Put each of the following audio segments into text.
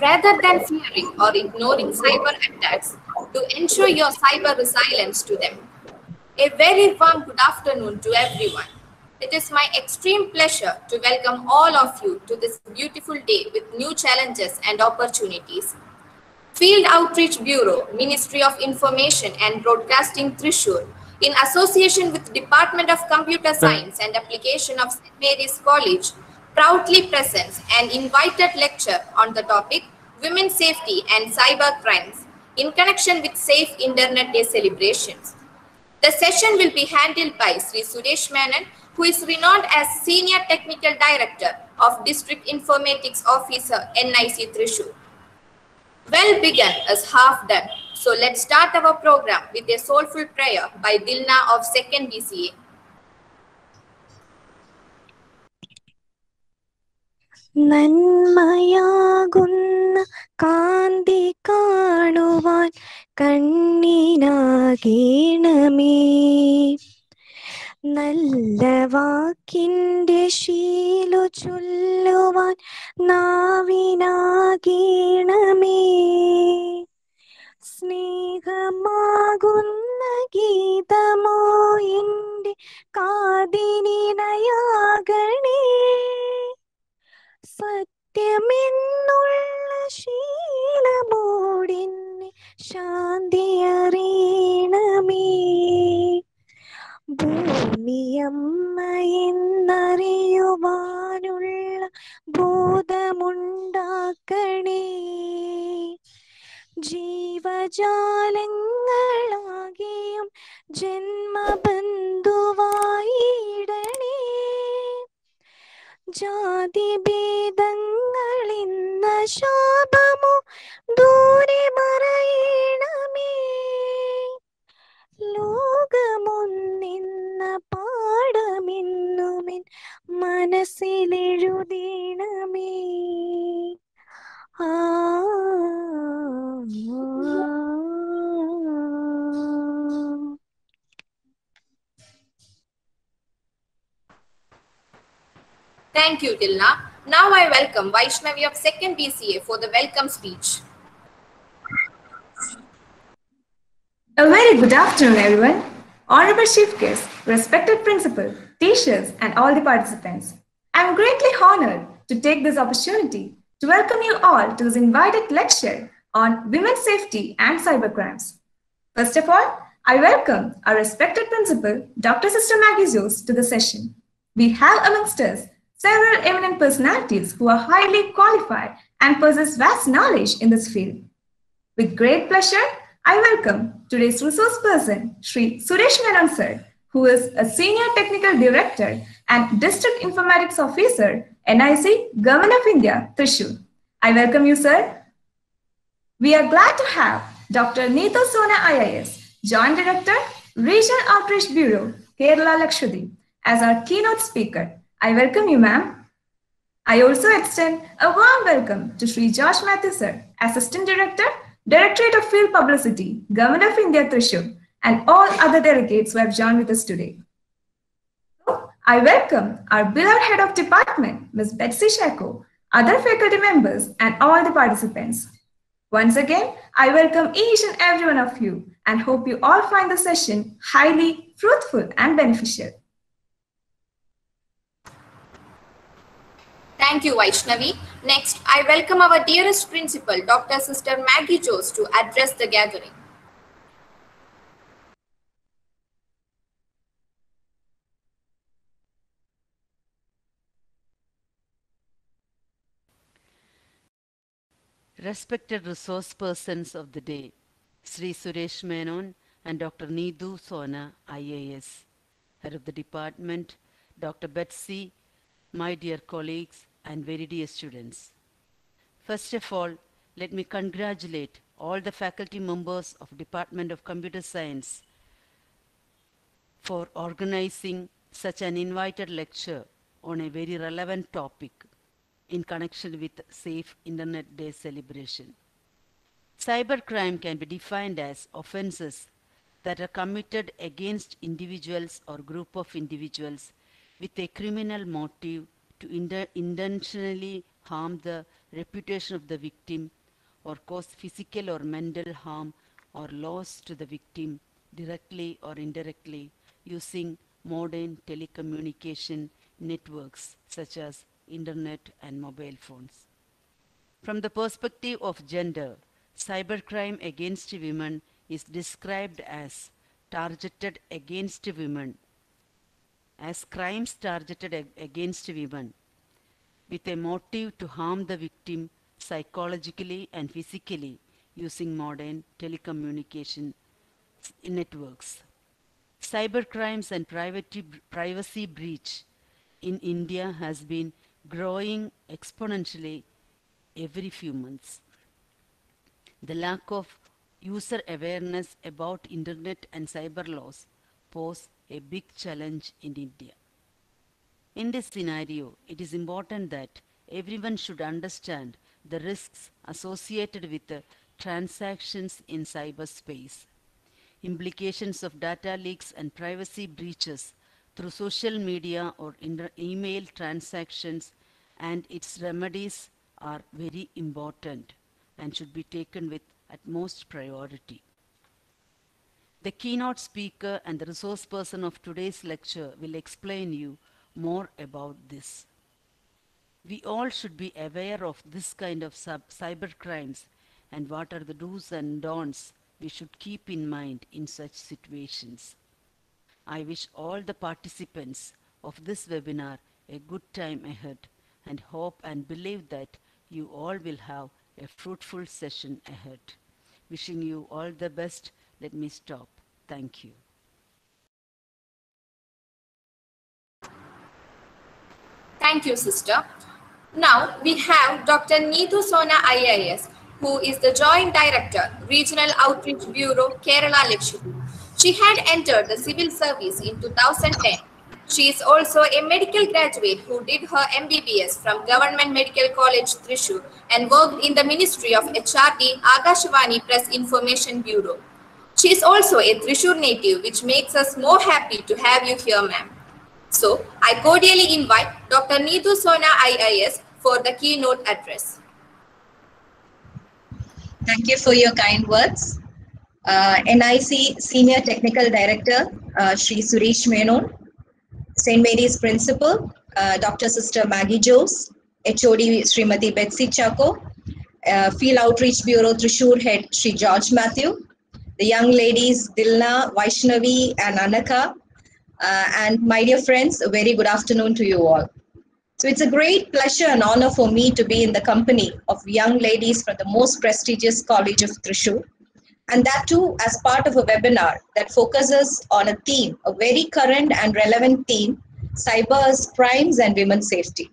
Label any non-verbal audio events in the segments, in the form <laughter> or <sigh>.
Rather than fearing or ignoring cyber attacks, to ensure your cyber resilience to them. A very warm good afternoon to everyone. It is my extreme pleasure to welcome all of you to this beautiful day with new challenges and opportunities. Field Outreach Bureau, Ministry of Information and Broadcasting Trishur, in association with Department of Computer Science and Application of St. Mary's College, proudly presents an invited lecture on the topic Women Safety and Cyber Crimes in connection with Safe Internet Day celebrations. The session will be handled by Sri Suresh Menon, who is renowned as Senior Technical Director of District Informatics Officer NIC Trishur. Well begun is half done. So let's start our program with a soulful prayer by Dilna of 2nd BCA. നന്മയാകുന്ന കാന്തി കാണുവാൻ കണ്ണിനാകേണമേ. നല്ല വാക്കിന്റെ ശീലു ചൊല്ലുവാൻ നാവിനാകേണമേ. സ്നേഹമാകുന്ന ഗീതമോ എന്റെ കാതിനിണയാകണേ സത്യമെന്നുള്ള ശീലമോടിന്നെ ശാന്തി അറിയണമേ ഭൂമിയമ്മയെന്നറിയുവാനുള്ള ബോധമുണ്ടാക്കണേ. ജീവജാലങ്ങളാകെയും ജന്മബന്ധുവായിടണേ ജാതിഭേദങ്ങളിന്ന ശാപമോ ദൂരെ ലോകമൊന്നിന്ന പാഠമെന്നുമിൻ മനസ്സിലെഴുതണമേ. ആ. Thank you, Dilna. Now I welcome Vaishnavi of 2nd BCA for the welcome speech. A very good afternoon, everyone. Honorable Chief Guest, respected principal, teachers, and all the participants. I'm greatly honored to take this opportunity to welcome you all to this invited lecture on women's safety and cybercrimes. First of all, I welcome our respected principal, Dr. Sister Maggie Zeus, to the session. We have amongst us several eminent personalities who are highly qualified and possess vast knowledge in this field. With great pleasure, I welcome today's resource person, Sri Suresh Menon sir, who is a Senior Technical Director and District Informatics Officer, NIC, Government of India, Trishur. I welcome you, sir. We are glad to have Dr. Neetu Sona IIS, Joint Director, Regional Outreach Bureau, Kerala Lakshadweep, as our keynote speaker. I welcome you, ma'am. I also extend a warm welcome to Sri Josh Matthew, sir, Assistant Director, Directorate of Field Publicity, Government of India, Trishur, and all other delegates who have joined with us today. I welcome our beloved Head of Department, Ms. Betsy Shako, other faculty members, and all the participants. Once again, I welcome each and every one of you and hope you all find the session highly fruitful and beneficial. Thank you, Vaishnavi. Next, I welcome our dearest principal, Dr. Sister Maggie Jose, to address the gathering. Respected resource persons of the day, Sri Suresh Menon and Dr. Needu Sona, IAS, Head of the Department, Dr. Betsy, my dear colleagues, and very dear students. First of all, let me congratulate all the faculty members of Department of Computer Science for organizing such an invited lecture on a very relevant topic in connection with Safe Internet Day celebration. Cybercrime can be defined as offenses that are committed against individuals or group of individuals with a criminal motive to intentionally harm the reputation of the victim or cause physical or mental harm or loss to the victim directly or indirectly using modern telecommunication networks such as internet and mobile phones. From the perspective of gender, cybercrime against women is described as targeted against women, as crimes targeted ag- against women, with a motive to harm the victim psychologically and physically using modern telecommunication networks. Cybercrimes and privacy, privacy breach in India has been growing exponentially every few months. The lack of user awareness about internet and cyber laws pose a big challenge in India. In this scenario, it is important that everyone should understand the risks associated with the transactions in cyberspace, implications of data leaks and privacy breaches through social media or email transactions, and its remedies are very important and should be taken with utmost priority. The keynote speaker and the resource person of today's lecture will explain you more about this. We all should be aware of this kind of cyber crimes and what are the do's and don'ts we should keep in mind in such situations. I wish all the participants of this webinar a good time ahead and hope and believe that you all will have a fruitful session ahead. Wishing you all the best. Let me stop. Thank you. Thank you, sister. Now we have Dr. Neetu Sona IIS, who is the Joint Director, Regional Outreach Bureau, Kerala Lakshadweep. She had entered the civil service in 2010. She is also a medical graduate who did her MBBS from Government Medical College, Thrissur, and worked in the Ministry of HRD, Agashvani Press Information Bureau. She is also a Thrissur native, which makes us more happy to have you here, ma'am. So, I cordially invite Dr. Neetu Sona IIS for the keynote address. Thank you for your kind words. Uh, NIC Senior Technical Director, uh, Suresh Menon, St. Mary's Principal, uh, Dr. Sister Maggie Jose, HOD Srimati Betsy Chaco, uh, Field Outreach Bureau Trishur Head Shri George Matthew, the young ladies Dilna, Vaishnavi, and Anaka, uh, and my dear friends, a very good afternoon to you all. So it's a great pleasure and honor for me to be in the company of young ladies from the most prestigious college of Thrissur, and that too as part of a webinar that focuses on a theme, a very current and relevant theme, cyber crimes and women's safety.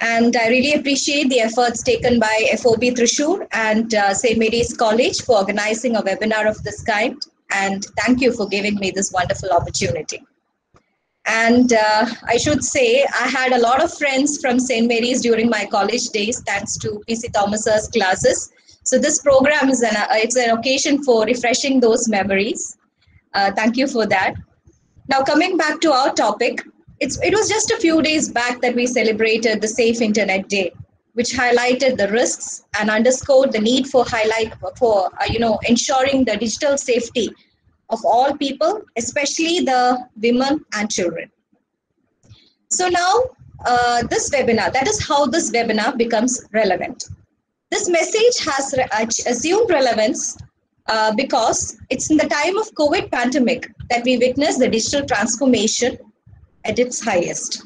And I really appreciate the efforts taken by FOB Thrissur and uh, St. Mary's College for organizing a webinar of this kind. And thank you for giving me this wonderful opportunity. And uh, I should say, I had a lot of friends from St. Mary's during my college days, thanks to PC Thomas's classes. So this program is an uh, it's an occasion for refreshing those memories. Uh, thank you for that. Now coming back to our topic, it's it was just a few days back that we celebrated the Safe Internet Day, which highlighted the risks and underscored the need for highlight for uh, you know ensuring the digital safety of all people, especially the women and children. So now, uh, this webinar, that is how this webinar becomes relevant. This message has re- assumed relevance uh, because it's in the time of COVID pandemic that we witness the digital transformation at its highest.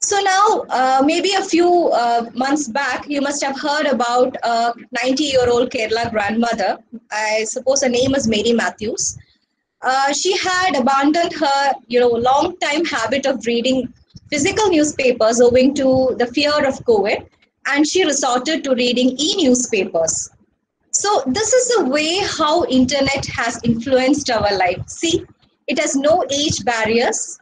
So now, uh, maybe a few uh, months back, you must have heard about a 90-year-old Kerala grandmother. I suppose her name is Mary Matthews. Uh, she had abandoned her, you know, long time habit of reading physical newspapers owing to the fear of COVID, and she resorted to reading e-newspapers. So this is the way how internet has influenced our life. See, it has no age barriers,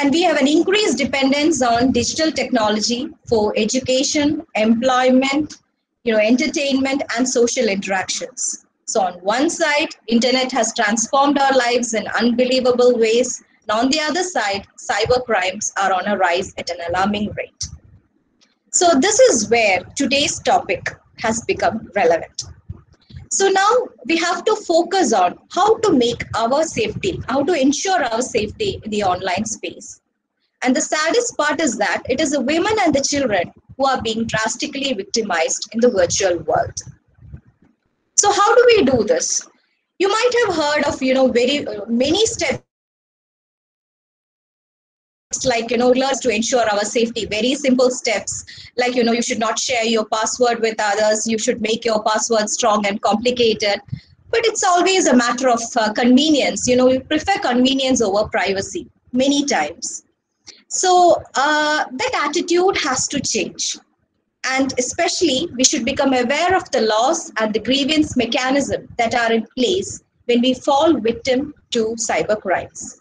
and we have an increased dependence on digital technology for education, employment, you know, entertainment, and social interactions. So on one side, internet has transformed our lives in unbelievable ways. And on the other side, cyber crimes are on a rise at an alarming rate. So this is where today's topic has become relevant. So now we have to focus on how to make our safety, how to ensure our safety in the online space. And the saddest part is that it is the women and the children who are being drastically victimized in the virtual world. So how do we do this? You might have heard of, you know, very uh, many steps like you know learns to ensure our safety. Very simple steps like you know you should not share your password with others. You should make your password strong and complicated. But it's always a matter of uh, convenience. You know we prefer convenience over privacy many times. So uh, that attitude has to change. And especially we should become aware of the laws and the grievance mechanism that are in place when we fall victim to cyber crimes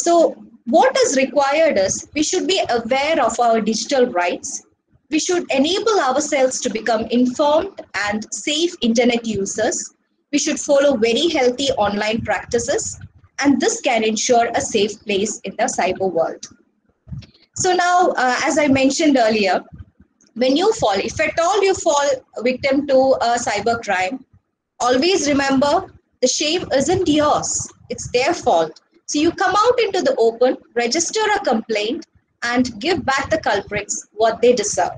so what is required is we should be aware of our digital rights. We should enable ourselves to become informed and safe internet users. We should follow very healthy online practices, and this can ensure a safe place in the cyber world. So now, uh, as I mentioned earlier, when you fall, if at all you fall victim to a cyber crime, always remember the shame isn't yours, it's their fault. So you come out into the open, register a complaint, and give back the culprits what they deserve.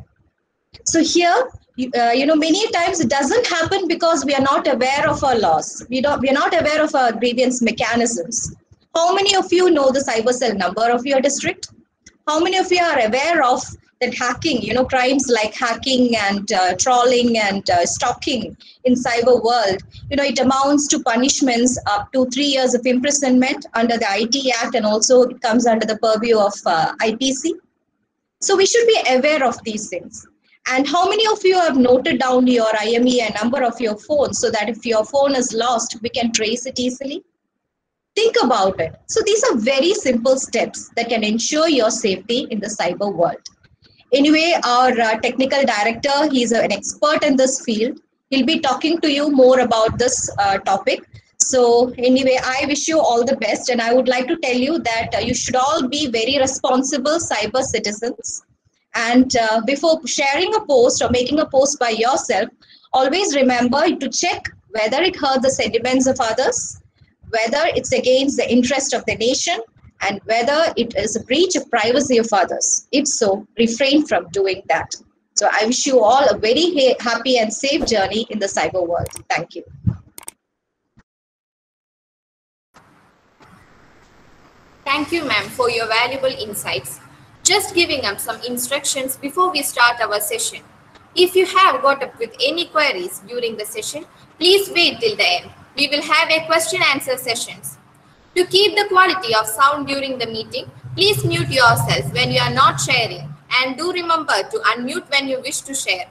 So here, you, uh, you know, many times it doesn't happen because we are not aware of our laws. We don't, we are not aware of our grievance mechanisms. How many of you know the cyber cell number of your district? How many of you are aware of that hacking, you know, crimes like hacking and uh, trolling and uh, stalking in cyber world, you know, it amounts to punishments up to three years of imprisonment under the IT Act and also it comes under the purview of uh, IPC. So we should be aware of these things. And how many of you have noted down your IMEI number of your phone so that if your phone is lost, we can trace it easily? Think about it. So these are very simple steps that can ensure your safety in the cyber world. Anyway, our uh, technical director, he's an expert in this field. He'll be talking to you more about this uh, topic. So anyway, I wish you all the best. And I would like to tell you that uh, you should all be very responsible cyber citizens. And uh, before sharing a post or making a post by yourself, always remember to check whether it hurts the sentiments of others, whether it's against the interest of the nation, and whether it is a breach of privacy of others. If so, refrain from doing that. So I wish you all a very ha- happy and safe journey in the cyber world. Thank you. Thank you, ma'am, for your valuable insights. Just giving up some instructions before we start our session. If you have got up with any queries during the session, please wait till the end. We will have a question answer sessions. To keep the quality of sound during the meeting, please mute yourself when you are not sharing and do remember to unmute when you wish to share.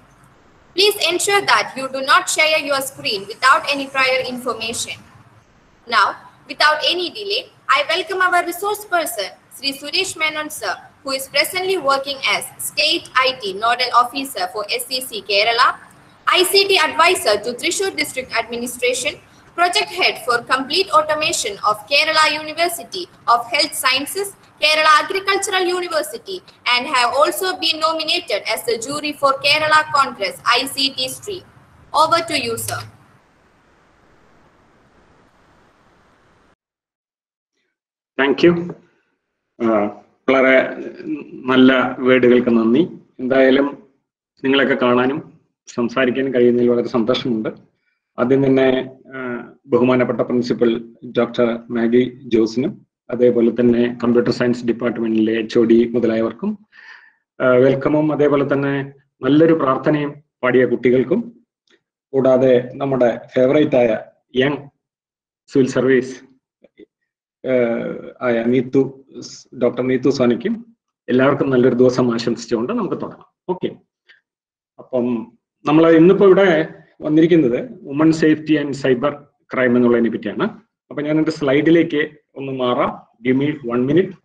Please ensure that you do not share your screen without any prior information. Now, without any delay, I welcome our resource person, Sri Suresh Menon sir, who is presently working as State IT Nodal Officer for SCC Kerala, ICT Advisor to Thrissur District Administration, Project Head for Complete Automation of Kerala University of Health Sciences, Kerala Agricultural University, and have also been nominated as the jury for Kerala Congress ICT stream. Over to you, sir. Thank you വളരെ നല്ല വേർഡുകൾക്ക് നന്ദി എന്തായാലും നിങ്ങളെയൊക്കെ കാണാനും സംസാരിക്കാനും കഴിയുന്നതിൽ വളരെ സന്തോഷമുണ്ട് ആദ്യം തന്നെ ബഹുമാനപ്പെട്ട പ്രിൻസിപ്പൽ ഡോക്ടർ മാഗി ജോസിനും അതേപോലെ തന്നെ കമ്പ്യൂട്ടർ സയൻസ് ഡിപ്പാർട്ട്മെന്റിലെ എച്ച് ഒ ഡി മുതലായവർക്കും വെൽക്കമും അതേപോലെ തന്നെ നല്ലൊരു പ്രാർത്ഥനയും പാടിയ കുട്ടികൾക്കും കൂടാതെ നമ്മുടെ ഫേവറേറ്റ് ആയ യങ് സിവിൽ സർവീസ് ആയ നീത്തു ഡോക്ടർ നീത്തു സോനിക്കും എല്ലാവർക്കും നല്ലൊരു ദിവസം ആശംസിച്ചുകൊണ്ട് നമുക്ക് തുടങ്ങാം. ഓക്കെ അപ്പം നമ്മൾ ഇന്നിപ്പോ ഇവിടെ വന്നിരിക്കുന്നത് woman safety and cyber crime എന്നുള്ളതിനെ പറ്റിയാണ്. അപ്പൊ ഞാൻ എന്റെ സ്ലൈഡിലേക്ക് ഒന്ന് മാറാം. ഗിമി വൺ മിനിറ്റ്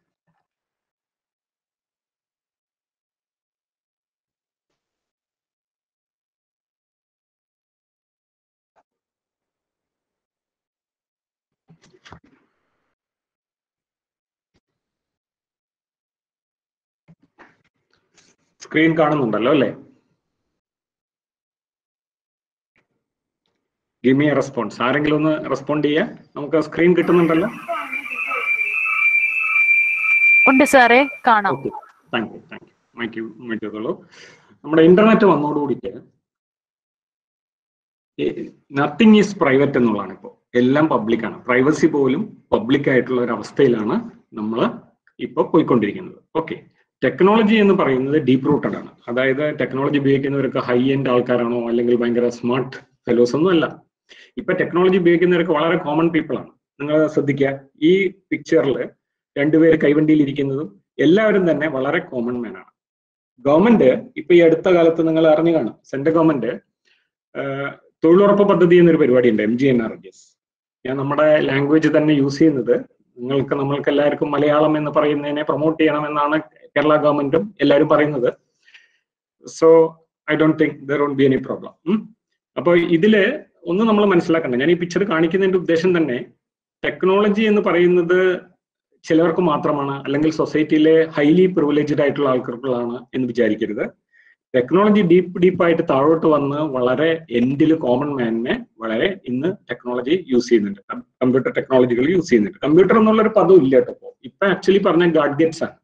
സ്ക്രീൻ കാണുന്നുണ്ടല്ലോ അല്ലേ? ഗിവ് മി എ റെസ്പോൺസ് ആരെങ്കിലും ഒന്ന് റെസ്പോണ്ട് ചെയ്യാ? നമുക്ക് സ്ക്രീൻ കിട്ടുന്നുണ്ടല്ലോ? ഉണ്ട് സാറേ കാണാം. Thank you thank you mike മാറ്റിയതുള്ളൂ നമ്മുടെ ഇന്റർനെറ്റ് വന്നോടുകൂടിയിട്ട് നത്തിങ് ഈസ് പ്രൈവറ്റ് എന്നുള്ളതാണ് ഇപ്പോൾ എല്ലാം പബ്ലിക്കാണ് പ്രൈവസി പോലും പബ്ലിക് ആയിട്ടുള്ള ഒരു അവസ്ഥയിലാണ് നമ്മൾ ഇപ്പോൾ പോയിക്കൊണ്ടിരിക്കുന്നത്. ഓക്കെ ടെക്നോളജി എന്ന് പറയുന്നത് ഡീപ്പ് റൂട്ടഡ് ആണ്. അതായത് ടെക്നോളജി ഉപയോഗിക്കുന്നവരൊക്കെ ഹൈ എൻഡ് ആൾക്കാരാണോ അല്ലെങ്കിൽ ഭയങ്കര സ്മാർട്ട് ഫെലോസ് ഒന്നും അല്ല. ഇപ്പൊ ടെക്നോളജി ഉപയോഗിക്കുന്നവരൊക്കെ വളരെ കോമൺ പീപ്പിൾ ആണ്. നിങ്ങൾ ശ്രദ്ധിക്കുക ഈ പിക്ചറിൽ രണ്ടുപേര് കൈവണ്ടിയിൽ ഇരിക്കുന്നതും എല്ലാവരും തന്നെ വളരെ കോമൺ മാൻ ആണ്. ഗവൺമെന്റ് ഇപ്പൊ ഈ അടുത്ത കാലത്ത് നിങ്ങൾ അറിഞ്ഞു കാണും സെൻട്രൽ ഗവൺമെന്റ് തൊഴിലുറപ്പ് പദ്ധതി എന്നൊരു പരിപാടി ഉണ്ട് M G N R S ഞാൻ നമ്മുടെ ലാംഗ്വേജ് തന്നെ യൂസ് ചെയ്യുന്നത് നിങ്ങൾക്ക് നമ്മൾക്ക് എല്ലാവർക്കും മലയാളം എന്ന് പറയുന്നതിനെ പ്രൊമോട്ട് ചെയ്യണമെന്നാണ് കേരള ഗവൺമെന്റും എല്ലാവരും പറയുന്നത്. So I don't think there won't be any problem അപ്പോൾ ഇതിൽ ഒന്ന് നമ്മൾ മനസ്സിലാക്കണം ഞാൻ ഈ പിക്ചർ കാണിക്കുന്നതിന്റെ ഉദ്ദേശം തന്നെ ടെക്നോളജി എന്ന് പറയുന്നത് ചിലവർക്ക് മാത്രമാണ് അല്ലെങ്കിൽ സൊസൈറ്റിയിലെ ഹൈലി പ്രിവിലേജ്ഡ് ആയിട്ടുള്ള ആൾക്കാർക്കുള്ളതാണ് എന്ന് വിചാരിക്കരുത്. ടെക്നോളജി ഡീപ്പ് ഡീപ്പായിട്ട് താഴോട്ട് വന്ന് വളരെ എൻഡിൽ കോമൺ മാനിനെ വളരെ ഇന്ന് ടെക്നോളജി യൂസ് ചെയ്യുന്നുണ്ട്. കമ്പ്യൂട്ടർ ടെക്നോളജികൾ യൂസ് ചെയ്യുന്നുണ്ട്. കമ്പ്യൂട്ടർ എന്നുള്ളൊരു പദം ഇല്ല കേട്ടോ ഇപ്പോൾ ഇപ്പൊ ആക്ച്വലി പറഞ്ഞ ഗാഡ്ഗറ്റ്സ് ആണ്.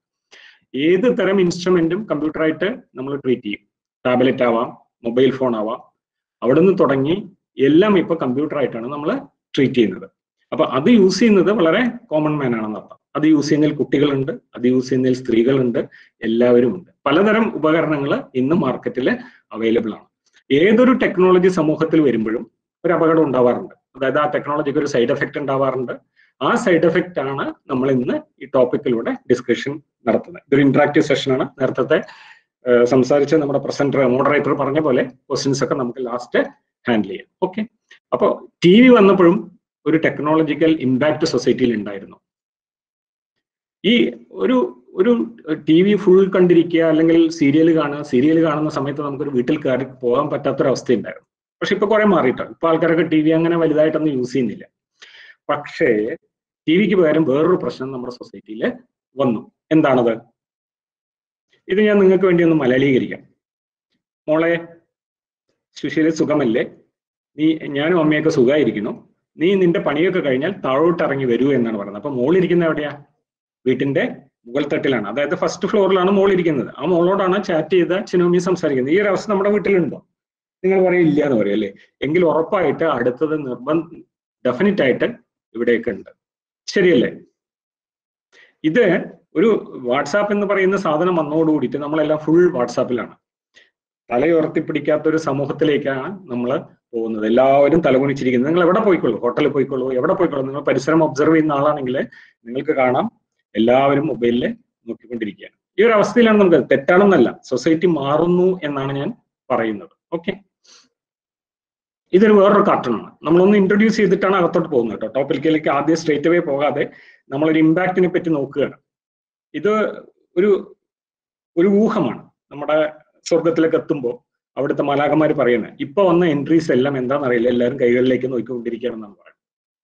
ഏത് തരം ഇൻസ്ട്രുമെന്റും കമ്പ്യൂട്ടറായിട്ട് നമ്മൾ ട്രീറ്റ് ചെയ്യും. ടാബ്ലറ്റ് ആവാം മൊബൈൽ ഫോൺ ആവാം അവിടെ നിന്ന് തുടങ്ങി എല്ലാം ഇപ്പൊ കമ്പ്യൂട്ടർ ആയിട്ടാണ് നമ്മൾ ട്രീറ്റ് ചെയ്യുന്നത്. അപ്പൊ അത് യൂസ് ചെയ്യുന്നത് വളരെ കോമൺ മാൻ ആണെന്ന് അത് യൂസ് ചെയ്യുന്നതിൽ കുട്ടികളുണ്ട് അത് യൂസ് ചെയ്യുന്നതിൽ സ്ത്രീകളുണ്ട് എല്ലാവരും ഉണ്ട് പലതരം ഉപകരണങ്ങൾ ഇന്ന് മാർക്കറ്റിൽ അവൈലബിൾ ആണ്. ഏതൊരു ടെക്നോളജി സമൂഹത്തിൽ വരുമ്പോഴും ഒരു അപകടം ഉണ്ടാവാറുണ്ട്. അതായത് ആ ടെക്നോളജിക്ക് ഒരു സൈഡ് എഫക്റ്റ് ഉണ്ടാവാറുണ്ട്. ആ സൈഡ് എഫക്റ്റ് ആണ് നമ്മൾ ഇന്ന് ഈ ടോപ്പിക്കിലൂടെ ഡിസ്കഷൻ നടത്തുന്നത്. ഇതൊരു ഇന്ററാക്റ്റീവ് സെഷനാണ് നേരത്തെ സംസാരിച്ച നമ്മുടെ പ്രസന്റർ മോഡറേറ്റർ പറഞ്ഞ പോലെ ക്വസ്റ്റ്യൻസ് ഒക്കെ നമുക്ക് ലാസ്റ്റ് ഹാൻഡിൽ ചെയ്യാം. ഓക്കെ അപ്പോൾ ടി വി വന്നപ്പോഴും ഒരു ടെക്നോളജിക്കൽ ഇമ്പാക്ട് സൊസൈറ്റിയിൽ ഉണ്ടായിരുന്നു. ഈ ഒരു ഒരു ടി വി ഫുൾ കണ്ടിരിക്കുക അല്ലെങ്കിൽ സീരിയൽ കാണുക സീരിയൽ കാണുന്ന സമയത്ത് നമുക്കൊരു വീട്ടിൽ കയറി പോകാൻ പറ്റാത്തൊരവസ്ഥ ഉണ്ടായിരുന്നു പക്ഷെ ഇപ്പൊ കുറെ മാറിയിട്ടുണ്ട്. ഇപ്പൊ ആൾക്കാരൊക്കെ ടി വി അങ്ങനെ വലുതായിട്ടൊന്നും യൂസ് ചെയ്യുന്നില്ല. പക്ഷേ ടി വിക്ക് പകരം വേറൊരു പ്രശ്നം നമ്മുടെ സൊസൈറ്റിയിൽ വന്നു. എന്താണത്? ഇത് ഞാൻ നിങ്ങൾക്ക് വേണ്ടി ഒന്ന് മലയാളീകരിക്കാം മോളെ സുശീല സുഖമല്ലേ? നീ ഞാനും അമ്മയൊക്കെ സുഖമായിരിക്കുന്നു നീ നിന്റെ പണിയൊക്കെ കഴിഞ്ഞാൽ താഴോട്ട് ഇറങ്ങി വരൂ എന്നാണ് പറയുന്നത്. അപ്പൊ മോളിരിക്കുന്ന എവിടെയാ? വീട്ടിന്റെ മുകൾ തട്ടിലാണ് അതായത് ഫസ്റ്റ് ഫ്ലോറിലാണ് മോൾ ഇരിക്കുന്നത്. ആ മോളോടാണ് ചാറ്റ് ചെയ്ത ചിനോമി സംസാരിക്കുന്നത്. ഈ ഒരു അവസ്ഥ നമ്മുടെ വീട്ടിലുണ്ടോ? നിങ്ങൾ പറയും ഇല്ല എന്ന് പറയും അല്ലേ? എങ്കിൽ ഉറപ്പായിട്ട് അടുത്തത് നിർബന്ധ ഡെഫിനറ്റ് ആയിട്ട് ഇവിടെയൊക്കെ ഉണ്ട്. ശരിയല്ലേ? ഇത് ഒരു വാട്സാപ്പ് എന്ന് പറയുന്ന സാധനം വന്നോടുകൂടിയിട്ട് നമ്മളെല്ലാം ഫുൾ വാട്സാപ്പിലാണ് തലയുയർത്തി പിടിക്കാത്ത ഒരു സമൂഹത്തിലേക്കാണ് നമ്മൾ പോകുന്നത്. എല്ലാവരും തലകുണിച്ചിരിക്കുന്നത് നിങ്ങൾ എവിടെ പോയിക്കൊള്ളു? ഹോട്ടലിൽ പോയിക്കൊള്ളൂ? എവിടെ പോയിക്കൊള്ളു? നിങ്ങൾ പരിസരം ഒബ്സർവ് ചെയ്യുന്ന ആളാണെങ്കിൽ നിങ്ങൾക്ക് കാണാം എല്ലാവരും മൊബൈലിൽ നോക്കിക്കൊണ്ടിരിക്കുകയാണ്. ഈ ഒരു അവസ്ഥയിലാണ് നമുക്ക് തെറ്റാണെന്നല്ല സൊസൈറ്റി മാറുന്നു എന്നാണ് ഞാൻ പറയുന്നത്. ഓക്കെ? ഇതൊരു വേറൊരു കാർട്ടണാണ്. നമ്മളൊന്ന് ഇൻട്രൊഡ്യൂസ് ചെയ്തിട്ടാണ് അകത്തോട്ട് പോകുന്നത് കേട്ടോ. ടോപ്പിക്കിലേക്ക് ആദ്യം സ്ട്രേറ്റ് അവേ പോകാതെ നമ്മളൊരു ഇമ്പാക്റ്റിനെ പറ്റി നോക്കുകയാണ്. ഇത് ഒരു ഒരു ഊഹമാണ്. നമ്മുടെ സ്വർഗത്തിലേക്ക് എത്തുമ്പോൾ അവിടുത്തെ മലാകന്മാർ പറയുന്നത് ഇപ്പൊ വന്ന എൻട്രീസ് എല്ലാം എന്താണെന്ന് അറിയില്ല എല്ലാവരും കൈകളിലേക്ക് നോക്കിക്കൊണ്ടിരിക്കുകയാണെന്നാണ് പറയുന്നത്.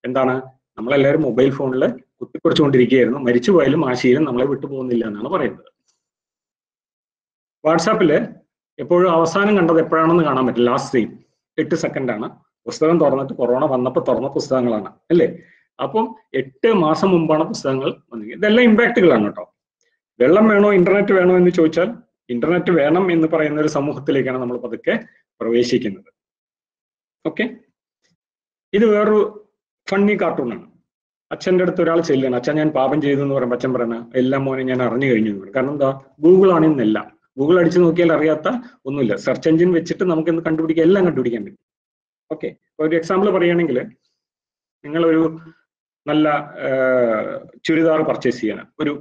എന്താണ്? നമ്മളെല്ലാവരും മൊബൈൽ ഫോണിൽ കുത്തിക്കുറച്ചുകൊണ്ടിരിക്കുകയായിരുന്നു മരിച്ചു പോയാലും ആ ശീലം നമ്മളെ വിട്ടുപോകുന്നില്ല എന്നാണ് പറയുന്നത്. വാട്സാപ്പിൽ എപ്പോഴും അവസാനം കണ്ടത് എപ്പോഴാണെന്ന് കാണാൻ പറ്റില്ല ലാസ്റ്റ് സീൻ എട്ട് സെക്കൻഡ് ആണ്. പുസ്തകം തുറന്നിട്ട് കൊറോണ വന്നപ്പോൾ തുറന്ന പുസ്തകങ്ങളാണ്. അല്ലേ? അപ്പം എട്ട് മാസം മുമ്പാണ് പുസ്തകങ്ങൾ വന്നത് ഇതെല്ലാം ഇമ്പാക്റ്റുകളാണ് കേട്ടോ. വെള്ളം വേണോ ഇന്റർനെറ്റ് വേണോ എന്ന് ചോദിച്ചാൽ ഇന്റർനെറ്റ് വേണം എന്ന് പറയുന്ന ഒരു സമൂഹത്തിലേക്കാണ് നമ്മൾ പതുക്കെ പ്രവേശിക്കുന്നത്. ഓക്കെ ഇത് വേറൊരു ഫണ്ണി കാർട്ടൂണാണ് അച്ഛന്റെ അടുത്ത് ഒരാൾ ചെല്ലുകയാണ്. അച്ഛൻ ഞാൻ പാപം ചെയ്തു എന്ന് പറയുമ്പോൾ അച്ഛൻ പറയണ എല്ലാം മോനെ ഞാൻ അറിഞ്ഞു കഴിഞ്ഞു എന്ന് പറയും. കാരണം എന്താ? ഗൂഗിൾ ആണ് ഇന്നെല്ലാം ഗൂഗിൾ അടിച്ചു നോക്കിയാൽ അറിയാത്ത ഒന്നുമില്ല. സെർച്ച് എഞ്ചിൻ വെച്ചിട്ട് നമുക്ക് ഇന്ന് കണ്ടുപിടിക്കാൻ എല്ലാം കണ്ടുപിടിക്കാൻ പറ്റും. ഓക്കെ ഒരു എക്സാമ്പിൾ പറയുകയാണെങ്കിൽ നിങ്ങളൊരു നല്ല ചുരിദാർ പർച്ചേസ് ചെയ്യണം. ഒരു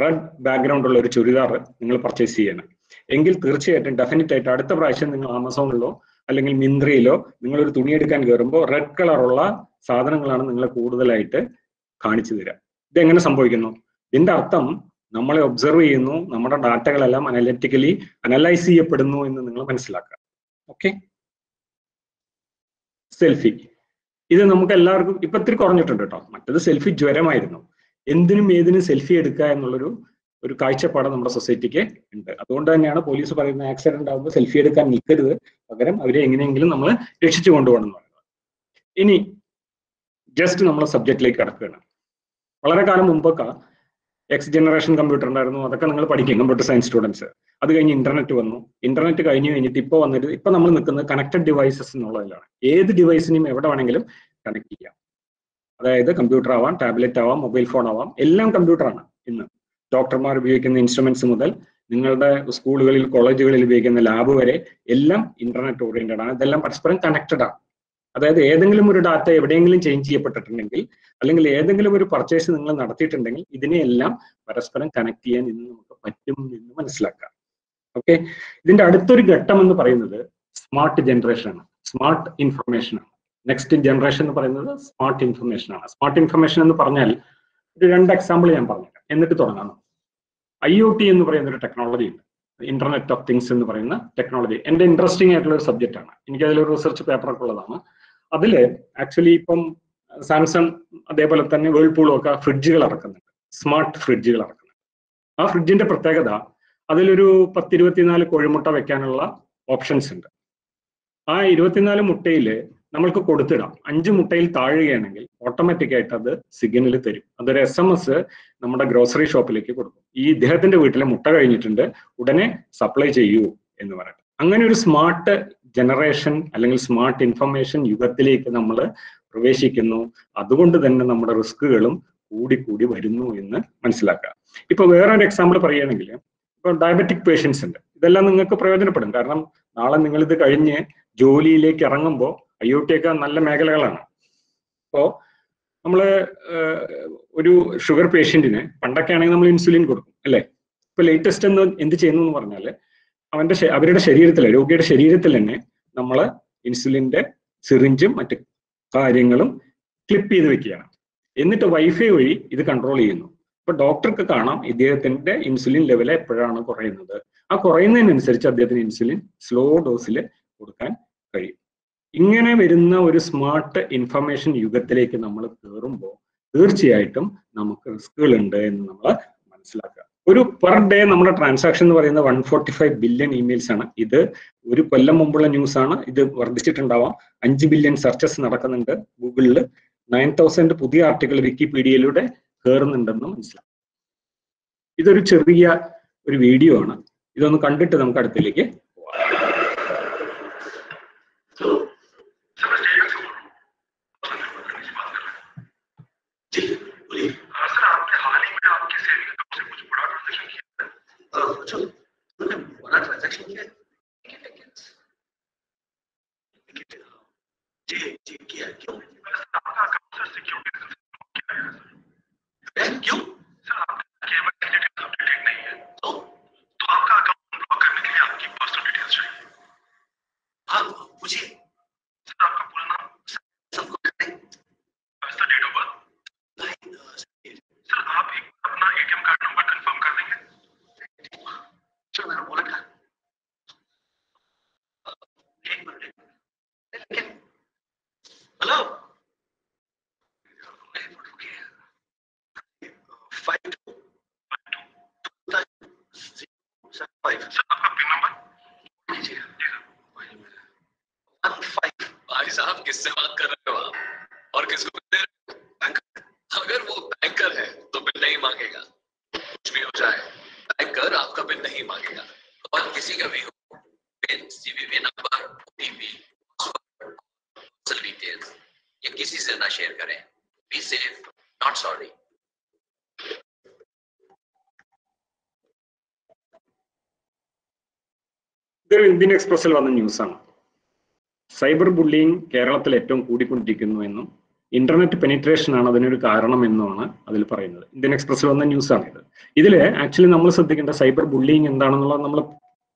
റെഡ് ബാക്ക്ഗ്രൗണ്ട് ഉള്ള ഒരു ചുരിദാർ നിങ്ങൾ പർച്ചേസ് ചെയ്യണം. എങ്കിൽ തീർച്ചയായിട്ടും ഡെഫിനറ്റ് ആയിട്ട് അടുത്ത പ്രാവശ്യം നിങ്ങൾ ആമസോണിലോ അല്ലെങ്കിൽ മിന്ത്രയിലോ നിങ്ങൾ ഒരു തുണി എടുക്കാൻ കയറുമ്പോൾ റെഡ് കളറുള്ള സാധനങ്ങളാണ് നിങ്ങളെ കൂടുതലായിട്ട് കാണിച്ചു തരിക ഇതെങ്ങനെ സംഭവിക്കുന്നു? ഇതിന്റെ അർത്ഥം നമ്മളെ ഒബ്സർവ് ചെയ്യുന്നു നമ്മുടെ ഡാറ്റകളെല്ലാം അനലറ്റിക്കലി അനലൈസ് ചെയ്യപ്പെടുന്നു എന്ന് നിങ്ങൾ മനസ്സിലാക്കുക. ഓക്കെ സെൽഫി ഇത് നമുക്ക് എല്ലാവർക്കും ഇപ്പൊ ഇത്തിരി കുറഞ്ഞിട്ടുണ്ട് കേട്ടോ മറ്റത് സെൽഫി ജ്വരമായിരുന്നു. എന്തിനും ഏതിനും സെൽഫി എടുക്കുക എന്നുള്ളൊരു ഒരു കാഴ്ചപ്പാട് നമ്മുടെ സൊസൈറ്റിക്ക് ഉണ്ട്. അതുകൊണ്ട് തന്നെയാണ് പോലീസ് പറയുന്ന ആക്സിഡന്റ് ആകുമ്പോൾ സെൽഫി എടുക്കാൻ നിൽക്കരുത്. പകരം അവരെ എങ്ങനെയെങ്കിലും നമ്മൾ രക്ഷിച്ചു കൊണ്ടുപോകണം എന്ന് പറയുന്നത്. ഇനി ജസ്റ്റ് നമ്മളെ സബ്ജക്റ്റിലേക്ക് കടക്കുകയാണ്. വളരെ കാലം മുമ്പൊക്കെ എക്സ് ജനറേഷൻ കമ്പ്യൂട്ടർ ഉണ്ടായിരുന്നു. അതൊക്കെ നിങ്ങൾ പഠിക്കും കമ്പ്യൂട്ടർ സയൻസ് സ്റ്റുഡൻസ് അത് കഴിഞ്ഞ് ഇന്റർനെറ്റ് വന്നു. ഇന്റർനെറ്റ് കഴിഞ്ഞ് കഴിഞ്ഞിട്ട് ഇപ്പോൾ വന്നിട്ട് ഇപ്പൊ നമ്മൾ നിൽക്കുന്നത് കണക്റ്റഡ് ഡിവൈസസ് എന്നുള്ളതിലാണ്. ഏത് ഡിവൈസിനും എവിടെ വേണമെങ്കിലും കണക്ട് ചെയ്യാം. അതായത് കമ്പ്യൂട്ടർ ആവാം ടാബ്ലറ്റ് ആവാം മൊബൈൽ ഫോൺ ആവാം എല്ലാം കമ്പ്യൂട്ടറാണ് ഇന്ന്. ഡോക്ടർമാർ ഉപയോഗിക്കുന്ന ഇൻസ്ട്രുമെന്റ്സ് മുതൽ നിങ്ങളുടെ സ്കൂളുകളിൽ കോളേജുകളിൽ ഉപയോഗിക്കുന്ന ലാബ് വരെ എല്ലാം ഇന്റർനെറ്റ് ഓറിയന്റഡ് ആണ്. ഇതെല്ലാം പരസ്പരം കണക്റ്റഡ് ആണ്. അതായത് ഏതെങ്കിലും ഒരു ഡാറ്റ എവിടെയെങ്കിലും ചേഞ്ച് ചെയ്യപ്പെട്ടിട്ടുണ്ടെങ്കിൽ അല്ലെങ്കിൽ ഏതെങ്കിലും ഒരു പർച്ചേസ് നിങ്ങൾ നടത്തിയിട്ടുണ്ടെങ്കിൽ ഇതിനെയെല്ലാം പരസ്പരം കണക്ട് ചെയ്യാൻ ഇന്ന് നമുക്ക് പറ്റും എന്ന് മനസ്സിലാക്കാം. ഓക്കെ ഇതിന്റെ അടുത്തൊരു ഘട്ടം എന്ന് പറയുന്നത് സ്മാർട്ട് ജനറേഷൻ ആണ്. സ്മാർട്ട് ഇൻഫർമേഷൻ ആണ്. നെക്സ്റ്റ് ജനറേഷൻ എന്ന് പറയുന്നത് സ്മാർട്ട് ഇൻഫർമേഷൻ ആണ്. സ്മാർട്ട് ഇൻഫർമേഷൻ എന്ന് പറഞ്ഞാൽ ഒരു രണ്ട് എക്സാമ്പിൾ ഞാൻ പറഞ്ഞുതരാം. എന്നിട്ട് തുടങ്ങാം. ഐ ഒ ടി എന്ന് പറയുന്ന ഒരു ടെക്നോളജി ഉണ്ട്. ഇന്റർനെറ്റ് ഓഫ് തിങ്സ് എന്ന് പറയുന്ന ടെക്നോളജി എന്റെ ഇൻട്രസ്റ്റിംഗ് ആയിട്ടുള്ള ഒരു സബ്ജക്റ്റ് ആണ്. എനിക്ക് അതിലൊരു റിസർച്ച് പേപ്പറൊക്കെ ഉള്ളതാണ്. അതിൽ ആക്ച്വലി ഇപ്പം സാംസങ് അതേപോലെ തന്നെ വേൾപൂളും ഒക്കെ ഫ്രിഡ്ജുകൾ ഇറക്കുന്നുണ്ട് സ്മാർട്ട് ഫ്രിഡ്ജുകൾ ഇറക്കുന്നുണ്ട് ആ ഫ്രിഡ്ജിന്റെ പ്രത്യേകത അതിലൊരു പത്തിരുപത്തിനാല് കോഴിമുട്ട വെക്കാനുള്ള ഓപ്ഷൻസ് ഉണ്ട്. ആ ഇരുപത്തിനാല് മുട്ടയിൽ നമ്മൾക്ക് കൊടുത്തിടാം. അഞ്ച് മുട്ടയിൽ താഴുകയാണെങ്കിൽ ഓട്ടോമാറ്റിക് ആയിട്ട് അത് സിഗ്നൽ തരും. അതൊരു എസ് എം എസ് നമ്മുടെ ഗ്രോസറി ഷോപ്പിലേക്ക് കൊടുക്കും. ഈ ഇദ്ദേഹത്തിന്റെ വീട്ടിലെ മുട്ട കഴിഞ്ഞിട്ടുണ്ട്. ഉടനെ സപ്ലൈ ചെയ്യൂ എന്ന് പറയട്ടെ അങ്ങനെ ഒരു സ്മാർട്ട് ജനറേഷൻ അല്ലെങ്കിൽ സ്മാർട്ട് ഇൻഫർമേഷൻ യുഗത്തിലേക്ക് നമ്മൾ പ്രവേശിക്കുന്നു. അതുകൊണ്ട് തന്നെ നമ്മുടെ റിസ്കുകളും കൂടിക്കൂടി കൂടി വരുന്നു എന്ന് മനസ്സിലാക്കുക. ഇപ്പൊ വേറൊരു എക്സാമ്പിൾ പറയുകയാണെങ്കിൽ ഇപ്പൊ ഡയബറ്റിക് പേഷ്യൻസ് ഉണ്ട്. ഇതെല്ലാം നിങ്ങൾക്ക് പ്രയോജനപ്പെടും. കാരണം നാളെ നിങ്ങൾ ഇത് കഴിഞ്ഞ് ജോലിയിലേക്ക് ഇറങ്ങുമ്പോൾ ഐ ഒ ടി ഒക്കെ നല്ല മേഖലകളാണ്. അപ്പോൾ നമ്മൾ ഒരു ഷുഗർ പേഷ്യന്റിന് പണ്ടൊക്കെ ആണെങ്കിൽ നമ്മൾ ഇൻസുലിൻ കൊടുക്കും അല്ലെ? ഇപ്പൊ ലേറ്റസ്റ്റ് എന്ന് എന്ത് ചെയ്യുന്നു എന്ന് പറഞ്ഞാൽ അവന്റെ അവരുടെ ശരീരത്തിൽ രോഗിയുടെ ശരീരത്തിൽ തന്നെ നമ്മൾ ഇൻസുലിന്റെ സിറിഞ്ചും മറ്റു കാര്യങ്ങളും ക്ലിപ്പ് ചെയ്ത് വെക്കുകയാണ്. എന്നിട്ട് വൈഫൈ വഴി ഇത് കൺട്രോൾ ചെയ്യുന്നു. ഇപ്പൊ ഡോക്ടർക്ക് കാണാം ഇദ്ദേഹത്തിന്റെ ഇൻസുലിൻ ലെവൽ എപ്പോഴാണ് കുറയുന്നത്. ആ കുറയുന്നതിനനുസരിച്ച് അദ്ദേഹത്തിന് ഇൻസുലിൻ സ്ലോ ഡോസിൽ കൊടുക്കാൻ കഴിയും. ഇങ്ങനെ വരുന്ന ഒരു സ്മാർട്ട് ഇൻഫർമേഷൻ യുഗത്തിലേക്ക് നമ്മൾ കയറുമ്പോൾ തീർച്ചയായിട്ടും നമുക്ക് റിസ്കുകൾ ഉണ്ട് എന്ന് നമ്മൾ മനസ്സിലാക്കുക. ഒരു പെർ ഡേ നമ്മുടെ ട്രാൻസാക്ഷൻ എന്ന് പറയുന്നത് one forty five billion emails ആണ്. ഇത് ഒരു കൊല്ലം മുമ്പുള്ള ന്യൂസ് ആണ്. ഇത് വർദ്ധിച്ചിട്ടുണ്ടാവാം. അഞ്ച് ബില്യൺ സെർച്ചസ് നടക്കുന്നുണ്ട് ഗൂഗിളിൽ നയൻ തൗസൻഡ് പുതിയ ആർട്ടിക്കിൾ വിക്കിപീഡിയയിലൂടെ കയറുന്നുണ്ടെന്ന് മനസ്സിലാക്കാം. ഇതൊരു ചെറിയ ഒരു വീഡിയോ ആണ്. ഇതൊന്ന് കണ്ടിട്ട് നമുക്ക് किया क्यों आपका काउंसलर सिक्योरिटी क्या है क्यों सर आपका केवल नहीं है। तो तो आपका ഇന്ത്യൻ എക്സ്പ്രസിൽ വന്ന ന്യൂസാണ്. സൈബർ ബുള്ളിങ് കേരളത്തിൽ ഏറ്റവും കൂടിക്കൊണ്ടിരിക്കുന്നു എന്നും ഇന്റർനെറ്റ് പെനിട്രേഷൻ ആണ് അതിനൊരു കാരണം എന്നുമാണ് അതിൽ പറയുന്നത്. ഇന്ത്യൻ എക്സ്പ്രസിൽ വന്ന ന്യൂസാണ് ഇത്. ഇതിൽ ആക്ച്വലി നമ്മൾ ശ്രദ്ധിക്കേണ്ട സൈബർ ബുള്ളിങ് എന്താണെന്നുള്ളത് നമ്മൾ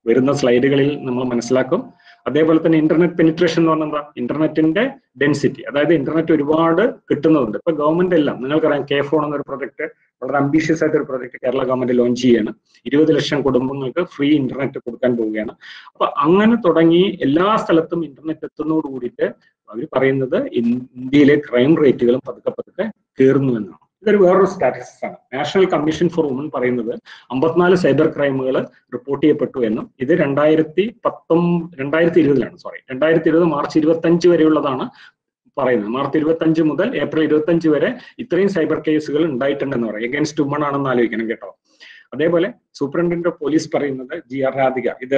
വരുന്ന സ്ലൈഡുകളിൽ നമ്മൾ മനസ്സിലാക്കും. അതേപോലെ തന്നെ ഇന്റർനെറ്റ് പെനിട്രേഷൻ എന്ന് പറഞ്ഞാൽ ഇന്റർനെറ്റിന്റെ ഡെൻസിറ്റി അതായത് ഇന്റർനെറ്റ് ഒരുപാട് കിട്ടുന്നുണ്ട് ഇപ്പൊ ഗവൺമെന്റ് എല്ലാം നിങ്ങൾക്കറിയാം കെ ഫോൺ എന്നൊരു പ്രൊജക്ട് വളരെ അംബീഷ്യസ് ആയിട്ട് ഒരു പ്രൊജക്ട് കേരള ഗവൺമെന്റ് ലോഞ്ച് ചെയ്യാണ്. ഇരുപത് ലക്ഷം കുടുംബങ്ങൾക്ക് ഫ്രീ ഇന്റർനെറ്റ് കൊടുക്കാൻ പോവുകയാണ്. അപ്പൊ അങ്ങനെ തുടങ്ങി എല്ലാ സ്ഥലത്തും ഇന്റർനെറ്റ് എത്തുന്നതോട് കൂടിയിട്ട് അവർ പറയുന്നത് ഇന്ത്യയിലെ ക്രൈം റേറ്റുകളും പതുക്കെ പതുക്കെ കയറുന്നു എന്നാണ്. ഇതൊരു വേറൊരു സ്റ്റാറ്റിസ്റ്റിക്സ് ആണ്. നാഷണൽ കമ്മീഷൻ ഫോർ വുമൺ പറയുന്നത് അമ്പത്തിനാല് സൈബർ ക്രൈമുകൾ റിപ്പോർട്ട് ചെയ്യപ്പെട്ടു എന്നും ഇത് രണ്ടായിരത്തി പത്തൊമ്പത് രണ്ടായിരത്തി ഇരുപതിലാണ് സോറി രണ്ടായിരത്തി ഇരുപത് മാർച്ച് ഇരുപത്തി അഞ്ച് വരെയുള്ളതാണ് പറയുന്നത്. മാർച്ച് ഇരുപത്തി അഞ്ച് മുതൽ ഏപ്രിൽ ഇരുപത്തി അഞ്ച് വരെ ഇത്രയും സൈബർ കേസുകൾ ഉണ്ടായിട്ടുണ്ടെന്ന് പറയും. എഗൻസ്റ്റ് വുമൺ ആണെന്ന് ആലോചിക്കണം കേട്ടോ. അതേപോലെ സൂപ്രണ്ടന്റ് ഓഫ് പോലീസ് പറയുന്നത് ജി ആർ രാധിക. ഇത്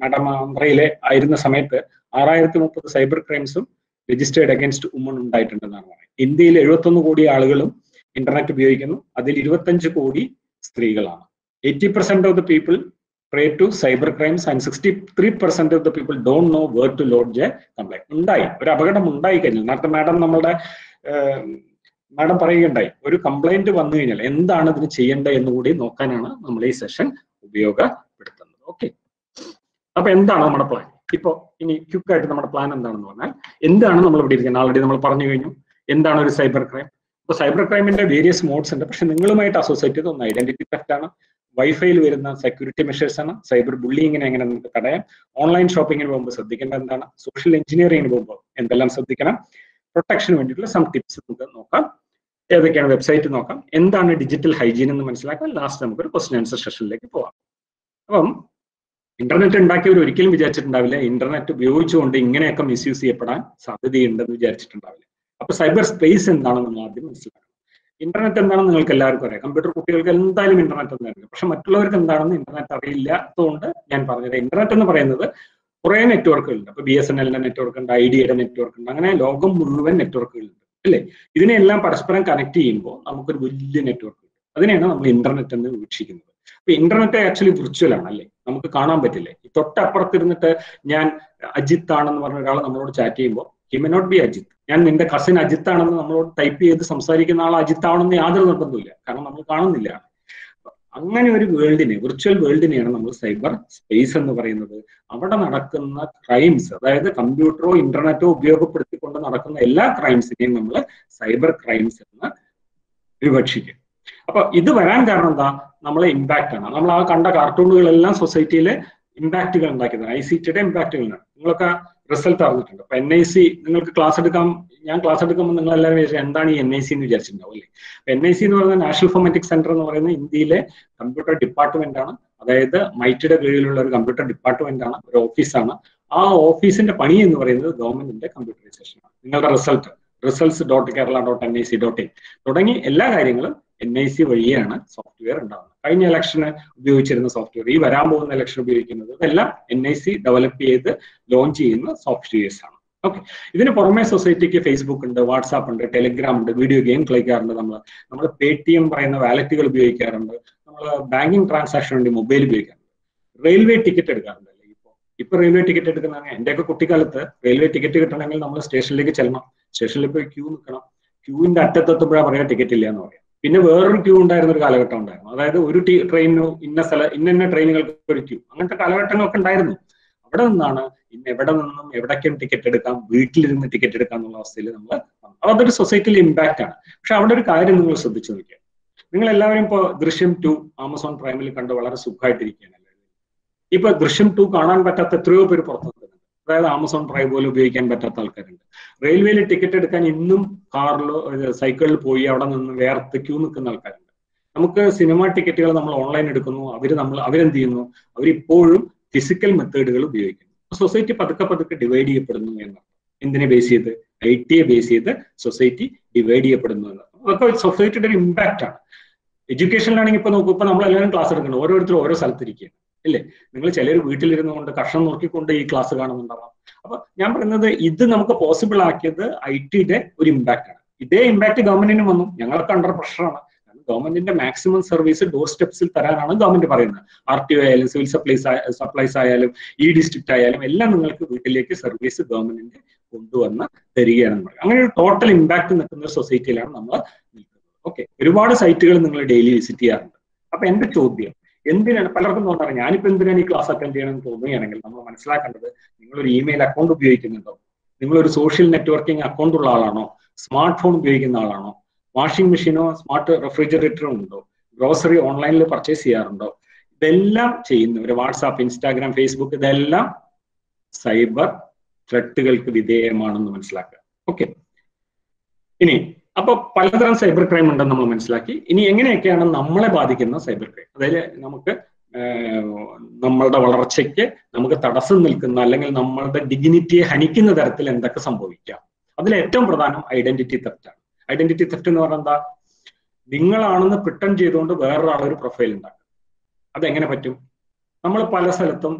മാഡം ആന്ധ്രയിലെ ആയിരുന്ന സമയത്ത് ആറായിരത്തി മുപ്പത് സൈബർ ക്രൈംസും രജിസ്റ്റേർഡ് അഗൈൻസ്റ്റ് വുമൺ ഉണ്ടായിട്ടുണ്ടെന്നാണ് പറയുന്നത്. ഇന്ത്യയിൽ എഴുപത്തൊന്ന് കോടി ആളുകളും ഇന്റർനെറ്റ് ഉപയോഗിക്കുന്നു. അതിൽ ഇരുപത്തഞ്ച് കോടി സ്ത്രീകളാണ്. Eighty percent of the people prey to cyber crimes and sixty three percent of the people don't know where to lodge a complaint ഉണ്ടായി. ഒരു അപകടം ഉണ്ടായി കഴിഞ്ഞാൽ നേരത്തെ മാഡം നമ്മുടെ മാഡം പറയുകയുണ്ടായി. ഒരു കംപ്ലൈന്റ് വന്നു കഴിഞ്ഞാൽ എന്താണ് ഇതിന് ചെയ്യേണ്ടത് എന്ന് കൂടി നോക്കാനാണ് നമ്മൾ ഈ സെഷൻ ഉപയോഗപ്പെടുത്തുന്നത്. ഓക്കെ അപ്പൊ എന്താണ് നമ്മുടെ പ്ലാൻ ഇപ്പോ ഇനി ക്യുക്കായിട്ട് നമ്മുടെ പ്ലാൻ എന്താണെന്ന് പറഞ്ഞാൽ എന്താണ് നമ്മൾ ഇവിടെ ഇരിക്കുന്നത്? ആൾറെഡി നമ്മൾ പറഞ്ഞു കഴിഞ്ഞു. എന്താണ് ഒരു സൈബർ ക്രൈം ഇപ്പൊ സൈബർ ക്രൈമിന്റെ വേരിയസ് മോഡ്സ് ഉണ്ട്. പക്ഷെ നിങ്ങളുമായിട്ട് അസോസിയേറ്റ് ചെയ്ത് ഒന്ന് ഐഡന്റിറ്റി തെഫ്റ്റ് ആണ്. വൈഫൈയിൽ വരുന്ന സെക്യൂരിറ്റി മെഷേഴ്സ് ആണ്. സൈബർ ബുള്ളിങ്ങിനെ എങ്ങനെ നമുക്ക് തടയാം? ഓൺലൈൻ ഷോപ്പിങ്ങിന് പോകുമ്പോൾ ശ്രദ്ധിക്കേണ്ട എന്താണ്? സോഷ്യൽ എഞ്ചിനീയറിംഗിന് പോകുമ്പോൾ എന്തെല്ലാം ശ്രദ്ധിക്കണം? പ്രൊട്ടക്ഷന് വേണ്ടിയിട്ടുള്ള സം ടിപ്സ് നമുക്ക് നോക്കാം. ഏതൊക്കെയാണ് വെബ്സൈറ്റ് നോക്കാം? എന്താണ് ഡിജിറ്റൽ ഹൈജീൻ എന്ന് മനസ്സിലാക്കാൻ ലാസ്റ്റ് നമുക്കൊരു ക്വസ്റ്റൻ ആൻസർ സെഷനിലേക്ക് പോവാം. അപ്പം ഇന്റർനെറ്റ് ഉണ്ടാക്കിയവർ ഒരിക്കലും വിചാരിച്ചിട്ടുണ്ടാവില്ല. ഇന്റർനെറ്റ് ഉപയോഗിച്ചുകൊണ്ട് ഇങ്ങനെയൊക്കെ മിസ്യൂസ് ചെയ്യപ്പെടാൻ സാധ്യതയുണ്ടെന്ന് വിചാരിച്ചിട്ടുണ്ടാവില്ല. അപ്പൊ സൈബർ സ്പേസ് എന്താണെന്ന് നമ്മൾ ആദ്യം മനസ്സിലാക്കണം. ഇന്റർനെറ്റ് എന്താണെന്ന് നിങ്ങൾക്ക് എല്ലാവർക്കും അറിയാം. കമ്പ്യൂട്ടർ കുട്ടികൾക്ക് എന്തായാലും ഇന്റർനെറ്റ് എന്തായിരുന്നു പക്ഷെ മറ്റുള്ളവർക്ക് എന്താണെന്ന് ഇന്റർനെറ്റ് അറിയില്ലാത്തതുകൊണ്ട് ഞാൻ പറഞ്ഞത് ഇന്റർനെറ്റ് എന്ന് പറയുന്നത് കുറെ നെറ്റ്വർക്കുകളുണ്ട്. അപ്പൊ ബി എസ് എൻ എല്ലിന്റെ നെറ്റ്വർക്ക് ഉണ്ട് ഐ ഡിയുടെ നെറ്റ്വർക്ക് ഉണ്ട് അങ്ങനെ ലോകം മുഴുവൻ നെറ്റ്വർക്കുകളുണ്ട്. അല്ലേ? ഇതിനെല്ലാം പരസ്പരം കണക്ട് ചെയ്യുമ്പോൾ നമുക്കൊരു വലിയ നെറ്റ്വർക്ക് ഉണ്ട് അതിനെയാണ് നമ്മൾ ഇന്റർനെറ്റ് എന്ന് വീക്ഷിക്കുന്നത് അപ്പൊ ഇന്റർനെറ്റ് ആക്ച്വലി വിർച്വൽ ആണ് അല്ലേ? നമുക്ക് കാണാൻ പറ്റില്ലേ? തൊട്ടപ്പുറത്തിരുന്നിട്ട് ഞാൻ അജിത്ത് ആണെന്ന് പറഞ്ഞ ഒരാൾ നമ്മളോട് ചാറ്റ് ചെയ്യുമ്പോൾ he may not be Ajith ഞാൻ നിന്റെ കസിൻ അജിത്ത് ആണെന്ന് നമ്മളോട് ടൈപ്പ് ചെയ്ത് സംസാരിക്കുന്ന ആൾ അജിത്ത് ആണെന്ന് യാതൊരു നിർബന്ധമില്ല കാരണം നമ്മൾ കാണുന്നില്ല. അങ്ങനെ ഒരു വേൾഡിനെ വിർച്വൽ വേൾഡിനെയാണ് നമ്മൾ സൈബർ സ്പേസ് എന്ന് പറയുന്നത്. അവിടെ നടക്കുന്ന ക്രൈംസ് അതായത് കമ്പ്യൂട്ടറോ ഇന്റർനെറ്റോ ഉപയോഗപ്പെടുത്തിക്കൊണ്ട് നടക്കുന്ന എല്ലാ ക്രൈംസിനെയും നമ്മൾ സൈബർ ക്രൈംസ് എന്ന് വിവക്ഷിക്കും. അപ്പൊ ഇത് വരാൻ കാരണം എന്താ? നമ്മളെ ഇമ്പാക്റ്റ് ആണ്. നമ്മൾ ആ കണ്ട കാർട്ടൂണുകളെല്ലാം സൊസൈറ്റിയിലെ ഇമ്പാക്റ്റുകൾ ഉണ്ടാക്കിയതാണ്. ഐ സി ടിയുടെ ഇമ്പാക്റ്റുകളാണ് നിങ്ങളൊക്കെ റിസൾട്ട് അറിഞ്ഞിട്ടുണ്ട് അപ്പൊ എൻ ഐ സി നിങ്ങൾക്ക് ക്ലാസ് എടുക്കാം. ഞാൻ ക്ലാസ് എടുക്കുമ്പോൾ നിങ്ങൾ എല്ലാവരും വിചാരിച്ചു എന്താണ് ഈ എൻ ഐ സി എന്ന് വിചാരിച്ചിട്ടുണ്ടാവും അല്ലേ? എൻ ഐ സി എന്ന് പറയുന്നത് നാഷണൽ ഫോമാറ്റിക് സെന്റർ എന്ന് പറയുന്ന ഇന്ത്യയിലെ കമ്പ്യൂട്ടർ ഡിപ്പാർട്ട്മെന്റ് ആണ്. അതായത് മൈറ്റിയുടെ കീഴിലുള്ള ഒരു കമ്പ്യൂട്ടർ ഡിപ്പാർട്ട്മെന്റ് ആണ് ഒരു ഓഫീസാണ്. ആ ഓഫീസിന്റെ പണി എന്ന് പറയുന്നത് ഗവൺമെന്റിന്റെ കമ്പ്യൂട്ടറൈസേഷൻ ആണ്. നിങ്ങളുടെ result results dot Kerala dot N I C dot in തുടങ്ങി എല്ലാ കാര്യങ്ങളും എൻ ഐ സി വഴിയാണ് സോഫ്റ്റ്വെയർ ഉണ്ടാകുന്നത് കഴിഞ്ഞ ഇലക്ഷന് ഉപയോഗിച്ചിരുന്ന സോഫ്റ്റ്വെയർ ഈ വരാൻ പോകുന്ന ഇലക്ഷൻ ഉപയോഗിക്കുന്നത് ഇതെല്ലാം എൻ ഐ സി ഡെവലപ്പ് ചെയ്ത് ലോഞ്ച് ചെയ്യുന്ന സോഫ്റ്റ്വെയർസ് ആണ്. ഓക്കെ ഇതിന് പുറമെ സൊസൈറ്റിക്ക് ഫേസ്ബുക്ക് ഉണ്ട് വാട്സാപ്പ് ഉണ്ട് ടെലിഗ്രാം ഉണ്ട് വീഡിയോ ഗെയിം കളിക്കാറുണ്ട് നമ്മൾ നമ്മൾ പേ ടി എം പറയുന്ന വാലറ്റുകൾ ഉപയോഗിക്കാറുണ്ട്. നമ്മൾ ബാങ്കിങ് ട്രാൻസാക്ഷൻ വേണ്ടി മൊബൈൽ ഉപയോഗിക്കാറുണ്ട്. റെയിൽവേ ടിക്കറ്റ് എടുക്കാറുണ്ട്. ഇപ്പൊ ഇപ്പൊ റെയിൽവേ ടിക്കറ്റ് എടുക്കുന്ന എന്റെയൊക്കെ കുട്ടിക്കാലത്ത് റെയിൽവേ ടിക്കറ്റ് കിട്ടണമെങ്കിൽ നമ്മൾ സ്റ്റേഷനിലേക്ക് ചെല്ലണം. സ്റ്റേഷനിൽ പോയി ക്യൂ നിൽക്കണം. ക്യൂവിന്റെ അറ്റത്തെത്തുമ്പോഴാണ് പറയാ ടിക്കറ്റ് ഇല്ല എന്ന് പറയാം. പിന്നെ വേറൊരു ക്യൂ ഉണ്ടായിരുന്ന ഒരു കാലഘട്ടം ഉണ്ടായിരുന്നു. അതായത് ഒരു ട്രെയിനോ ഇന്ന സ്ഥല ഇന്ന ഇന്ന ട്രെയിനുകൾക്ക് ഒരു ക്യൂ അങ്ങനത്തെ കാലഘട്ടങ്ങളൊക്കെ ഉണ്ടായിരുന്നു. അവിടെ നിന്നാണ് ഇന്ന് എവിടെ നിന്നും എവിടേക്കും ടിക്കറ്റ് എടുക്കാം വീട്ടിലിരുന്ന് ടിക്കറ്റ് എടുക്കാം എന്നുള്ള അവസ്ഥയിൽ നമ്മൾ അതൊരു സൊസൈറ്റിയിൽ ഇമ്പാക്റ്റ് ആണ്. പക്ഷെ അവിടെ ഒരു കാര്യം നിങ്ങൾ ശ്രദ്ധിച്ചു നോക്കിയാൽ നിങ്ങൾ എല്ലാവരും ഇപ്പോൾ ദൃശ്യം ടു ആമസോൺ പ്രൈമിൽ കണ്ട് വളരെ സുഖമായിട്ടിരിക്കുകയാണ്. ഇപ്പൊ ദൃശ്യം ടു കാണാൻ പറ്റാത്ത എത്രയോ പേര് പുറത്തു അതായത് ആമസോൺ പ്രൈം പോലും ഉപയോഗിക്കാൻ പറ്റാത്ത ആൾക്കാരുണ്ട്. റെയിൽവേയിൽ ടിക്കറ്റ് എടുക്കാൻ ഇന്നും കാറിലോ സൈക്കിളിൽ പോയി അവിടെ നിന്ന് വേർത്ത് ക്യൂ നിൽക്കുന്ന ആൾക്കാരുണ്ട്. നമുക്ക് സിനിമ ടിക്കറ്റുകൾ നമ്മൾ ഓൺലൈൻ എടുക്കുന്നു അവർ നമ്മൾ അവരെന്ത് ചെയ്യുന്നു? അവരിപ്പോഴും ഫിസിക്കൽ മെത്തേഡുകൾ ഉപയോഗിക്കുന്നു. സൊസൈറ്റി പതുക്കെ പതുക്കെ ഡിവൈഡ് ചെയ്യപ്പെടുന്നു എന്നാണ് എന്തിനെ ബേസ് ചെയ്ത്? ഐ ടിയെ ബേസ് ചെയ്ത് സൊസൈറ്റി ഡിവൈഡ് ചെയ്യപ്പെടുന്നു എന്നാണ് അതൊക്കെ സൊസൈറ്റിയുടെ ഒരു ഇമ്പാക്റ്റ് ആണ്. എഡ്യൂക്കേഷനിലാണെങ്കിൽ ഇപ്പൊ നോക്കും ഇപ്പൊ നമ്മൾ എല്ലാവരും ക്ലാസ് എടുക്കണം. ഓരോരുത്തരും ഓരോ സ്ഥലത്തിരിക്കുകയാണ്. ഇല്ലേ? നിങ്ങൾ ചിലർ വീട്ടിലിരുന്ന് കൊണ്ട് കഷ്ണം നോക്കിക്കൊണ്ട് ഈ ക്ലാസ് കാണുന്നുണ്ടാവാം. അപ്പൊ ഞാൻ പറയുന്നത് ഇത് നമുക്ക് പോസിബിൾ ആക്കിയത് ഐ ടിയുടെ ഒരു ഇമ്പാക്റ്റ് ആണ്. ഇതേ ഇമ്പാക്ട് ഗവൺമെന്റിന് വന്നു. ഞങ്ങളൊക്കെ അണ്ടർ പ്രഷറാണ് ഗവൺമെന്റിന്റെ മാക്സിമം സർവീസ് ഡോർ സ്റ്റെപ്സിൽ തരാനാണ് ഗവൺമെന്റ് പറയുന്നത്. ആർ ടി ഒ ആയാലും സിവിൽ സപ്ലൈസ് സപ്ലൈസ് ആയാലും ഇ ഡിസ്ട്രിക്ട് ആയാലും എല്ലാം നിങ്ങൾക്ക് വീട്ടിലേക്ക് സർവീസ് ഗവൺമെന്റിന്റെ കൊണ്ടുവന്ന് തരികയാണെന്ന് പറയും. അങ്ങനെ ഒരു ടോട്ടൽ ഇമ്പാക്ട് നിൽക്കുന്ന ഒരു സൊസൈറ്റിയിലാണ് നമ്മൾ നിൽക്കുന്നത്. ഓക്കെ ഒരുപാട് സൈറ്റുകൾ നിങ്ങൾ ഡെയിലി വിസിറ്റ് ചെയ്യാറുണ്ട്. അപ്പൊ എന്റെ ചോദ്യം എന്തിനാണ്? പലർക്കും തോന്നാറ്. ഞാനിപ്പോ എന്തിനാണ് ഈ ക്ലാസ് അറ്റൻഡ് ചെയ്യണമെന്ന് തോന്നുകയാണെങ്കിൽ നമ്മൾ മനസ്സിലാക്കേണ്ടത് നിങ്ങളൊരു ഇമെയിൽ അക്കൗണ്ട് ഉപയോഗിക്കുന്നുണ്ടോ? നിങ്ങളൊരു സോഷ്യൽ നെറ്റ്വർക്കിംഗ് അക്കൗണ്ട് ഉള്ള ആളാണോ? സ്മാർട്ട് ഫോൺ ഉപയോഗിക്കുന്ന ആളാണോ? വാഷിംഗ് മെഷീനോ സ്മാർട്ട് റെഫ്രിജറേറ്ററോ ഉണ്ടോ? ഗ്രോസറി ഓൺലൈനിൽ പർച്ചേസ് ചെയ്യാറുണ്ടോ? ഇതെല്ലാം ചെയ്യുന്നവർ വാട്സാപ്പ് ഇൻസ്റ്റാഗ്രാം ഫേസ്ബുക്ക് ഇതെല്ലാം സൈബർ ത്രെട്ടുകൾക്ക് വിധേയമാണെന്ന് മനസ്സിലാക്കുക. ഓക്കെ. ഇനി അപ്പൊ പലതരം സൈബർ ക്രൈം ഉണ്ടെന്ന് നമ്മൾ മനസ്സിലാക്കി. ഇനി എങ്ങനെയൊക്കെയാണ് നമ്മളെ ബാധിക്കുന്ന സൈബർ ക്രൈം? അതായത് നമുക്ക് നമ്മളുടെ വളർച്ചയ്ക്ക് നമുക്ക് തടസ്സം നിൽക്കുന്ന അല്ലെങ്കിൽ നമ്മളുടെ ഡിഗ്നിറ്റിയെ ഹനിക്കുന്ന തരത്തിൽ എന്തൊക്കെ സംഭവിക്കാം? അതിൽ ഏറ്റവും പ്രധാനം ഐഡന്റിറ്റി തെഫ്റ്റ് ആണ്. ഐഡന്റിറ്റി തെഫ്റ്റ് എന്ന് പറഞ്ഞാൽ എന്താ? നിങ്ങളാണെന്ന് പ്രിട്ടൺ ചെയ്തുകൊണ്ട് വേറൊരാളൊരു പ്രൊഫൈൽ ഉണ്ടാക്കുക. അതെങ്ങനെ പറ്റും? നമ്മൾ പല സ്ഥലത്തും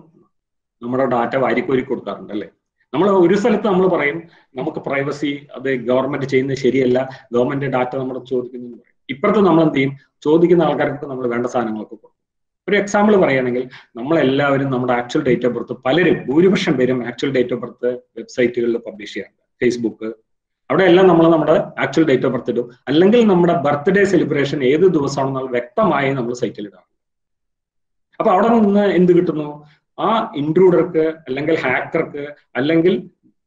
നമ്മുടെ ഡാറ്റ വാരിക്കോരി കൊടുക്കാറുണ്ട് അല്ലേ? നമ്മൾ ഒരു സ്ഥലത്ത് നമ്മൾ പറയും നമുക്ക് പ്രൈവസി അത് ഗവൺമെന്റ് ചെയ്യുന്നത് ശരിയല്ല. ഗവൺമെന്റ് ഡാറ്റ നമ്മൾ ചോദിക്കുന്നു പറയും. ഇപ്പുറത്ത് നമ്മൾ എന്ത് ചെയ്യും? ചോദിക്കുന്ന ആൾക്കാർക്ക് നമ്മൾ വേണ്ട സാധനങ്ങളൊക്കെ കൊടുക്കും. ഒരു എക്സാമ്പിൾ പറയുകയാണെങ്കിൽ നമ്മളെല്ലാവരും നമ്മുടെ ആക്ച്വൽ ഡേറ്റ് ഓഫ് ബർത്ത് പലരും ഭൂരിപക്ഷം പേരും ആക്ച്വൽ ഡേറ്റ് ഓഫ് ബർത്ത് വെബ്സൈറ്റുകളിൽ പബ്ലിഷ് ചെയ്യാറുണ്ട്. ഫേസ്ബുക്ക് അവിടെ എല്ലാം നമ്മൾ നമ്മുടെ ആക്ച്വൽ ഡേറ്റ് ഓഫ് ബർത്ത് ഇടും. അല്ലെങ്കിൽ നമ്മുടെ ബർത്ത്ഡേ സെലിബ്രേഷൻ ഏത് ദിവസമാണെന്നുള്ള വ്യക്തമായി നമ്മൾ സൈറ്റിൽ ഇടാറുണ്ട്. അപ്പൊ അവിടെ നിന്ന് എന്ത് കിട്ടുന്നു? ആ ഇൻട്രൂഡർക്ക് അല്ലെങ്കിൽ ഹാക്കർക്ക് അല്ലെങ്കിൽ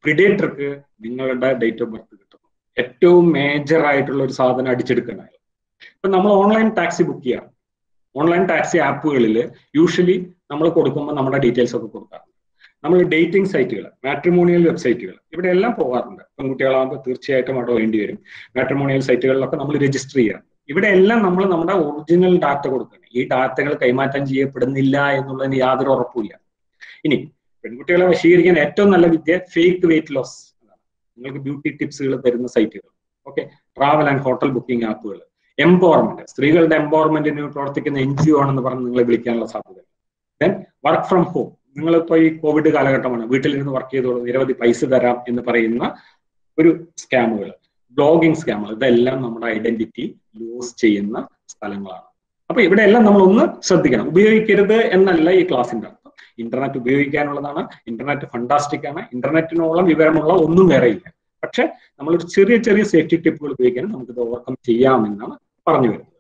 പ്രിഡേറ്റർക്ക് നിങ്ങളുടെ ഡേറ്റ് ഓഫ് ബർത്ത് കിട്ടുന്നു ഏറ്റവും മേജർ ആയിട്ടുള്ള ഒരു സാധനം അടിച്ചെടുക്കാനായി ഇപ്പൊ നമ്മൾ ഓൺലൈൻ ടാക്സി ബുക്ക് ചെയ്യാം. ഓൺലൈൻ ടാക്സി ആപ്പുകളിൽ യൂഷ്വലി നമ്മൾ കൊടുക്കുമ്പോൾ നമ്മുടെ ഡീറ്റെയിൽസ് ഒക്കെ കൊടുക്കാറുണ്ട് നമ്മൾ ഡേറ്റിംഗ് സൈറ്റുകൾ മാട്രിമോണിയൽ വെബ്സൈറ്റുകൾ ഇവിടെ എല്ലാം പോകാറുണ്ട്. പെൺകുട്ടികളാകുമ്പോൾ തീർച്ചയായിട്ടും അവിടെ വേണ്ടി വരും. മാട്രിമോണിയൽ സൈറ്റുകളിലൊക്കെ നമ്മൾ രജിസ്റ്റർ ചെയ്യാം ഇവിടെ എല്ലാം നമ്മൾ നമ്മുടെ ഒറിജിനൽ ഡാറ്റ കൊടുക്കണം. ഈ ഡാറ്റകൾ കൈമാറ്റം ചെയ്യപ്പെടുന്നില്ല എന്നുള്ളതിന് യാതൊരു ഉറപ്പുമില്ല. ഇനി പെൺകുട്ടികളെ വശീകരിക്കാൻ ഏറ്റവും നല്ല വിദ്യ ഫേക്ക് വെയിറ്റ് ലോസ് നിങ്ങൾക്ക് ബ്യൂട്ടി ടിപ്സുകൾ തരുന്ന സൈറ്റുകൾ okay travel and hotel booking ആപ്പുകൾ എംപവർമെന്റ് സ്ത്രീകളുടെ എംപവർമെന്റിന് പ്രവർത്തിക്കുന്ന എൻ ജി ഒ ആണെന്ന് പറഞ്ഞ് നിങ്ങളെ വിളിക്കാനുള്ള സാധ്യത ദെൻ വർക്ക് ഫ്രം ഹോം നിങ്ങളിപ്പോ ഈ കോവിഡ് കാലഘട്ടമാണ്. വീട്ടിലിരുന്ന് വർക്ക് ചെയ്തോളൂ നിരവധി പൈസ തരാം എന്ന് പറയുന്ന ഒരു സ്കാമുകൾ ബ്ലോഗിംഗ് സ്കാമുകൾ ഇതെല്ലാം നമ്മുടെ ഐഡന്റിറ്റി ലൂസ് ചെയ്യുന്ന സ്ഥലങ്ങളാണ്. അപ്പൊ ഇവിടെയെല്ലാം നമ്മൾ ഒന്ന് ശ്രദ്ധിക്കണം. ഉപയോഗിക്കരുത് എന്നല്ല ഈ ക്ലാസിന്റെ അർത്ഥം. ഇന്റർനെറ്റ് ഉപയോഗിക്കാനുള്ളതാണ്. ഇന്റർനെറ്റ് ഫണ്ടാസ്റ്റിക് ആണ്. ഇന്റർനെറ്റിനോളം വിവരമുള്ള ഒന്നും വേറെ ഇല്ല. പക്ഷെ നമ്മളൊരു ചെറിയ ചെറിയ സേഫ്റ്റി ടിപ്പുകൾ ഉപയോഗിക്കാനും നമുക്ക് ഇത് ഓവർകം ചെയ്യാമെന്നാണ് പറഞ്ഞു വരുന്നത്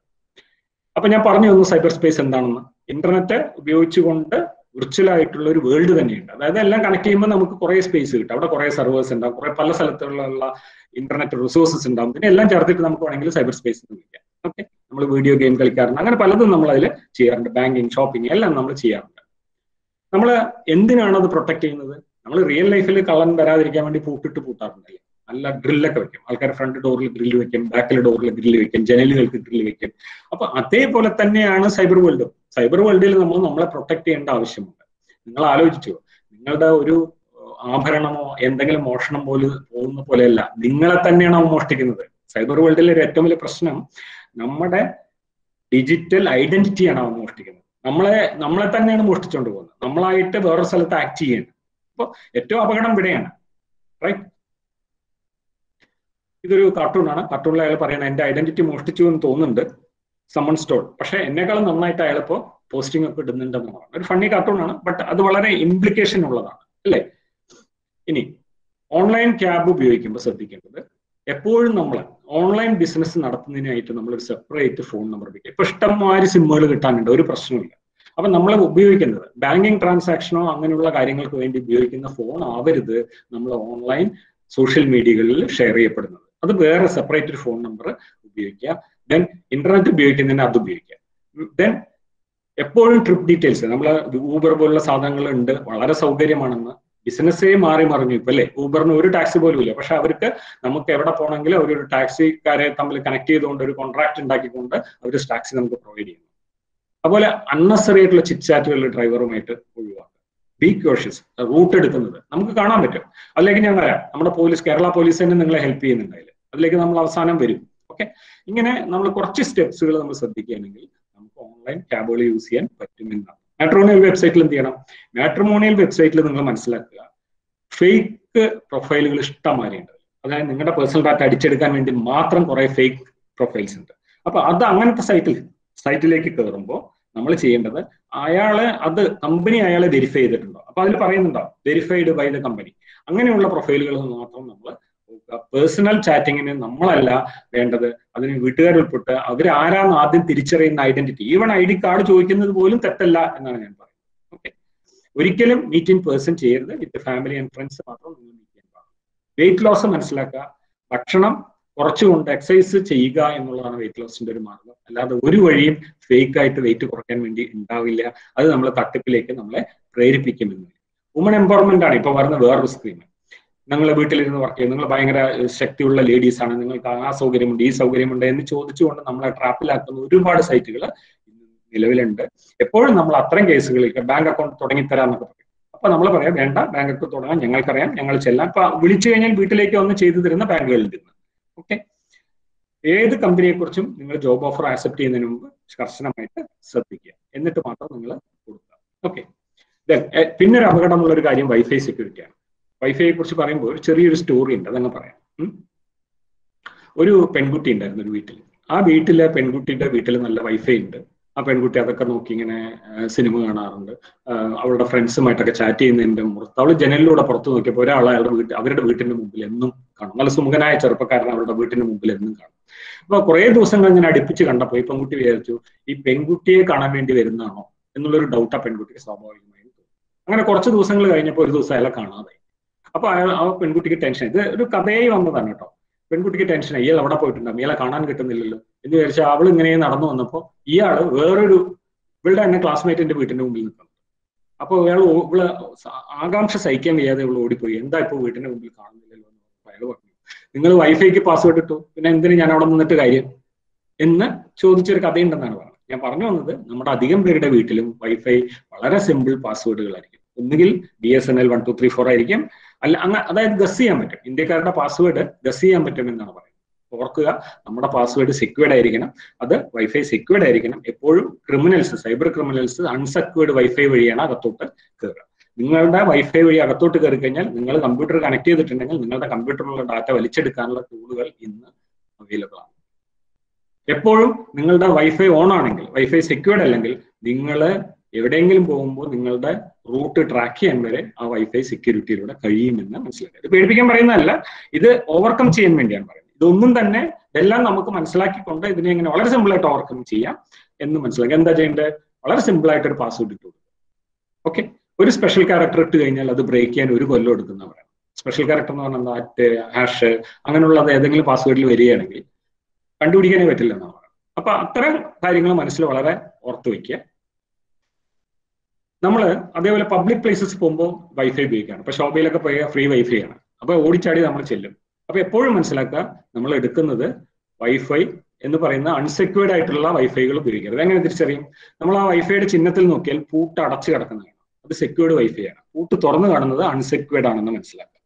അപ്പൊ ഞാൻ പറഞ്ഞു തന്നു സൈബർ സ്പേസ് എന്താണെന്ന്. ഇന്റർനെറ്റ് ഉപയോഗിച്ചുകൊണ്ട് വിർച്വൽ ആയിട്ടുള്ള ഒരു വേൾഡ് തന്നെയുണ്ട്. അതായത് എല്ലാം കണക്ട് ചെയ്യുമ്പോൾ നമുക്ക് കുറെ സ്പേസ് കിട്ടും. അവിടെ കുറെ സെർവേഴ്സ് ഉണ്ടാവും കുറെ പല സ്ഥലത്തുള്ള ഇന്റർനെറ്റ് റിസോഴ്സസ് ഉണ്ടാവും. പിന്നെ എല്ലാം ചേർത്തിട്ട് നമുക്ക് വേണമെങ്കിൽ സൈബർ സ്പേസ് എന്ന് വിളിക്കാം. ഓക്കെ നമ്മൾ വീഡിയോ ഗെയിം കളിക്കാറുണ്ട്. അങ്ങനെ പലതും നമ്മൾ അതിൽ ചെയ്യാറുണ്ട്. ബാങ്കിങ് ഷോപ്പിംഗ് എല്ലാം നമ്മൾ ചെയ്യാറുണ്ട്. നമ്മൾ എന്തിനാണ് അത് പ്രൊട്ടക്ട് ചെയ്യുന്നത്? നമ്മൾ റിയൽ ലൈഫിൽ കള്ളൻ വരാതിരിക്കാൻ വേണ്ടി പൂട്ടിട്ട് പൂട്ടാറുണ്ടല്ലേ? നല്ല ഡ്രില്ലൊക്കെ വെക്കും. ആൾക്കാർ ഫ്രണ്ട് ഡോറിൽ ഗ്രില്ല് വെക്കും ബാക്കിലെ ഡോറിൽ ഗ്രില്ല് വെക്കും ജനലുകൾക്ക് ഗ്രില്ല് വെക്കും. അപ്പൊ അതേപോലെ തന്നെയാണ് സൈബർ വേൾഡും സൈബർ വേൾഡിൽ നമ്മൾ നമ്മളെ പ്രൊട്ടക്ട് ചെയ്യേണ്ട ആവശ്യമുണ്ട്. നിങ്ങൾ ആലോചിച്ചു. നിങ്ങളുടെ ഒരു ആഭരണമോ എന്തെങ്കിലും മോഷണം പോലെ പോകുന്ന പോലെയല്ല. നിങ്ങളെ തന്നെയാണ് അവ മോഷ്ടിക്കുന്നത്. സൈബർ വേൾഡിലെ ഒരു ഏറ്റവും വലിയ പ്രശ്നം നമ്മുടെ ഡിജിറ്റൽ ഐഡന്റിറ്റിയാണ് അവൻ മോഷ്ടിക്കുന്നത്. നമ്മളെ നമ്മളെ തന്നെയാണ് മോഷ്ടിച്ചുകൊണ്ട് പോകുന്നത്. നമ്മളായിട്ട് വേറൊരു സ്ഥലത്ത് ആക്ട് ചെയ്യുന്നത് അപ്പോൾ ഏറ്റവും അപകടം ഇവിടെയാണ്. റൈറ്റ് ഇതൊരു കാർട്ടൂണാണ് കാർട്ടൂണിൽ അയാൾ പറയുന്നത് എന്റെ ഐഡന്റിറ്റി മോഷ്ടിച്ചു എന്ന് തോന്നുന്നുണ്ട്. സമ്മൺ സ്റ്റോൾ പക്ഷെ എന്നെക്കാളും നന്നായിട്ട് അയാൾ ഇപ്പോ പോസ്റ്റിംഗ് ഒക്കെ ഇടുന്നുണ്ടെന്ന് ഇടുന്നുണ്ടെന്നാണ് ഒരു ഫണ്ണി കാർട്ടൂണാണ് ബട്ട് അത് വളരെ ഇംപ്ലിക്കേഷൻ ഉള്ളതാണ് അല്ലേ? ഇനി ഓൺലൈൻ ക്യാബ് ഉപയോഗിക്കുമ്പോൾ ശ്രദ്ധിക്കേണ്ടത് എപ്പോഴും നമ്മൾ ഓൺലൈൻ ബിസിനസ് നടത്തുന്നതിനായിട്ട് നമ്മൾ ഒരു സെപ്പറേറ്റ് ഫോൺ നമ്പർ ഉപയോഗിക്കുക. ഇപ്പൊ ഇഷ്ടംമാതിരി സിമ്മുകൾ കിട്ടാനുണ്ട് ഒരു പ്രശ്നമില്ല അപ്പൊ നമ്മൾ ഉപയോഗിക്കുന്നത് ബാങ്കിങ് ട്രാൻസാക്ഷനോ അങ്ങനെയുള്ള കാര്യങ്ങൾക്ക് വേണ്ടി ഉപയോഗിക്കുന്ന ഫോൺ ആവരുത് നമ്മൾ ഓൺലൈൻ സോഷ്യൽ മീഡിയകളിൽ ഷെയർ ചെയ്യപ്പെടുന്നത്. അത് വേറെ സെപ്പറേറ്റ് ഒരു ഫോൺ നമ്പർ ഉപയോഗിക്കാം ദെൻ ഇന്റർനെറ്റ് ഉപയോഗിക്കുന്നതിന് അത് ഉപയോഗിക്കാം ദെൻ എപ്പോഴും ട്രിപ്പ് ഡീറ്റെയിൽസ് നമ്മൾ ഊബർ പോലുള്ള സാധനങ്ങൾ ഉണ്ട് വളരെ സൗകര്യമാണെന്ന്. ബിസിനസ്സേ മാറി മറിഞ്ഞു ഇപ്പൊ അല്ലേ ഊബറിന് ഒരു ടാക്സി പോലും ഇല്ല. പക്ഷെ അവർക്ക് നമുക്ക് എവിടെ പോകണമെങ്കിലും ഒരു ടാക്സിക്കാരെ തമ്മിൽ കണക്ട് ചെയ്തുകൊണ്ട് ഒരു കോൺട്രാക്ട് ഉണ്ടാക്കിക്കൊണ്ട് അവർ ടാക്സി നമുക്ക് പ്രൊവൈഡ് ചെയ്യുന്നു. അതുപോലെ അൺനെസറി ആയിട്ടുള്ള ചിറ്റ്ചാറ്റുകളിൽ ഡ്രൈവറുമായിട്ട് ഒഴിവാക്കുക. ബി ക്യോഷ്യസ് റൂട്ട് എടുക്കുന്നത് നമുക്ക് കാണാൻ പറ്റും. അല്ലെങ്കിൽ ഞാൻ വരാം നമ്മുടെ പോലീസ് കേരള പോലീസ് തന്നെ നിങ്ങളെ ഹെൽപ്പ് ചെയ്യുന്നുണ്ട് അതിൽ അതിലേക്ക് നമ്മൾ അവസാനം വരും. ഓക്കെ ഇങ്ങനെ നമ്മൾ കുറച്ച് സ്റ്റെപ്സുകൾ നമ്മൾ ശ്രദ്ധിക്കുകയാണെങ്കിൽ നമുക്ക് ഓൺലൈൻ ടാബുകൾ യൂസ് ചെയ്യാൻ പറ്റുമെന്നാണ് മാട്രോണിയൽ വെബ്സൈറ്റിൽ എന്ത് ചെയ്യണം? മാട്രിമോണിയൽ വെബ്സൈറ്റിൽ നിങ്ങൾ മനസ്സിലാക്കുക ഫേക്ക് പ്രൊഫൈലുകൾ ഇഷ്ടംമാതിരി ഉണ്ട് അതായത് നിങ്ങളുടെ പേഴ്സണൽ ഡാറ്റ അടിച്ചെടുക്കാൻ വേണ്ടി മാത്രം കുറെ ഫേക്ക് പ്രൊഫൈൽസ് ഉണ്ട്. അപ്പൊ അത് അങ്ങനത്തെ സൈറ്റിൽ സൈറ്റിലേക്ക് കയറുമ്പോൾ നമ്മൾ ചെയ്യേണ്ടത് അയാൾ അത് കമ്പനി അയാളെ വെരിഫൈ ചെയ്തിട്ടുണ്ടോ? അപ്പൊ അതിൽ പറയുന്നുണ്ടോ വെരിഫൈഡ് ബൈ ദ കമ്പനി അങ്ങനെയുള്ള പ്രൊഫൈലുകൾ മാത്രം നമ്മൾ പേഴ്സണൽ ചാറ്റിങ്ങിന് നമ്മളല്ല വേണ്ടത്. അതിന് വീട്ടുകാരുൾപ്പെട്ട് ആരാന്ന് ആദ്യം തിരിച്ചറിയുന്ന identity even I D card ചോദിക്കുന്നത് പോലും തെറ്റല്ല എന്നാണ് ഞാൻ പറയുന്നത്. ഓക്കെ ഒരിക്കലും മീറ്റ് ഇൻ പേഴ്സൺ ചെയ്യരുത്. വിത്ത് ഫാമിലി ആൻഡ് ഫ്രണ്ട്സ് മാത്രം നിങ്ങൾ മീറ്റ് ചെയ്യാൻ വെയിറ്റ് ലോസ് മനസ്സിലാക്കുക. ഭക്ഷണം കുറച്ചുകൊണ്ട് എക്സസൈസ് ചെയ്യുക എന്നുള്ളതാണ് വെയിറ്റ് ലോസിന്റെ ഒരു മാർഗം. അല്ലാതെ ഒരു വഴിയും ഫേക്ക് ആയിട്ട് വെയിറ്റ് കുറയ്ക്കാൻ വേണ്ടി ഉണ്ടാവില്ല. അത് നമ്മളെ തട്ടിപ്പിലേക്ക് നമ്മളെ പ്രേരിപ്പിക്കുമെന്ന് വുമൺ എംപവർമെന്റ് ആണ്. ഇപ്പൊ വരുന്ന വേറൊരു സ്കീം നിങ്ങൾ വീട്ടിലിരുന്ന് വർക്ക് ചെയ്യും നിങ്ങൾ ഭയങ്കര ശക്തിയുള്ള ലേഡീസ് ആണ്. നിങ്ങൾക്ക് ആ സൗകര്യമുണ്ട് ഈ സൗകര്യമുണ്ട് എന്ന് ചോദിച്ചുകൊണ്ട് നമ്മളെ ട്രാപ്പിലാക്കുന്ന ഒരുപാട് സൈറ്റുകൾ നിലവിലുണ്ട്. എപ്പോഴും നമ്മൾ അത്തരം കേസുകളിൽ ബാങ്ക് അക്കൗണ്ട് തുടങ്ങിത്തരാന്നൊക്കെ പറയും. അപ്പൊ നമ്മൾ പറയാം വേണ്ട ബാങ്ക് അക്കൗണ്ട് തുടങ്ങാൻ ഞങ്ങൾക്കറിയാം ഞങ്ങൾ ചെല്ലാം. അപ്പൊ വിളിച്ചു കഴിഞ്ഞാൽ വീട്ടിലേക്ക് ഒന്ന് ചെയ്തു തരുന്ന ബാങ്കുകളിൽ നിന്ന് ഓക്കെ? ഏത് കമ്പനിയെ കുറിച്ചും നിങ്ങൾ ജോബ് ഓഫർ ആക്സെപ്റ്റ് ചെയ്യുന്നതിന് മുമ്പ് കർശനമായിട്ട് ശ്രദ്ധിക്കുക. എന്നിട്ട് മാത്രം നിങ്ങൾ കൊടുക്കുക. ഓക്കെ? പിന്നെ ഒരു അപകടമുള്ള ഒരു കാര്യം വൈഫൈ സെക്യൂരിറ്റിയാണ് വൈഫൈയെ കുറിച്ച് പറയുമ്പോൾ ചെറിയൊരു സ്റ്റോറി ഉണ്ട് അതങ്ങ് പറയാം. ഒരു പെൺകുട്ടി ഉണ്ടായിരുന്നു ഒരു വീട്ടിൽ. ആ വീട്ടിലെ പെൺകുട്ടിയുടെ വീട്ടിൽ നല്ല വൈഫൈ ഉണ്ട്. ആ പെൺകുട്ടി അതൊക്കെ നോക്കി ഇങ്ങനെ സിനിമ കാണാറുണ്ട്. അവളുടെ ഫ്രണ്ട്സുമായിട്ടൊക്കെ ചാറ്റ് ചെയ്യുന്നതിന്റെ മുറത്ത് അവൾ ജനലിലൂടെ പുറത്തു നോക്കിയപ്പോൾ ഒരാൾ അയാളുടെ വീട്ടിൽ അവരുടെ വീട്ടിന്റെ മുമ്പിൽ എന്നും കാണും. നല്ല സുമുഖനായ ചെറുപ്പക്കാരൻ അവരുടെ വീട്ടിന്റെ മുമ്പിൽ എന്നും കാണും. അപ്പൊ കുറെ ദിവസങ്ങൾ ഇങ്ങനെ അടുപ്പിച്ച് കണ്ടപ്പോൾ ഈ പെൺകുട്ടി വിചാരിച്ചു ഈ പെൺകുട്ടിയെ കാണാൻ വേണ്ടി വരുന്നതാണോ? എന്നുള്ളൊരു ഡൗട്ട് ആ പെൺകുട്ടിക്ക് സ്വാഭാവികമായും അങ്ങനെ കുറച്ച് ദിവസങ്ങൾ കഴിഞ്ഞപ്പോൾ ഒരു ദിവസം അയാളെ കാണാതായി. അപ്പൊ ആ പെൺകുട്ടിക്ക് ടെൻഷൻ ഇത് ഒരു കഥയായി വന്നതാണ് കേട്ടോ. പെൺകുട്ടിക്ക് ടെൻഷൻ ഇയാൾ അവിടെ പോയിട്ടുണ്ട് ഇയാളെ കാണാൻ കിട്ടുന്നില്ലല്ലോ. എന്ന് വിചാരിച്ചാൽ അവൾ ഇങ്ങനെ നടന്നു വന്നപ്പോൾ ഇയാൾ വേറൊരു ഇവളുടെ തന്നെ ക്ലാസ്മേറ്റിന്റെ വീട്ടിന്റെ മുമ്പിൽ നിൽക്കുന്നു. അപ്പൊ ഇയാൾ ഇവൾ ആകാംക്ഷ സഹിക്കാൻ വയ്യാതെ ഇവൾ ഓടിപ്പോയി. എന്താ ഇപ്പൊ വീട്ടിന്റെ മുമ്പിൽ കാണുന്നില്ലല്ലോ എന്ന് അയാൾ പറഞ്ഞു നിങ്ങൾ വൈഫൈക്ക് പാസ്വേഡ് ഇട്ടു. പിന്നെ എന്തിനു ഞാൻ അവിടെ നിന്നിട്ട് കാര്യം? എന്ന് ചോദിച്ചൊരു കഥയുണ്ടെന്നാണ് പറഞ്ഞത്. ഞാൻ പറഞ്ഞു വന്നത് നമ്മുടെ അധികം പേരുടെ വീട്ടിലും വൈഫൈ വളരെ സിമ്പിൾ പാസ്വേഡുകളായിരിക്കും ഒന്നുകിൽ B S N L one two three four ആയിരിക്കും. അല്ല അങ്ങ അതായത് ഗസ് ചെയ്യാൻ പറ്റും. ഇന്ത്യക്കാരുടെ പാസ്വേഡ് ഗസ് ചെയ്യാൻ പറ്റും എന്നാണ് പറയുന്നത് ഓർക്കുക നമ്മുടെ പാസ്വേഡ് സെക്യൂർഡ് ആയിരിക്കണം. അത് വൈഫൈ സെക്യൂർഡ് ആയിരിക്കണം. എപ്പോഴും criminals cyber criminals unsecured wifi വഴിയാണ് അകത്തോട്ട് കയറുക നിങ്ങളുടെ വൈഫൈ വഴി അകത്തോട്ട് കയറി കഴിഞ്ഞാൽ നിങ്ങൾ കമ്പ്യൂട്ടർ കണക്ട് ചെയ്തിട്ടുണ്ടെങ്കിൽ നിങ്ങളുടെ കമ്പ്യൂട്ടറിലുള്ള ഡാറ്റ വലിച്ചെടുക്കാനുള്ള ടൂളുകൾ ഇന്ന് അവൈലബിൾ ആണ്. എപ്പോഴും നിങ്ങളുടെ വൈഫൈ ഓൺ ആണെങ്കിൽ വൈഫൈ സെക്യൂർഡ് അല്ലെങ്കിൽ നിങ്ങൾ എവിടെയെങ്കിലും പോകുമ്പോൾ നിങ്ങളുടെ റൂട്ട് ട്രാക്ക് ചെയ്യാൻ വരെ ആ വൈഫൈ സെക്യൂരിറ്റിയിലൂടെ കഴിയുമെന്ന് മനസ്സിലാക്കുക. ഇത് പേടിപ്പിക്കാൻ പറയുന്നതല്ല ഇത് ഓവർകം ചെയ്യാൻ വേണ്ടിയാണ് പറയുന്നത്. ഇതൊന്നും തന്നെ ഇതെല്ലാം നമുക്ക് മനസ്സിലാക്കിക്കൊണ്ട് ഇതിനെ എങ്ങനെ വളരെ സിമ്പിൾ ആയിട്ട് ഓവർകം ചെയ്യാം എന്ന് മനസ്സിലാക്കുക. എന്താ ചെയ്യേണ്ടത്? വളരെ സിമ്പിൾ ആയിട്ട് ഒരു പാസ്വേഡ് ഇട്ട് കൊടുക്കുക. ഓക്കെ ഒരു സ്പെഷ്യൽ ക്യാരക്ടർ ഇട്ട് കഴിഞ്ഞാൽ അത് ബ്രേക്ക് ചെയ്യാൻ ഒരു കൊല്ലം എടുക്കുന്നവരാണ്. സ്പെഷ്യൽ ക്യാരക്ടർ എന്ന് പറഞ്ഞാൽ ആറ്റ് ഹാഷ് അങ്ങനെയുള്ളത് ഏതെങ്കിലും പാസ്വേഡിൽ വരികയാണെങ്കിൽ കണ്ടുപിടിക്കാനേ പറ്റില്ല എന്നാണ് പറയുന്നത്. അപ്പൊ അത്തരം കാര്യങ്ങൾ മനസ്സിൽ വളരെ ഓർത്തു വെക്കുക. നമ്മൾ അതേപോലെ പബ്ലിക് പ്ലേസസ് പോകുമ്പോൾ വൈഫൈ ഉപയോഗിക്കുകയാണ് ഇപ്പൊ ഷോപ്പിലൊക്കെ പോയ ഫ്രീ വൈഫൈ ആണ്. അപ്പൊ ഓടിച്ചാടി നമ്മൾ ചെല്ലും. അപ്പൊ എപ്പോഴും മനസ്സിലാക്കുക നമ്മൾ എടുക്കുന്നത് വൈഫൈ എന്ന് പറയുന്ന അൺസെക്യൂർഡ് ആയിട്ടുള്ള വൈഫൈകൾ ഉപയോഗിക്കരുത്. എങ്ങനെ തിരിച്ചറിയും? നമ്മൾ ആ വൈഫൈയുടെ ചിഹ്നത്തിൽ നോക്കിയാൽ പൂട്ട് അടച്ചു കിടക്കുന്നതാണ്. അത് സെക്യൂർഡ് വൈഫൈ ആണ്. പൂട്ട് തുറന്നു കാണുന്നത് അൺസെക്യൂർഡ് ആണെന്ന് മനസ്സിലാക്കുക.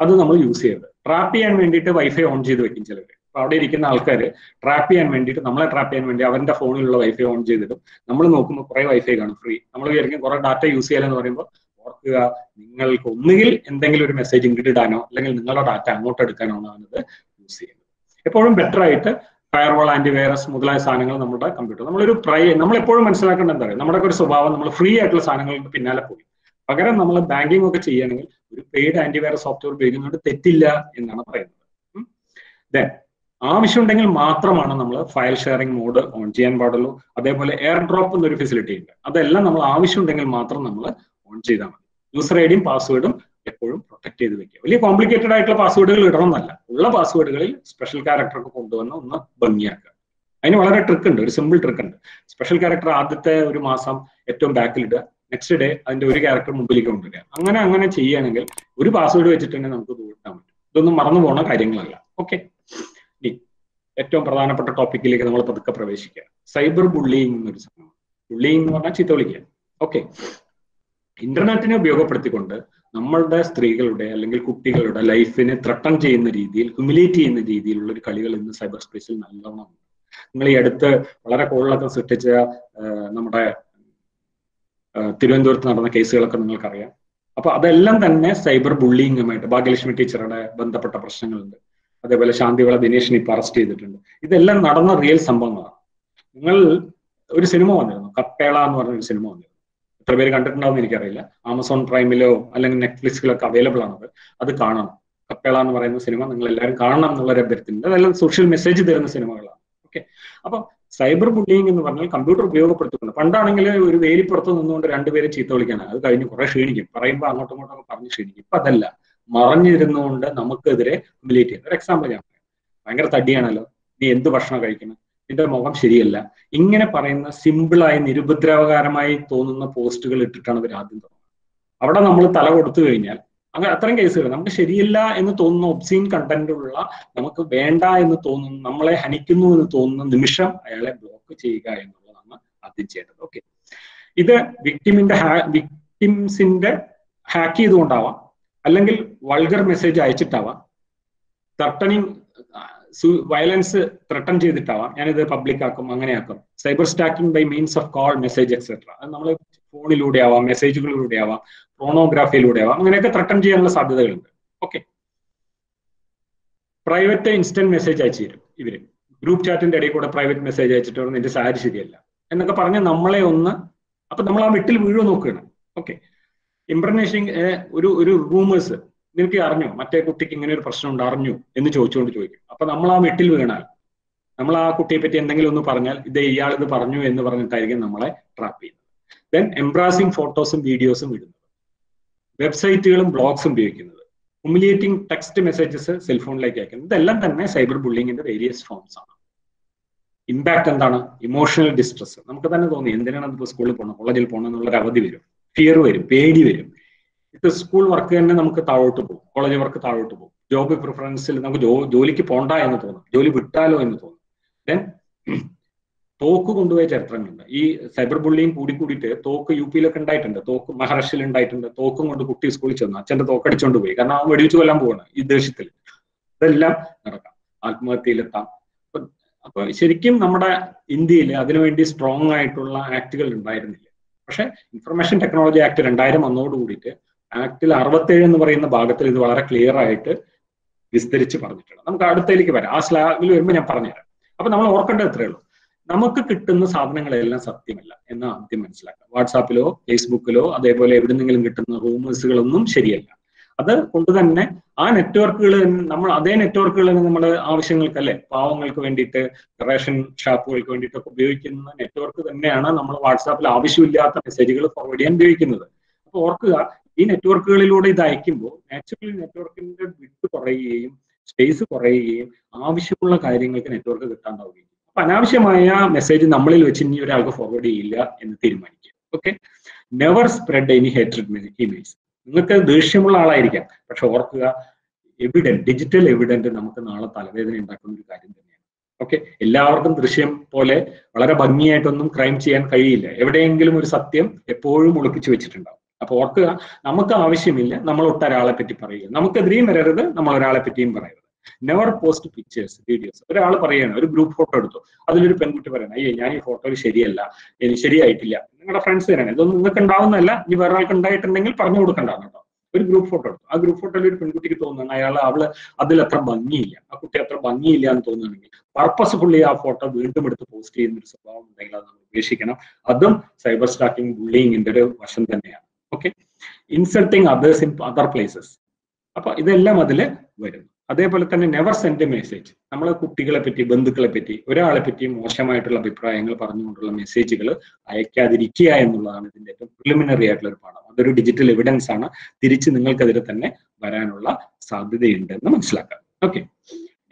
അത് നമ്മൾ യൂസ് ചെയ്യരുത്. ട്രാപ്പ് ചെയ്യാൻ വേണ്ടിയിട്ട് വൈഫൈ ഓൺ ചെയ്ത് വെക്കും അപ്പൊ അവിടെ ഇരിക്കുന്ന ആൾക്കാർ ട്രാപ്പ് ചെയ്യാൻ വേണ്ടിയിട്ട് നമ്മളെ ട്രാപ്പ് ചെയ്യാൻ വേണ്ടി അവന്റെ ഫോണിലുള്ള വൈഫൈ ഓൺ ചെയ്തിടും. നമ്മൾ നോക്കുമ്പോൾ കുറെ വൈഫൈ കാണും ഫ്രീ നമ്മൾ വിചാരിക്കും കുറെ ഡാറ്റ യൂസ് ചെയ്യാലെന്ന് പറയുമ്പോൾ ഓർക്കുക നിങ്ങൾക്ക് ഒന്നുകിൽ എന്തെങ്കിലും ഒരു മെസ്സേജ് ഇങ്ങോട്ട് ഇടാനോ അല്ലെങ്കിൽ നിങ്ങളുടെ ഡാറ്റ അങ്ങോട്ട് എടുക്കാനോ ആണത് യൂസ് ചെയ്യുന്നത്. എപ്പോഴും ബെറ്റർ ആയിട്ട് ഫയർവാൾ ആന്റിവൈറസ് മുതലായ സാധനങ്ങൾ നമ്മുടെ കമ്പ്യൂട്ടർ നമ്മളൊരു പ്രൈ നമ്മൾ എപ്പോഴും മനസ്സിലാക്കേണ്ട എന്താ പറയുക നമ്മുടെ ഒരു സ്വഭാവം നമ്മൾ ഫ്രീ ആയിട്ടുള്ള സാധനങ്ങൾക്ക് പിന്നാലെ പോയി. പകരം നമ്മൾ ബാങ്കിങ് ഒക്കെ ചെയ്യുകയാണെങ്കിൽ ഒരു പെയ്ഡ് ആന്റിവൈറസ് സോഫ്റ്റ്വെയർ ഉപയോഗിക്കുന്നതുകൊണ്ട് തെറ്റില്ല എന്നാണ് പറയുന്നത്. ദെൻ ആവശ്യമുണ്ടെങ്കിൽ മാത്രമാണ് നമ്മൾ ഫയൽ ഷെയറിംഗ് മോഡ് ഓൺ ചെയ്യാൻ പാടുള്ളൂ. അതേപോലെ എയർ ഡ്രോപ്പ് എന്നൊരു ഫെസിലിറ്റി ഉണ്ട്. അതെല്ലാം നമ്മൾ ആവശ്യമുണ്ടെങ്കിൽ മാത്രം നമ്മൾ ഓൺ ചെയ്താൽ മതി. യൂസർ ഐ ഡിയും പാസ്വേഡും എപ്പോഴും പ്രൊട്ടക്ട് ചെയ്ത് വെക്കുക. വലിയ കോംപ്ലിക്കേറ്റഡ് ആയിട്ടുള്ള പാസ്വേഡുകൾ ഇടണം എന്നല്ല ഉള്ള പാസ്വേഡുകളിൽ സ്പെഷ്യൽ ക്യാരക്ടർ ഒക്കെ കൊണ്ടുവന്ന് ഒന്ന് ഭംഗിയാക്കുക. അതിന് വളരെ ട്രിക്ക് ഉണ്ട്. ഒരു സിമ്പിൾ ട്രിക്ക് ഉണ്ട്. സ്പെഷ്യൽ ക്യാരക്ടർ ആദ്യത്തെ ഒരു മാസം ഏറ്റവും ബാക്കിൽ ഇടുക. നെക്സ്റ്റ് ഡേ അതിന്റെ ഒരു ക്യാരക്ടർ മുമ്പിലേക്ക് കൊണ്ടുവരിക. അങ്ങനെ അങ്ങനെ ചെയ്യുകയാണെങ്കിൽ ഒരു പാസ്വേഡ് വെച്ചിട്ടുണ്ടെങ്കിൽ നമുക്ക് ഇത് പറ്റും. ഇതൊന്നും മറന്നു പോകുന്ന കാര്യങ്ങളല്ല. ഓക്കെ ഏറ്റവും പ്രധാനപ്പെട്ട ടോപ്പിക്കിലേക്ക് നമ്മൾ പതുക്കെ പ്രവേശിക്കുക സൈബർ ബുള്ളിങ് എന്നൊരു സംഭവം. ബുള്ളിങ് എന്ന് പറഞ്ഞാൽ ചീത്ത ഓക്കെ ഇന്റർനെറ്റിനെ ഉപയോഗപ്പെടുത്തിക്കൊണ്ട് നമ്മളുടെ സ്ത്രീകളുടെ അല്ലെങ്കിൽ കുട്ടികളുടെ ലൈഫിനെ ത്രട്ടൺ ചെയ്യുന്ന രീതിയിൽ ഹ്യൂമിലേറ്റ് ചെയ്യുന്ന രീതിയിലുള്ള ഒരു കളികൾ ഇന്ന് സൈബർ സ്പേസിൽ നല്ലോണം നിങ്ങൾ ഈ അടുത്ത് വളരെ കൂടുതലൊക്കെ സൃഷ്ടിച്ച നമ്മുടെ തിരുവനന്തപുരത്ത് നടന്ന കേസുകളൊക്കെ നിങ്ങൾക്കറിയാം. അപ്പൊ അതെല്ലാം തന്നെ സൈബർ ബുള്ളിങ്ങുമായിട്ട് ഭാഗ്യലക്ഷ്മി ടീച്ചറുടെ ബന്ധപ്പെട്ട പ്രശ്നങ്ങളുണ്ട്. അതേപോലെ ശാന്തിവിള ദിനേശിനെ ഇപ്പൊ അറസ്റ്റ് ചെയ്തിട്ടുണ്ട്. ഇതെല്ലാം നടന്ന റിയൽ സംഭവങ്ങളാണ്. നിങ്ങൾ ഒരു സിനിമ വന്നിരുന്നു. കപ്പേള എന്ന് പറഞ്ഞൊരു സിനിമ വന്നിരുന്നു. എത്ര പേര് കണ്ടിട്ടുണ്ടാവും എനിക്കറിയില്ല. ആമസോൺ പ്രൈമിലോ അല്ലെങ്കിൽ നെറ്റ്ഫ്ലിക്സിലൊക്കെ അവൈലബിൾ ആണത് അത്. കാണണം. കപ്പേള എന്ന് പറയുന്ന സിനിമ നിങ്ങൾ എല്ലാവരും കാണണം എന്നുള്ളൊരു അഭ്യർത്ഥിക്കുന്നുണ്ട് അതെല്ലാം സോഷ്യൽ മെസ്സേജ് തരുന്ന സിനിമകളാണ് ഓക്കെ അപ്പൊ സൈബർ ബുള്ളിങ് എന്ന് പറഞ്ഞാൽ കമ്പ്യൂട്ടർ ഉപയോഗപ്പെടുത്തുന്നുണ്ട് പണ്ടാണെങ്കിൽ ഒരു വേലിപ്പുറത്ത് നിന്നുകൊണ്ട് രണ്ടുപേരെ ചീത്ത വിളിക്കാനാണ്. അത് കഴിഞ്ഞ് കുറെ ക്ഷീണിക്കും. പറയുമ്പോൾ അങ്ങോട്ടും ഇങ്ങോട്ടും പറഞ്ഞ് ക്ഷീണിക്കും. ഇപ്പൊ അതല്ല മറഞ്ഞിരുന്നുകൊണ്ട് നമുക്കെതിരെ ഹ്യൂമിലേറ്റ് ചെയ്യാം. ഒരു എക്സാമ്പിൾ ഞാൻ പറയാം. ഭയങ്കര തടിയാണല്ലോ. നീ എന്ത് ഭക്ഷണം കഴിക്കണം നിന്റെ മുഖം ശരിയല്ല. ഇങ്ങനെ പറയുന്ന സിമ്പിളായി നിരുപദ്രവകരമായി തോന്നുന്ന പോസ്റ്റുകൾ ഇട്ടിട്ടാണ് ഇവർ ആദ്യം തുടങ്ങുന്നത്. അവിടെ നമ്മൾ തല കൊടുത്തു കഴിഞ്ഞാൽ അങ്ങനെ അത്തരം കേസുകൾ നമുക്ക് ശരിയല്ല എന്ന് തോന്നുന്ന ഒബ്സീൻ കണ്ടന്റുള്ള നമുക്ക് വേണ്ട എന്ന് തോന്നുന്നു നമ്മളെ ഹനിക്കുന്നു എന്ന് തോന്നുന്ന നിമിഷം അയാളെ ബ്ലോക്ക് ചെയ്യുക എന്നുള്ളതാണ് ആദ്യം ചെയ്യേണ്ടത്. ഓക്കെ ഇത് വിക്ടിമിന്റെ വിക്ടിംസിന്റെ ഹാക്ക് ചെയ്തുകൊണ്ടാവാം. അല്ലെങ്കിൽ വൾഗർ മെസ്സേജ് അയച്ചിട്ടാവാം. ത്രട്ടണിങ് വയലൻസ് ത്രട്ടൺ ചെയ്തിട്ടാവാം. ഞാനിത് പബ്ലിക് ആക്കും അങ്ങനെയാക്കും. Cyber stalking by means of call message etcetera അത് നമ്മൾ ഫോണിലൂടെ ആവാം മെസ്സേജുകളിലൂടെ ആവാം ഫോണോഗ്രാഫിയിലൂടെ ആവാം അങ്ങനെയൊക്കെ ത്രട്ടൺ ചെയ്യാനുള്ള സാധ്യതകളുണ്ട്. ഓക്കെ പ്രൈവറ്റ് ഇൻസ്റ്റന്റ് മെസ്സേജ് അയച്ചു തരും ഇവർ. ഗ്രൂപ്പ് ചാറ്റിന്റെ ഇടയിൽ കൂടെ പ്രൈവറ്റ് മെസ്സേജ് അയച്ചിട്ട് നിന്റെ സാരി ശരിയല്ല എന്നൊക്കെ പറഞ്ഞ് നമ്മളെ ഒന്ന് അപ്പൊ നമ്മൾ ആ വിട്ടിൽ വീഴുവ നോക്കുകയാണ്. ഓക്കെ ഇംപ്രനേഷൻ ഒരു ഒരു റൂമേഴ്സ് നിനക്ക് അറിഞ്ഞു? മറ്റേ കുട്ടിക്ക് ഇങ്ങനെ ഒരു പ്രശ്നം ഉണ്ട് അറിഞ്ഞു? എന്ന് ചോദിച്ചുകൊണ്ട് ചോദിക്കും. അപ്പൊ നമ്മൾ ആ വീട്ടിൽ വീണാൽ നമ്മൾ ആ കുട്ടിയെ പറ്റി എന്തെങ്കിലും ഒന്ന് പറഞ്ഞാൽ ഇത് ഇയാൾ ഇത് പറഞ്ഞു എന്ന് പറഞ്ഞിട്ടായിരിക്കും നമ്മളെ ട്രാപ്പ് ചെയ്യുന്നത്. ദെൻ എംബ്രാസിംഗ് ഫോട്ടോസും വീഡിയോസും ഇടുന്നത്. വെബ്സൈറ്റുകളും ബ്ലോഗ്സും ഉപയോഗിക്കുന്നത്. ഹുമിലിയേറ്റിംഗ് ടെക്സ്റ്റ് മെസ്സേജസ് സെൽഫോണിലേക്ക് അയക്കുന്നത്. ഇതെല്ലാം തന്നെ സൈബർ ബുള്ളിങ്ങിന്റെ വേരിയസ് ഫോംസ് ആണ്. ഇമ്പാക്ട് എന്താണ്? ഇമോഷണൽ ഡിസ്ട്രസ് നമുക്ക് തന്നെ തോന്നി എന്തിനാണ് ഇപ്പോൾ സ്കൂളിൽ പോകണം കോളേജിൽ പോകണം എന്നുള്ളൊരു അവധി വരും. ഫിയർ വരും പേടി വരും. ഇപ്പൊ സ്കൂൾ വർക്ക് തന്നെ നമുക്ക് താഴോട്ട് പോകും കോളേജ് വർക്ക് താഴോട്ട് പോകും. ജോബ് പ്രിഫറൻസിൽ നമുക്ക് ജോ ജോലിക്ക് പോണ്ട എന്ന് തോന്നും ജോലി വിട്ടാലോ എന്ന് തോന്നും. ദെൻ തോക്ക് കൊണ്ടുപോയ ചരിത്രങ്ങളുണ്ട്. ഈ സൈബർ ബുള്ളിയും കൂടി കൂടിയിട്ട് തോക്ക് യു പിയിലൊക്കെ ഉണ്ടായിട്ടുണ്ട്. തോക്ക് മഹാരാഷ്ട്രയിൽ ഉണ്ടായിട്ടുണ്ട്. തോക്കും കൊണ്ട് കുട്ടി സ്കൂളിൽ ചെന്നു. അച്ഛന്റെ തോക്ക് അടിച്ചുകൊണ്ട് പോയി. കാരണം അവൻ വെടിവെച്ച് കൊല്ലാൻ പോവാണ് ഈ ദേഷ്യത്തിൽ ഇതെല്ലാം നടക്കാം. ആത്മഹത്യയിലെത്താം. അപ്പൊ ശരിക്കും നമ്മുടെ ഇന്ത്യയിൽ അതിനുവേണ്ടി സ്ട്രോങ് ആയിട്ടുള്ള ആക്ടുകൾ ഉണ്ടായിരുന്നില്ല. പക്ഷെ ഇൻഫർമേഷൻ ടെക്നോളജി ആക്ട് രണ്ടായിരം വന്നോട് ആക്ടിൽ ആക്ടിൽ അറുപത്തേഴ് എന്ന് പറയുന്ന ഭാഗത്തിൽ ഇത് വളരെ ക്ലിയർ ആയിട്ട് വിസ്തരിച്ച് പറഞ്ഞിട്ടുണ്ട്. നമുക്ക് അടുത്തതിലേക്ക് വരാം. ആ സ്ലാബിൽ വരുമ്പോൾ ഞാൻ പറഞ്ഞുതരാം. അപ്പൊ നമ്മൾ ഓർക്കേണ്ടത് ഇത്രയേ ഉള്ളൂ. നമുക്ക് കിട്ടുന്ന സാധനങ്ങളെല്ലാം സത്യമല്ല എന്ന് ആദ്യം മനസ്സിലാക്കാം വാട്സാപ്പിലോ ഫേസ്ബുക്കിലോ അതേപോലെ എവിടെന്നെങ്കിലും കിട്ടുന്ന റൂമേഴ്സുകളൊന്നും ശരിയല്ല. അത് കൊണ്ട് തന്നെ ആ നെറ്റ്വർക്കുകൾ നമ്മൾ അതേ നെറ്റ്വർക്കുകൾ നമ്മൾ അല്ലെ പാവങ്ങൾക്ക് വേണ്ടിയിട്ട് റേഷൻ ഷാപ്പുകൾക്ക് വേണ്ടിയിട്ടൊക്കെ ഉപയോഗിക്കുന്ന നെറ്റ്വർക്ക് തന്നെയാണ് നമ്മൾ വാട്സാപ്പിൽ ആവശ്യമില്ലാത്ത മെസ്സേജുകൾ ഫോർവേഡ് ചെയ്യാൻ ഉപയോഗിക്കുന്നത്. അപ്പൊ ഓർക്കുക ഈ നെറ്റ്വർക്കുകളിലൂടെ ഇത് അയക്കുമ്പോൾ നാച്ചുറലി നെറ്റ്വർക്കിന്റെ വിട്ട് കുറയുകയും സ്പേസ് കുറയുകയും ആവശ്യമുള്ള കാര്യങ്ങൾക്ക് നെറ്റ്വർക്ക് കിട്ടാണ്ടാവുകയും അപ്പൊ അനാവശ്യമായ മെസ്സേജ് നമ്മളിൽ വെച്ച് ഇനി ഒരാൾക്ക് ഫോർവേഡ് ചെയ്യില്ല എന്ന് തീരുമാനിക്കുക. Okay never spread any hated image നിങ്ങൾക്ക് ദേഷ്യമുള്ള ആളായിരിക്കാം. പക്ഷെ ഓർക്കുക എവിഡന്റ് ഡിജിറ്റൽ എവിഡന്റ് നമുക്ക് നാളെ തലവേദന ഉണ്ടാക്കുന്ന ഒരു കാര്യം തന്നെയാണ്. ഓക്കെ എല്ലാവർക്കും ദൃശ്യം പോലെ വളരെ ഭംഗിയായിട്ടൊന്നും ക്രൈം ചെയ്യാൻ കഴിയില്ല. എവിടെയെങ്കിലും ഒരു സത്യം എപ്പോഴും ഒളിപ്പിച്ചു വെച്ചിട്ടുണ്ടാവും. അപ്പൊ ഓർക്കുക നമുക്ക് ആവശ്യമില്ല നമ്മൾ ഒട്ടൊരാളെ പറ്റി പറയുക. നമുക്കെതിരെയും വരരുത് നമ്മൾ ഒരാളെ പറ്റിയും പറയരുത്. നെവർ പോസ്റ്റ് പിക്ചേഴ്സ് വീഡിയോസ് ഒരാൾ പറയാണ് ഒരു ഗ്രൂപ്പ് ഫോട്ടോ എടുത്തു. അതിലൊരു പെൺകുട്ടി പറയണം അയ്യേ ഞാൻ ഈ ഫോട്ടോ ശരിയല്ല ശരിയായിട്ടില്ല. നിങ്ങളുടെ ഫ്രണ്ട്സ് തരാണ് ഇതൊന്നും നിങ്ങൾക്ക് ഉണ്ടാവുന്നതല്ല ഇനി വേറെ ആൾക്ക് ഉണ്ടായിട്ടുണ്ടെങ്കിൽ പറഞ്ഞു കൊടുക്കണ്ടാവുന്നുണ്ടോ ഒരു ഗ്രൂപ്പ് ഫോട്ടോ എടുത്തു. ആ ഗ്രൂപ്പ് ഫോട്ടോയിൽ ഒരു പെൺകുട്ടിക്ക് തോന്നുന്നു അയാൾ അവൾ അതിൽ അത്ര ഭംഗിയില്ല ആ കുട്ടി അത്ര ഭംഗിയില്ല എന്ന് തോന്നുകയാണെങ്കിൽ പർപ്പസ്ഫുള്ളി ആ ഫോട്ടോ വീണ്ടും എടുത്ത് പോസ്റ്റ് ചെയ്യുന്ന ഒരു സ്വഭാവം ഉണ്ടെങ്കിൽ അത് നമ്മൾ ഉപേക്ഷിക്കണം. അതും സൈബർ സ്റ്റാക്കിംഗ് ബുള്ളിങ്ങിന്റെ ഒരു വശം തന്നെയാണ്. Okay insulting others in other places അപ്പൊ ഇതെല്ലാം അതിൽ വരും അതേപോലെ തന്നെ നെവർ സെൻഡ് എ മെസ്സേജ് നമ്മളെ കുട്ടികളെ പറ്റി ബന്ധുക്കളെ പറ്റി ഒരാളെ പറ്റി മോശമായിട്ടുള്ള അഭിപ്രായങ്ങൾ പറഞ്ഞുകൊണ്ടുള്ള മെസ്സേജുകൾ അയക്കാതിരിക്കുക എന്നുള്ളതാണ് ഇതിന്റെ ഏറ്റവും പ്രിലിമിനറി ആയിട്ടുള്ള ഒരു പാഠം. അതൊരു ഡിജിറ്റൽ എവിഡൻസ് ആണ്. തിരിച്ച് നിങ്ങൾക്കെതിരെ തന്നെ വരാനുള്ള സാധ്യതയുണ്ട് എന്ന് മനസ്സിലാക്കാം. ഓക്കെ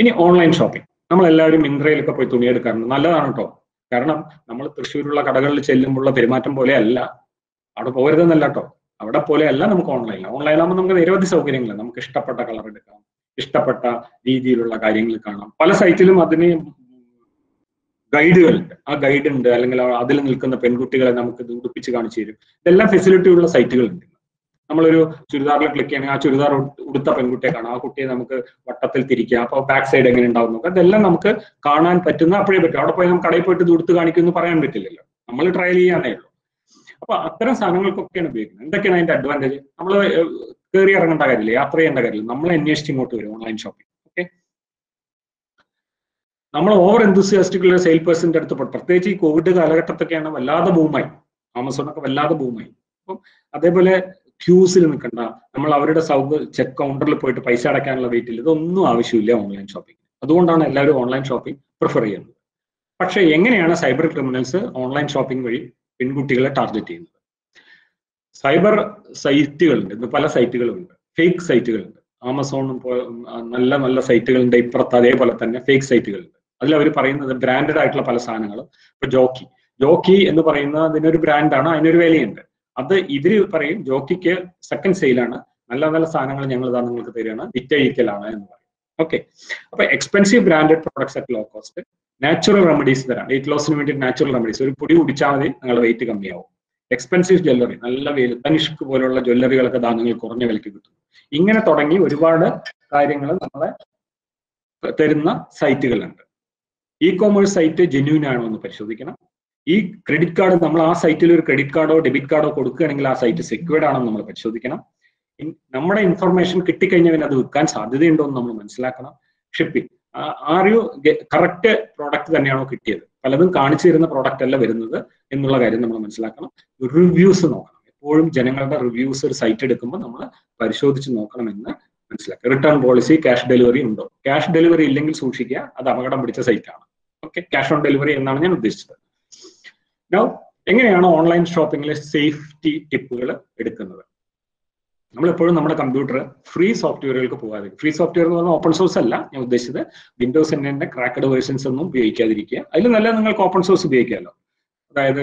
ഇനി ഓൺലൈൻ ഷോപ്പിംഗ് നമ്മൾ എല്ലാവരും മിന്ത്രയിലൊക്കെ പോയി തുണിയെടുക്കാറുണ്ട് നല്ലതാണ് കേട്ടോ കാരണം നമ്മൾ തൃശ്ശൂരുള്ള കടകളിൽ ചെല്ലുമ്പോഴുള്ള പെരുമാറ്റം പോലെ അല്ല. അവിടെ പോകരുതെന്നല്ല കേട്ടോ അവിടെ പോലെയല്ല നമുക്ക് ഓൺലൈനിൽ ഓൺലൈനാകുമ്പോൾ നമുക്ക് നിരവധി സൗകര്യങ്ങൾ നമുക്ക് ഇഷ്ടപ്പെട്ട കളർ എടുക്കാം. ഇഷ്ടപ്പെട്ട രീതിയിലുള്ള കാര്യങ്ങൾ കാണാം. പല സൈറ്റിലും അതിന് ഗൈഡുകളുണ്ട്. ആ ഗൈഡ് ഉണ്ട് അല്ലെങ്കിൽ അതിൽ നിൽക്കുന്ന പെൺകുട്ടികളെ നമുക്ക് ഉടുപ്പിച്ച് കാണിച്ചു തരും. ഇതെല്ലാം ഫെസിലിറ്റി ഉള്ള സൈറ്റുകളുണ്ട്. നമ്മളൊരു ചുരിദാറിൽ ക്ലിക്ക് ചെയ്യണമെങ്കിൽ ആ ചുരിദാർ ഉടുത്ത പെൺകുട്ടിയെ കാണാം. ആ കുട്ടിയെ നമുക്ക് വട്ടത്തിൽ തിരിക്കാം. അപ്പോൾ ബാക്ക് സൈഡ് എങ്ങനെ ഉണ്ടാവും നോക്കാം. ഇതെല്ലാം നമുക്ക് കാണാൻ പറ്റുന്ന അപ്പോഴേ പറ്റും. അവിടെ പോയി നമുക്ക് കടയിൽ പോയിട്ട് ഇത് ഉടുത്ത് കാണിക്കുമെന്ന് പറയാൻ പറ്റില്ലല്ലോ. നമ്മൾ ട്രയൽ ചെയ്യാനേ ഉള്ളൂ. അപ്പൊ അത്തരം സാധനങ്ങൾക്കൊക്കെയാണ് ഉപയോഗിക്കുന്നത്. എന്തൊക്കെയാണ് അതിന്റെ അഡ്വാന്റേജ് നമ്മൾ കയറി ഇറങ്ങേണ്ട കാര്യമില്ല. യാത്ര ചെയ്യേണ്ട കാര്യമില്ല. നമ്മൾ അന്വേഷിച്ച് ഇങ്ങോട്ട് വരും ഓൺലൈൻ ഷോപ്പിംഗ് ഓക്കെ നമ്മൾ ഓവർ എന്തുസിയാസ്റ്റിക്കുള്ള സെയിൽ പേഴ്സന്റെ അടുത്ത് പ്രത്യേകിച്ച് ഈ കോവിഡ് കാലഘട്ടത്തൊക്കെയാണ് വല്ലാതെ ബൂമായി ആമസോണൊക്കെ വല്ലാതെ ബൂമായി അപ്പം അതേപോലെ ക്യൂസിൽ നിൽക്കണ്ട. നമ്മൾ അവരുടെ സൗകര്യ ചെക്ക് കൗണ്ടറിൽ പോയിട്ട് പൈസ അടയ്ക്കാനുള്ള വെയിറ്റിൽ ഇതൊന്നും ആവശ്യമില്ല ഓൺലൈൻ ഷോപ്പിംഗ് അതുകൊണ്ടാണ് എല്ലാവരും ഓൺലൈൻ ഷോപ്പിംഗ് പ്രിഫർ ചെയ്യുന്നത്. പക്ഷെ എങ്ങനെയാണ് സൈബർ ക്രിമിനൽസ് ഓൺലൈൻ ഷോപ്പിംഗ് വഴി പെൺകുട്ടികളെ ടാർഗറ്റ് ചെയ്യുന്നത്? സൈബർ സൈറ്റുകളുണ്ട്. പല സൈറ്റുകളുണ്ട്. ഫേക്ക് സൈറ്റുകളുണ്ട്. ആമസോണും നല്ല നല്ല സൈറ്റുകളുണ്ട് ഇപ്പുറത്ത് അതേപോലെ തന്നെ ഫേക്ക് സൈറ്റുകളുണ്ട്. അതിൽ അവർ പറയുന്നത് ബ്രാൻഡഡ് ആയിട്ടുള്ള പല സാധനങ്ങളും. ഇപ്പൊ ജോക്കി. ജോക്കി എന്ന് പറയുന്ന അതിനൊരു ബ്രാൻഡാണ് അതിനൊരു വിലയുണ്ട്. അത് ഇവർ പറയും ജോക്കിക്ക് സെക്കൻഡ് സെയിലാണ് നല്ല നല്ല സാധനങ്ങൾ ഞങ്ങൾ ഇതാ നിങ്ങൾക്ക് തരികയാണ്. വിറ്റഴിക്കലാണ് എന്ന് പറയും. ഓക്കെ അപ്പൊ expensive branded products at low cost natural remedies തരാം. വെയിറ്റ് ലോസിന് വേണ്ടി നാച്ചുറൽ റെമഡീസ് ഒരു പൊടി കുടിച്ചാൽ മതി. നിങ്ങളുടെ വെയിറ്റ് കമ്മിയാവും. എക്സ്പെൻസീവ് ജ്വല്ലറി നല്ല വില തനിഷ്ക് പോലുള്ള ജ്വല്ലറികളൊക്കെ ധാന്യങ്ങൾ കുറഞ്ഞ വിലയ്ക്ക് കിട്ടും. ഇങ്ങനെ തുടങ്ങി ഒരുപാട് കാര്യങ്ങൾ നമ്മളെ തരുന്ന സൈറ്റുകളുണ്ട്. ഇ കോമേഴ്സ് സൈറ്റ് ജെന്യൂൻ ആണോ എന്ന് പരിശോധിക്കണം. ഈ ക്രെഡിറ്റ് കാർഡ് നമ്മൾ ആ സൈറ്റിൽ ഒരു ക്രെഡിറ്റ് കാർഡോ ഡെബിറ്റ് കാർഡോ കൊടുക്കുകയാണെങ്കിൽ ആ സൈറ്റ് സെക്യൂർഡ് ആണെന്ന് നമ്മൾ പരിശോധിക്കണം. നമ്മുടെ ഇൻഫർമേഷൻ കിട്ടിക്കഴിഞ്ഞാൽ പിന്നെ അത് വിൽക്കാൻ സാധ്യതയുണ്ടോ എന്ന് നമ്മൾ മനസ്സിലാക്കണം. Shipping are you correct product തന്നെയാണോ കിട്ടിയത്? പലതും കാണിച്ചു തരുന്ന പ്രോഡക്റ്റ് അല്ല വരുന്നത് എന്നുള്ള കാര്യം നമ്മൾ മനസ്സിലാക്കണം. റിവ്യൂസ് നോക്കണം. എപ്പോഴും ജനങ്ങളുടെ റിവ്യൂസ് ഒരു സൈറ്റ് എടുക്കുമ്പോൾ നമ്മൾ പരിശോധിച്ച് നോക്കണമെന്ന് മനസ്സിലാക്കുക. റിട്ടേൺ പോളിസി ക്യാഷ് ഡെലിവറി ഉണ്ടോ? ക്യാഷ് ഡെലിവറി ഇല്ലെങ്കിൽ സൂക്ഷിക്കുക അത് അപകടം പിടിച്ച സൈറ്റാണ് ഓക്കെ ക്യാഷ് ഓൺ ഡെലിവറി എന്നാണ് ഞാൻ ഉദ്ദേശിച്ചത്. എങ്ങനെയാണ് ഓൺലൈൻ ഷോപ്പിംഗിലെ സേഫ്റ്റി ടിപ്പുകൾ എടുക്കുന്നത്? നമ്മളെപ്പോഴും നമ്മുടെ കമ്പ്യൂട്ടർ ഫ്രീ സോഫ്റ്റ്വെയറുകൾക്ക് പോകാതെ ഫ്രീ സോഫ്റ്റ്വെയർ എന്ന് പറഞ്ഞാൽ ഓപ്പൺ സോഴ്സ് അല്ല ഞാൻ ഉദ്ദേശിച്ചത്. വിൻഡോസ് തന്നെ ക്രാക്കഡ് വേർഷൻസ് ഒന്നും ഉപയോഗിക്കാതിരിക്കുക. അതിൽ നല്ല നിങ്ങൾക്ക് ഓപ്പൺ സോഴ്സ് ഉപയോഗിക്കാമല്ലോ അതായത്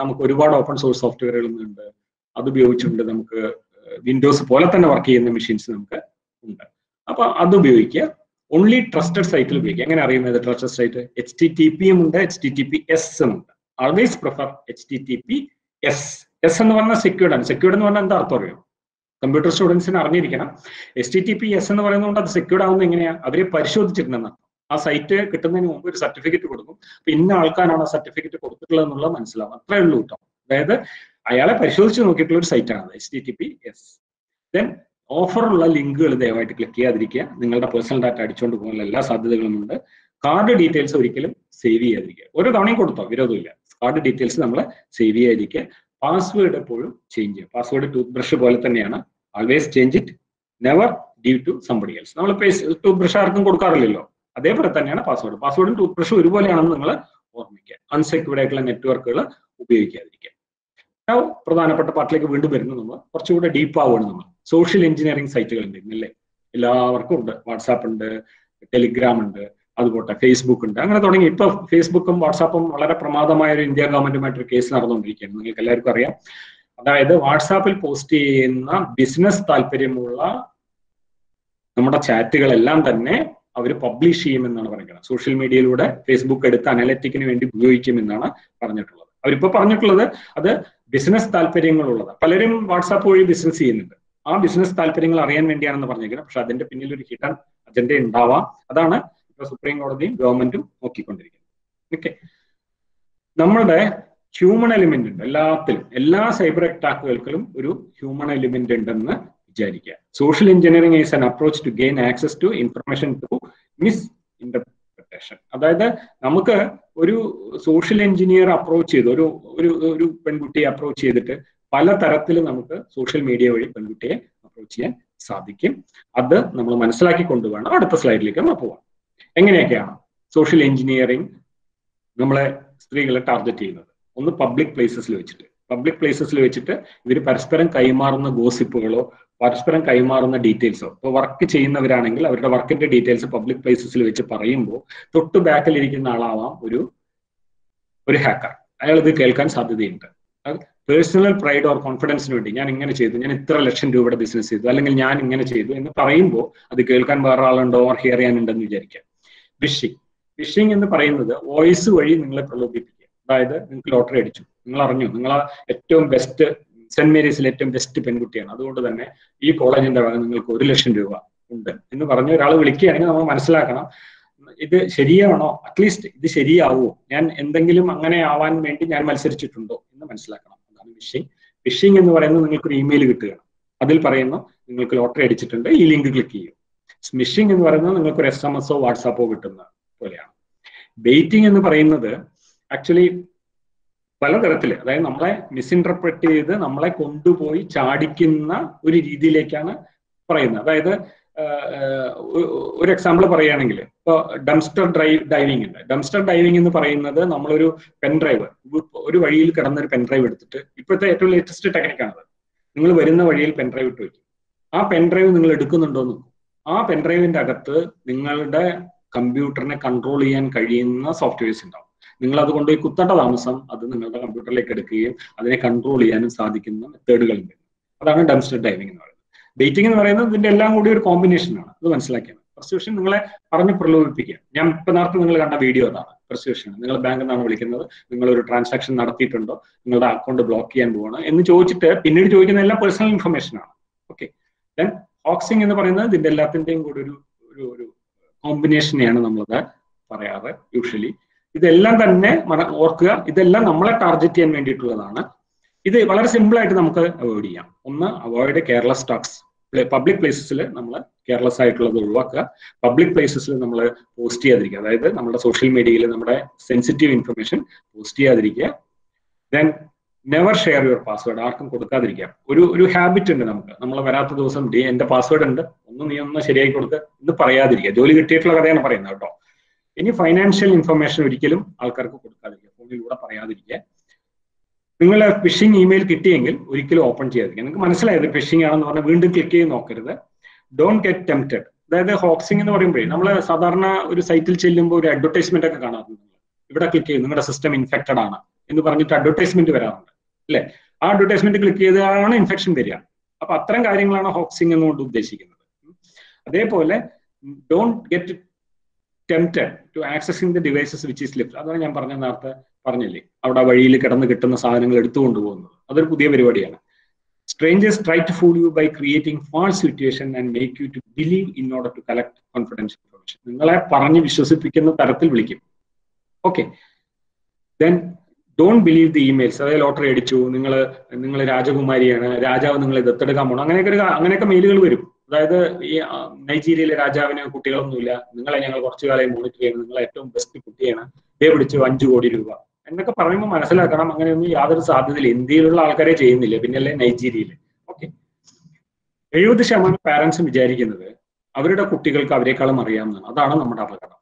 നമുക്ക് ഒരുപാട് ഓപ്പൺ സോഴ്സ് സോഫ്റ്റ്വെയറുകൾ ഉണ്ട്. അത് ഉപയോഗിച്ചുകൊണ്ട് നമുക്ക് വിൻഡോസ് പോലെ തന്നെ വർക്ക് ചെയ്യുന്ന മെഷീൻസ് നമുക്ക് ഉണ്ട്. അപ്പൊ അത് ഉപയോഗിക്കുക. ഓൺലി ട്രസ്റ്റഡ് സൈറ്റിൽ ഉപയോഗിക്കുക. എങ്ങനെ അറിയുന്നത് trusted site H T T പിയും ഉണ്ട് H T T P S ഉണ്ട്. Always prefer H T T P S S എന്ന് പറഞ്ഞാൽ സെക്യൂർഡ് ആണ്. സെക്യൂർഡ് എന്ന് പറഞ്ഞാൽ എന്താ അർത്ഥം അറിയോ? കമ്പ്യൂട്ടർ സ്റ്റുഡൻസിന് അറിഞ്ഞിരിക്കണം. S T T P S എന്ന് പറയുന്നതുകൊണ്ട് അത് സെക്യൂർഡ് ആവുന്നത് എങ്ങനെയാണ് അവരെ പരിശോധിച്ചിട്ടുണ്ടെന്നാണ് ആ സൈറ്റ് കിട്ടുന്നതിന് മുമ്പ് ഒരു സർട്ടിഫിക്കറ്റ് കൊടുക്കും. അപ്പൊ ഇന്ന ആൾക്കാരാണ് ആ സർട്ടിഫിക്കറ്റ് കൊടുത്തിട്ടുള്ളത് എന്നുള്ളത് മനസ്സിലാവും. അത്രേ ഉള്ളൂ കേട്ടോ അതായത് അയാളെ പരിശോധിച്ച് നോക്കിയിട്ടുള്ള ഒരു സൈറ്റാണ് H T T P S then ഓഫറുള്ള ലിങ്കുകൾ ദയവായിട്ട് ക്ലിക്ക് ചെയ്യാതിരിക്കുക. നിങ്ങളുടെ പേഴ്സണൽ ഡാറ്റ അടിച്ചുകൊണ്ട് പോകാനുള്ള എല്ലാ സാധ്യതകളും ഉണ്ട്. കാർഡ് ഡീറ്റെയിൽസ് ഒരിക്കലും സേവ് ചെയ്യാതിരിക്കുക. ഓരോ തവണയും കൊടുത്തോ? വിരോധമില്ല. കാർഡ് ഡീറ്റെയിൽസ് നമ്മൾ സേവ് ചെയ്യാതിരിക്കുക. പാസ്വേഡ് എപ്പോഴും ചേഞ്ച് ചെയ്യുക. പാസ്വേഡ് ടൂത്ത് ബ്രഷ് പോലെ തന്നെയാണ്. Always change it never due to somebody else നമ്മൾ ടൂത്ത് ബ്രഷ് ആർക്കും കൊടുക്കാറില്ലല്ലോ. അതേപോലെ തന്നെയാണ് പാസ്വേഡ് പാസ്വേഡും ടൂത്ത് ബ്രഷും ഒരുപോലെയാണെന്ന് നിങ്ങൾ ഓർമ്മിക്കുക. അൺസെക്യൂർഡ് ആയിട്ടുള്ള നെറ്റ്വർക്കുകൾ ഉപയോഗിക്കാതിരിക്കുക. പ്രധാനപ്പെട്ട പാട്ടിലേക്ക് വീണ്ടും വരുന്നു നമ്മൾ കുറച്ചുകൂടെ ഡീപ്പ് ആവുകയാണ് നമ്മൾ സോഷ്യൽ എഞ്ചിനീയറിംഗ് സൈറ്റുകൾ ഉണ്ട് അല്ലേ എല്ലാവർക്കും ഉണ്ട്. വാട്സാപ്പ് ഉണ്ട് ടെലിഗ്രാം ഉണ്ട്. അതുപോട്ടെ ഫേസ്ബുക്ക് ഉണ്ട്. അങ്ങനെ തുടങ്ങി. ഇപ്പൊ ഫേസ്ബുക്കും വാട്സാപ്പും വളരെ പ്രമാദമായ ഒരു ഇന്ത്യ ഗവൺമെന്റുമായിട്ട് ഒരു കേസ് നടന്നുകൊണ്ടിരിക്കുകയാണ്. നിങ്ങൾക്ക് എല്ലാവർക്കും അറിയാം. അതായത് വാട്സാപ്പിൽ പോസ്റ്റ് ചെയ്യുന്ന ബിസിനസ് താല്പര്യമുള്ള നമ്മുടെ ചാറ്റുകളെല്ലാം തന്നെ അവർ പബ്ലിഷ് ചെയ്യുമെന്നാണ് പറയുന്നത്. സോഷ്യൽ മീഡിയയിലൂടെ ഫേസ്ബുക്ക് എടുത്ത് അനലറ്റിക്കിന് വേണ്ടി ഉപയോഗിക്കുമെന്നാണ് പറഞ്ഞിട്ടുള്ളത്. അവരിപ്പോ പറഞ്ഞിട്ടുള്ളത് അത് ബിസിനസ് താല്പര്യങ്ങളുള്ളത് പലരും വാട്സാപ്പ് വഴി ബിസിനസ് ചെയ്യുന്നുണ്ട്. ആ ബിസിനസ് താല്പര്യങ്ങൾ അറിയാൻ വേണ്ടിയാണെന്ന് പറഞ്ഞിരിക്കുന്നത് പക്ഷെ അതിന്റെ പിന്നിൽ ഒരു ഹിഡൻ അജണ്ട ഉണ്ടാവാം. അതാണ് സുപ്രീം കോടതിയും ഗവൺമെന്റും നോക്കിക്കൊണ്ടിരിക്കുന്നത് ഓക്കെ നമ്മളുടെ ഹ്യൂമൺ എലിമെന്റ് ഉണ്ട്. എല്ലാത്തിലും എല്ലാ സൈബർ അറ്റാക്കുകൾക്കും ഒരു ഹ്യൂമൺ എലിമെന്റ് ഉണ്ടെന്ന് വിചാരിക്കുക. Social engineering is an approach to gain access to information to misinterpretation അതായത് നമുക്ക് ഒരു സോഷ്യൽ എഞ്ചിനീയർ അപ്രോച്ച് ചെയ്ത് ഒരു ഒരു ഒരു പെൺകുട്ടിയെ അപ്രോച്ച് ചെയ്തിട്ട് പല തരത്തിൽ നമുക്ക് സോഷ്യൽ മീഡിയ വഴി പെൺകുട്ടിയെ അപ്രോച്ച് ചെയ്യാൻ സാധിക്കും. അത് നമ്മൾ മനസ്സിലാക്കി കൊണ്ടുവേണം. അടുത്ത സ്ലൈഡിലേക്ക് നമ്മൾ പോവാം. എങ്ങനെയൊക്കെയാണ് സോഷ്യൽ എഞ്ചിനീയറിംഗ് നമ്മളെ സ്ത്രീകളെ ടാർഗറ്റ് ചെയ്യുന്നത്? ഒന്ന് പബ്ലിക് പ്ലേസസിൽ വെച്ചിട്ട്. പബ്ലിക് പ്ലേസസിൽ വെച്ചിട്ട് ഇവർ പരസ്പരം കൈമാറുന്ന ഗോസിപ്പുകളോ പരസ്പരം കൈമാറുന്ന ഡീറ്റെയിൽസോ ഇപ്പോൾ വർക്ക് ചെയ്യുന്നവരാണെങ്കിൽ അവരുടെ വർക്കിന്റെ ഡീറ്റെയിൽസ് പബ്ലിക് പ്ലേസസിൽ വെച്ച് പറയുമ്പോൾ തൊട്ട് ബാക്കിൽ ഇരിക്കുന്ന ആളാവാം ഒരു ഒരു ഹാക്കർ അയാൾ ഇത് കേൾക്കാൻ സാധ്യതയുണ്ട്. പേഴ്സണൽ പ്രൈഡ് ഓർ കോൺഫിഡൻസിന് വേണ്ടി ഞാൻ ഇങ്ങനെ ചെയ്തു ഞാൻ ഇത്ര ലക്ഷം രൂപയുടെ ബിസിനസ് ചെയ്തു അല്ലെങ്കിൽ ഞാൻ ഇങ്ങനെ ചെയ്തു എന്ന് പറയുമ്പോൾ അത് കേൾക്കാൻ വേറെ ആളുണ്ടോ ഓർ ഹിയർ ചെയ്യാനുണ്ടെന്ന് വിചാരിക്കാം. വിഷിംഗ് വിഷിംഗ് എന്ന് പറയുന്നത് വോയിസ് വഴി നിങ്ങളെ പ്രലോഭിപ്പിക്കുക. അതായത് നിങ്ങൾക്ക് ലോട്ടറി അടിച്ചു. നിങ്ങൾ അറിഞ്ഞു നിങ്ങൾ ഏറ്റവും ബെസ്റ്റ് സെന്റ് മേരീസിലെ ഏറ്റവും ബെസ്റ്റ് പെൺകുട്ടിയാണ്. അതുകൊണ്ട് തന്നെ ഈ കോളേജിന്റെ വക നിങ്ങൾക്ക് ഒരു ലക്ഷം രൂപ ഉണ്ട് എന്ന് പറഞ്ഞ് ഒരാൾ വിളിക്കുകയാണെങ്കിൽ നമ്മൾ മനസ്സിലാക്കണം. ഇത് ശരിയാണോ? അറ്റ്ലീസ്റ്റ് ഇത് ശരിയാവുമോ ഞാൻ എന്തെങ്കിലും അങ്ങനെ ആവാൻ വേണ്ടി ഞാൻ മത്സരിച്ചിട്ടുണ്ടോ എന്ന് മനസ്സിലാക്കണം. അതാണ് ഫിഷിംഗ് ഫിഷിംഗ് എന്ന് പറയുന്നത് നിങ്ങൾക്ക് ഒരു ഇമെയിൽ കിട്ടുകയാണ്. അതിൽ പറയുന്നു നിങ്ങൾക്ക് ലോട്ടറി അടിച്ചിട്ടുണ്ട്. ഈ ലിങ്ക് ക്ലിക്ക് ചെയ്യും. സ്മിഷിംഗ് എന്ന് പറയുന്നത് നിങ്ങൾക്ക് ഒരു എസ് എം എസോ വാട്സാപ്പോ കിട്ടുന്ന പോലെയാണ്. ബെയ്റ്റിംഗ് എന്ന് പറയുന്നത് ആക്ച്വലി പലതരത്തിൽ അതായത് നമ്മളെ മിസ്ഇന്റർപ്രറ്റ് ചെയ്ത് നമ്മളെ കൊണ്ടുപോയി ചാടിക്കുന്ന ഒരു രീതിയിലേക്കാണ് പറയുന്നത്. അതായത് ഒരു എക്സാമ്പിൾ പറയുകയാണെങ്കിൽ ഇപ്പോൾ ഡംസ്റ്റർ ഡ്രൈവ് ഡൈവിംഗ് ഉണ്ട്. ഡംസ്റ്റർ ഡൈവിംഗ് എന്ന് പറയുന്നത് നമ്മളൊരു പെൻ ഡ്രൈവ് ഒരു വഴിയിൽ കിടന്ന ഒരു പെൻ ഡ്രൈവ് എടുത്തിട്ട് ഇപ്പോഴത്തെ ഏറ്റവും ലേറ്റസ്റ്റ് ടെക്നിക്കാണത് നിങ്ങൾ വരുന്ന വഴിയിൽ പെൻ ഡ്രൈവ് ഇട്ട് വയ്ക്കും ആ പെൻ ഡ്രൈവ് നിങ്ങൾ എടുക്കുന്നുണ്ടോ എന്ന് ആ പെൻഡ്രൈവിന്റെ അകത്ത് നിങ്ങളുടെ കമ്പ്യൂട്ടറിനെ കൺട്രോൾ ചെയ്യാൻ കഴിയുന്ന സോഫ്റ്റ്വെയർസ് ഉണ്ടാവും. നിങ്ങൾ അത് കൊണ്ടുപോയി കുത്തേണ്ട താമസം അത് നിങ്ങളുടെ കമ്പ്യൂട്ടറിലേക്ക് എടുക്കുകയും അതിനെ കൺട്രോൾ ചെയ്യാനും സാധിക്കുന്ന മെത്തേഡുകൾ ഉണ്ട്. അതാണ് ഡംസ്റ്റർ ഡൈവിംഗ് എന്ന് പറയുന്നത്. ഡേറ്റിംഗ് എന്ന് പറയുന്നത് ഇതിന്റെ എല്ലാം കൂടി ഒരു കോമ്പിനേഷനാണ് അത് മനസ്സിലാക്കിയാണ്. പെർസ്യൂഷൻ നിങ്ങളെ പറഞ്ഞ് പ്രലോഭിപ്പിക്കുക. ഞാൻ ഇപ്പൊ നേരത്തെ നിങ്ങൾ കണ്ട വീഡിയോ അതാണ്. പെർസ്യൂഷൻ നിങ്ങൾ ബാങ്കിൽ നിന്നാണ് വിളിക്കുന്നത്. നിങ്ങൾ ഒരു ട്രാൻസാക്ഷൻ നടത്തിയിട്ടുണ്ടോ? നിങ്ങളുടെ അക്കൗണ്ട് ബ്ലോക്ക് ചെയ്യാൻ പോവാണ് എന്ന് ചോദിച്ചിട്ട് പിന്നീട് ചോദിക്കുന്ന എല്ലാം പേഴ്സണൽ ഇൻഫർമേഷൻ ആണ്. ഓക്കെ ദെൻ ഹോക്സിംഗ് എന്ന് പറയുന്നത് ഇതിന്റെ എല്ലാത്തിന്റെയും കൂടെ ഒരു ഒരു ഒരു കോമ്പിനേഷനെയാണ് നമ്മളത് പറയാറ് യൂഷ്വലി ഇതെല്ലാം തന്നെ ഓർക്കുക ഇതെല്ലാം നമ്മളെ ടാർഗറ്റ് ചെയ്യാൻ വേണ്ടിയിട്ടുള്ളതാണ്. ഇത് വളരെ സിമ്പിൾ ആയിട്ട് നമുക്ക് അവോയ്ഡ് ചെയ്യാം. ഒന്ന് അവോയ്ഡ് കെയർലെസ് ടാക്സ് പബ്ലിക് പ്ലേസസിൽ നമ്മൾ കെയർലെസ് ആയിട്ടുള്ളത് ഒഴിവാക്കുക. പബ്ലിക് പ്ലേസസിൽ നമ്മൾ പോസ്റ്റ് ചെയ്യാതിരിക്കുക. അതായത് നമ്മുടെ സോഷ്യൽ മീഡിയയിൽ നമ്മുടെ സെൻസിറ്റീവ് ഇൻഫർമേഷൻ പോസ്റ്റ് ചെയ്യാതിരിക്കുക. Then never share your password ആർക്കും കൊടുക്കാതിരിക്കാം. ഒരു ഒരു ഹാബിറ്റ് ഉണ്ട് നമുക്ക്. നമ്മൾ വരാത്ത ദിവസം ഡേ എന്റെ പാസ്വേഡ് ഉണ്ട്. ഒന്ന് നീ ഒന്ന് ശരിയായി കൊടുത്ത് എന്ന് പറയാതിരിക്കുക. ജോലി കിട്ടിയിട്ടുള്ള കഥയാണ് പറയുന്നത് കേട്ടോ. ഇനി ഫൈനാൻഷ്യൽ ഇൻഫർമേഷൻ ഒരിക്കലും ആൾക്കാർക്ക് കൊടുക്കാതിരിക്കുക. ഫോണിലൂടെ പറയാതിരിക്കുക. നിങ്ങൾ ഫിഷിംഗ് ഇമെയിൽ കിട്ടിയെങ്കിൽ ഒരിക്കലും ഓപ്പൺ ചെയ്യാതിരിക്കുക. നിങ്ങൾക്ക് മനസ്സിലായത് ഫിഷിംഗ് ആണെന്ന് പറഞ്ഞാൽ വീണ്ടും ക്ലിക്ക് ചെയ്ത് നോക്കരുത്. ഡോണ്ട് ഗെറ്റ് ടെംപ്റ്റഡ് അതായത് ഹോക്സിംഗ് എന്ന് പറയുമ്പോഴേ നമ്മൾ സാധാരണ ഒരു സൈറ്റിൽ ചെല്ലുമ്പോൾ ഒരു അഡ്വർടൈസ്മെന്റ് ഒക്കെ കാണാറുണ്ട്. ഇവിടെ ക്ലിക്ക് ചെയ്യും നിങ്ങളുടെ സിസ്റ്റം ഇൻഫെക്റ്റഡ് ആണ് എന്ന് പറഞ്ഞിട്ട് അഡ്വർടൈസ്മെന്റ് വരാറുണ്ട്. അല്ലെ? ആ അഡ്വർടൈസ്മെന്റ് ക്ലിക്ക് ചെയ്താണ് ഇൻഫെക്ഷൻ വരിക. അപ്പൊ അത്തരം കാര്യങ്ങളാണ് ഹോക്സിംഗ് എന്നുകൊണ്ട് ഉദ്ദേശിക്കുന്നത്. അതേപോലെ don't get tempted to accessing the devices which is lift അതാണ് ഞാൻ പറഞ്ഞ നേരത്തെ പറഞ്ഞില്ലേ? അവിടെ വഴിയിൽ കിടന്ന് കിട്ടുന്ന സാധനങ്ങൾ എടുത്തുകൊണ്ട് പോകുന്നത്. അതൊരു പുതിയ പരിപാടിയാണ്. Strangers try to fool you by creating false situation and make you to believe in order to collect confidential information നിങ്ങളെ പറഞ്ഞ് വിശ്വസിപ്പിക്കുന്ന തരത്തിൽ വിളിക്കും. Okay then don't believe the emails അതായത് ലോട്ടറി അടിച്ചു നിങ്ങൾ നിങ്ങൾ രാജകുമാരിയാണ് രാജാവ് നിങ്ങളെ ദത്തെടുക്കാൻ പോകണം അങ്ങനെയൊക്കെ ഒരു അങ്ങനെയൊക്കെ മെയിലുകൾ വരും. അതായത് ഈ നൈജീരിയയിലെ രാജാവിന് കുട്ടികളൊന്നുമില്ല. നിങ്ങളെ ഞങ്ങൾ കുറച്ചു കാലം മോണിറ്റർ ചെയ്യണം നിങ്ങളെ ഏറ്റവും ബെസ്റ്റ് കുട്ടിയാണ്. ഇതേ പിടിച്ചു അഞ്ചു കോടി രൂപ. എന്നൊക്കെ പറയുമ്പോൾ മനസ്സിലാക്കണം. അങ്ങനെയൊന്നും യാതൊരു സാധ്യതയില്ല. ഇന്ത്യയിലുള്ള ആൾക്കാരെ ചെയ്യുന്നില്ല. പിന്നല്ലേ നൈജീരിയയിൽ ഓക്കെ എഴുപത് ശതമാനം പാരന്റ്സും വിചാരിക്കുന്നത് അവരുടെ കുട്ടികൾക്ക് അവരെക്കാളും അറിയാവുന്നതാണ്. അതാണ് നമ്മുടെ അപകടം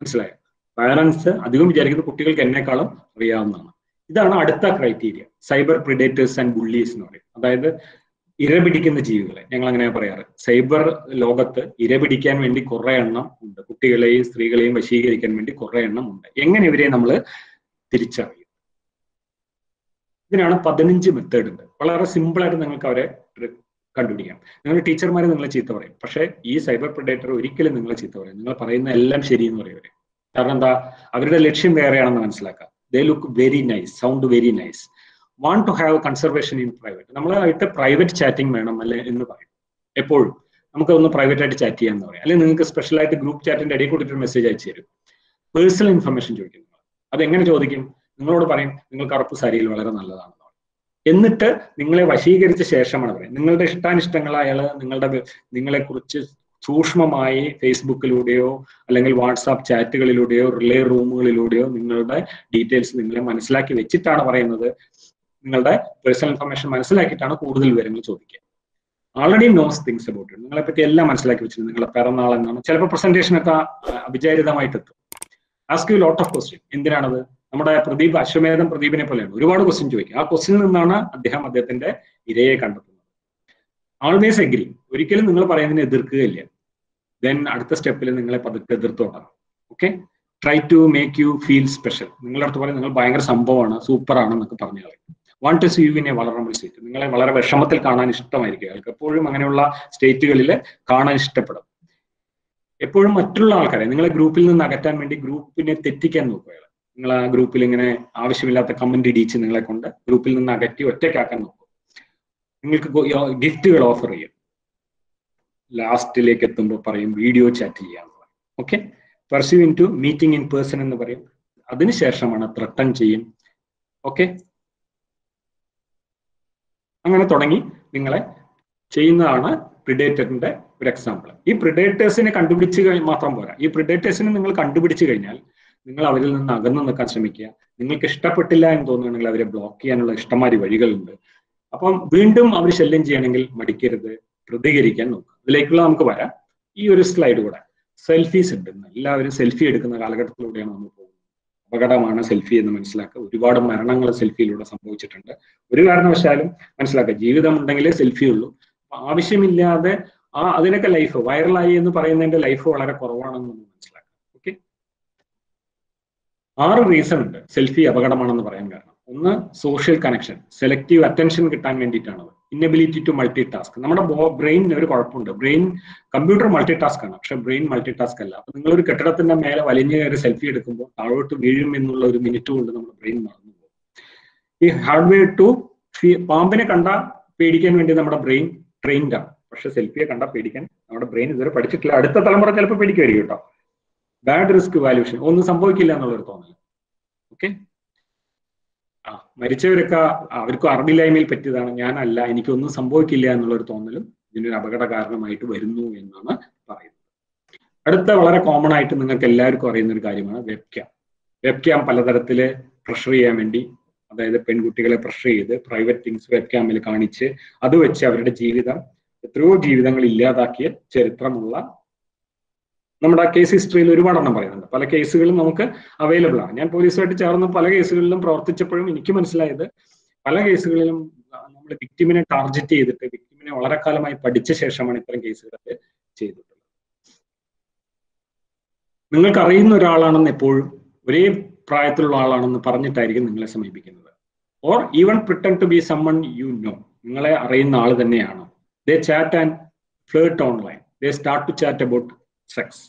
മനസ്സിലായോ? പാരന്റ്സ് അധികം വിചാരിക്കുന്നത് കുട്ടികൾക്ക് എന്നെക്കാളും അറിയാവുന്നതാണ്. ഇതാണ് അടുത്ത criteria cyber predators and bullies എന്ന് പറയും. അതായത് ഇരപിടിക്കുന്ന ജീവികളെ. ഞങ്ങൾ അങ്ങനെ പറയാറ്. സൈബർ ലോകത്ത് ഇരപിടിക്കാൻ വേണ്ടി കുറെ എണ്ണം ഉണ്ട്. കുട്ടികളെയും സ്ത്രീകളെയും വശീകരിക്കാൻ വേണ്ടി കുറെ എണ്ണം ഉണ്ട്. എങ്ങനെ ഇവരെ നമ്മൾ തിരിച്ചറിയും? ഇതിനാണ് പതിനഞ്ച് മെത്തേഡ് ഉണ്ട്. വളരെ സിമ്പിൾ ആയിട്ട് നിങ്ങൾക്ക് അവരെ കണ്ടുപിടിക്കാം. നിങ്ങൾ ടീച്ചർമാരെ നിങ്ങളെ ചീത്ത പറയും. പക്ഷേ ഈ സൈബർ പ്രിഡേറ്റർ ഒരിക്കലും നിങ്ങളെ ചീത്ത പറയും. നിങ്ങൾ പറയുന്ന എല്ലാം ശരിയെന്ന് പറയും കാരണം എന്താ? അവരുടെ ലക്ഷ്യം വേറെയാണെന്ന് മനസ്സിലാക്കാം. They look very nice sound very nice want to have conservation in private നമ്മളായിട്ട് പ്രൈവറ്റ് ചാറ്റിംഗ് വേണം അല്ലെ എന്ന് പറയും. എപ്പോഴും. നമുക്ക് ഒന്ന് പ്രൈവറ്റ് ആയിട്ട് ചാറ്റ് ചെയ്യാന്ന് പറയാം. അല്ലെങ്കിൽ നിങ്ങൾക്ക് സ്പെഷ്യൽ ആയിട്ട് ഗ്രൂപ്പ് ചാറ്റിന്റെ ഇടയിൽ ഒരു മെസ്സേജ് അയച്ചു തരും. പേഴ്സണൽ ഇൻഫർമേഷൻ ചോദിക്കും അത് എങ്ങനെ ചോദിക്കും? നിങ്ങളോട് പറയും നിങ്ങൾ കറുപ്പ് സാരിയിൽ വളരെ നല്ലതാണെന്ന് പറയും. എന്നിട്ട് നിങ്ങളെ വശീകരിച്ച ശേഷമാണ് പറയുന്നത്. നിങ്ങളുടെ ഇഷ്ടാനിഷ്ടങ്ങൾ നിങ്ങളുടെ നിങ്ങളെ നിങ്ങളെക്കുറിച്ച് സൂക്ഷ്മമായി ഫേസ്ബുക്കിലൂടെയോ അല്ലെങ്കിൽ വാട്സാപ്പ് ചാറ്റുകളിലൂടെയോ റിലേ റൂമുകളിലൂടെയോ നിങ്ങളുടെ ഡീറ്റെയിൽസ് നിങ്ങളെ മനസ്സിലാക്കി വെച്ചിട്ടാണ് പറയുന്നത്. നിങ്ങളുടെ പേഴ്സണൽ ഇൻഫർമേഷൻ മനസ്സിലാക്കിയിട്ടാണ് കൂടുതൽ വിവരങ്ങൾ ചോദിക്കുക. ഓൾറെഡി നോസ് തിങ്സ് അബൌട്ട് നിങ്ങളെ പറ്റി എല്ലാം മനസ്സിലാക്കി വെച്ചിട്ടുണ്ട്. നിങ്ങളുടെ പിറന്നാൾ എന്നാണ്. ചിലപ്പോൾ പ്രസന്റേഷൻ ഒക്കെ അവിചാരിതമായിട്ട് എത്തും. Ask you lot of question എന്തിനാണത്? നമ്മുടെ പ്രദീപ് അശ്വമേധം പ്രദീപിനെ പോലെയാണ്. ഒരുപാട് ക്വസ്റ്റ്യൻ ചോദിക്കും. ആ ക്വസ്റ്റ്യനിൽ നിന്നാണ് അദ്ദേഹം അദ്ദേഹത്തിന്റെ ഇരയെ കണ്ടെത്തുന്നത്. ആൾവേസ് എഗ്രി ഒരിക്കലും നിങ്ങൾ പറയുന്നതിനെ എതിർക്കുകയില്ല. ദെൻ അടുത്ത സ്റ്റെപ്പിൽ നിങ്ങളെ പതുക്കെ എതിർത്ത് തുടങ്ങും okay try to make you feel special നിങ്ങളുടെ അടുത്ത് പറയും നിങ്ങൾ ഭയങ്കര സംഭവമാണ് സൂപ്പർ ആണെന്നൊക്കെ പറഞ്ഞു കളയും want to see you in a vulnerable state നിങ്ങളെ വളരെ വിഷമത്തിൽ കാണാൻ ഇഷ്ടമായിരിക്കും. അയാൾക്ക് എപ്പോഴും അങ്ങനെയുള്ള സ്റ്റേറ്റുകളിൽ കാണാൻ ഇഷ്ടപ്പെടും. എപ്പോഴും മറ്റുള്ള ആൾക്കാരെ നിങ്ങളെ ഗ്രൂപ്പിൽ നിന്ന് അകറ്റാൻ വേണ്ടി ഗ്രൂപ്പിനെ തെറ്റിക്കാൻ നോക്കുക. നിങ്ങൾ ആ ഗ്രൂപ്പിൽ ഇങ്ങനെ ആവശ്യമില്ലാത്ത കമന്റ് ഇടിച്ച് നിങ്ങളെ കൊണ്ട് ഗ്രൂപ്പിൽ നിന്ന് അകറ്റി ഒറ്റയ്ക്കാക്കാൻ നോക്കും നിങ്ങൾക്ക് ഗിഫ്റ്റുകൾ ഓഫർ ചെയ്യും. ലാസ്റ്റിലേക്ക് എത്തുമ്പോൾ പറയും വീഡിയോ ചാറ്റ് ചെയ്യാന്ന് പറയും okay pursue in to meeting in person എന്ന് പറയും. അതിനുശേഷമാണ് ത്രട്ടൺ ചെയ്യും. ഓക്കെ അങ്ങനെ തുടങ്ങി നിങ്ങളെ ചെയ്യുന്നതാണ് പ്രിഡേറ്ററിന്റെ ഒരു എക്സാമ്പിൾ ഈ പ്രിഡേറ്റേഴ്സിനെ കണ്ടുപിടിച്ച് മാത്രം പോരാ. ഈ പ്രിഡേറ്റേഴ്സിനെ നിങ്ങൾ കണ്ടുപിടിച്ച് കഴിഞ്ഞാൽ നിങ്ങൾ അവരിൽ നിന്ന് അകന്നു നിൽക്കാൻ ശ്രമിക്കുക. നിങ്ങൾക്ക് ഇഷ്ടപ്പെട്ടില്ല എന്ന് തോന്നുകയാണെങ്കിൽ അവരെ ബ്ലോക്ക് ചെയ്യാനുള്ള ഇഷ്ടമാതിരി വഴികളുണ്ട്. അപ്പം വീണ്ടും അവർ ശല്യം ചെയ്യണമെങ്കിൽ മടിക്കരുത് പ്രതികരിക്കാൻ നോക്കുക. അതിലേക്കുള്ള നമുക്ക് വരാം. ഈ ഒരു സ്ലൈഡ് കൂടെ. സെൽഫീസ് ഉണ്ട്. എല്ലാവരും സെൽഫി എടുക്കുന്ന കാലഘട്ടത്തിലൂടെയാണ് നമ്മൾ പോകുന്നത്. അപകടമാണ് സെൽഫി എന്ന് മനസ്സിലാക്കുക. ഒരുപാട് മരണങ്ങൾ സെൽഫിയിലൂടെ സംഭവിച്ചിട്ടുണ്ട്. ഒരു കാരണവശാലും മനസ്സിലാക്കുക. ജീവിതം ഉണ്ടെങ്കിലേ സെൽഫി ഉള്ളൂ. ആവശ്യമില്ലാതെ ആ അതിനൊക്കെ ലൈഫ് വൈറലായി എന്ന് പറയുന്നതിന്റെ ലൈഫ് വളരെ കുറവാണെന്ന് നമ്മൾ മനസ്സിലാക്കാം ഓക്കെ ആറ് റീസൺ ഉണ്ട്. സെൽഫി അപകടമാണെന്ന് പറയാൻ കാരണം. ഒന്ന് സോഷ്യൽ കണക്ഷൻ സെലക്റ്റീവ് അറ്റൻഷൻ കിട്ടാൻ വേണ്ടിയിട്ടാണ് ഇന്നബിലിറ്റി ടു മൾട്ടി ടാസ്ക് നമ്മുടെ ബ്രെയിനിന് ഒരു കുഴപ്പമുണ്ട്. ബ്രെയിൻ കമ്പ്യൂട്ടർ മൾട്ടി ടാസ്ക് ആണ്. പക്ഷെ ബ്രെയിൻ മൾട്ടി ടാസ്ക് അല്ല. അപ്പൊ നിങ്ങളൊരു കെട്ടിടത്തിന്റെ മേലെ വലിഞ്ഞു കയറി സെൽഫി എടുക്കുമ്പോൾ താഴോട്ട് വീഴും എന്നുള്ള ഒരു മിനിറ്റ് കൊണ്ട് നമ്മുടെ ബ്രെയിൻ മറന്നു പോകും. ഈ ഹാർഡ്വെയർ ടു പാമ്പിനെ കണ്ട പേടിക്കാൻ വേണ്ടി നമ്മുടെ ബ്രെയിൻ ട്രെയിൻഡ് ആണ്. പക്ഷെ സെൽഫിയെ കണ്ട പേടിക്കാൻ നമ്മുടെ ബ്രെയിൻ ഇതുവരെ പഠിച്ചിട്ടില്ല. അടുത്ത തലമുറ ചിലപ്പോൾ പേടിക്കുമായിരിക്കും കേട്ടോ. ബാഡ് റിസ്ക് വാല്യൂഷൻ ഒന്നും സംഭവിക്കില്ല എന്നുള്ളൊരു തോന്നൽ മരിച്ചവരൊക്കെ അവർക്ക് അറിവില്ലായ്മയിൽ പറ്റിയതാണ്. ഞാനല്ല എനിക്കൊന്നും സംഭവിക്കില്ല എന്നുള്ളൊരു തോന്നലും ഇതിനൊരു അപകട കാരണമായിട്ട് വരുന്നു എന്നാണ് പറയുന്നത്. അടുത്ത വളരെ കോമൺ ആയിട്ട് നിങ്ങൾക്ക് എല്ലാവർക്കും അറിയുന്ന ഒരു കാര്യമാണ് വെബ് ക്യാം വെബ് ക്യാം പലതരത്തിൽ പ്രഷർ ചെയ്യാൻ വേണ്ടി അതായത് പെൺകുട്ടികളെ പ്രഷർ ചെയ്ത് പ്രൈവറ്റ് തിങ്സ് വെബ് ക്യാമിൽ കാണിച്ച് അത് വെച്ച് അവരുടെ ജീവിതം എത്രയോ ജീവിതങ്ങൾ ഇല്ലാതാക്കിയ ചരിത്രമുള്ള നമ്മുടെ ആ കേസ് ഹിസ്റ്ററിയിൽ ഒരുപാടെണ്ണം പറയുന്നുണ്ട്. പല കേസുകളും നമുക്ക് അവൈലബിൾ ആണ്. ഞാൻ പോലീസുമായിട്ട് ചേർന്ന് പല കേസുകളിലും പ്രവർത്തിച്ചപ്പോഴും എനിക്ക് മനസ്സിലായത് പല കേസുകളിലും നമ്മൾ വിക്ടിമിനെ ടാർഗറ്റ് ചെയ്തിട്ട് വിക്ടിമിനെ വളരെ കാലമായി പഠിച്ച ശേഷമാണ് ഇത്തരം കേസുകളൊക്കെ ചെയ്തിട്ടുള്ളത്. നിങ്ങൾക്ക് അറിയുന്ന ഒരാളാണെന്ന് എപ്പോഴും ഒരേ പ്രായത്തിലുള്ള ആളാണെന്ന് പറഞ്ഞിട്ടായിരിക്കും നിങ്ങളെ സമീപിക്കുന്നത്. Or even pretend to be someone you know നിങ്ങളെ അറിയുന്ന ആൾ തന്നെയാണോ? They chat and flirt online they start to chat about sex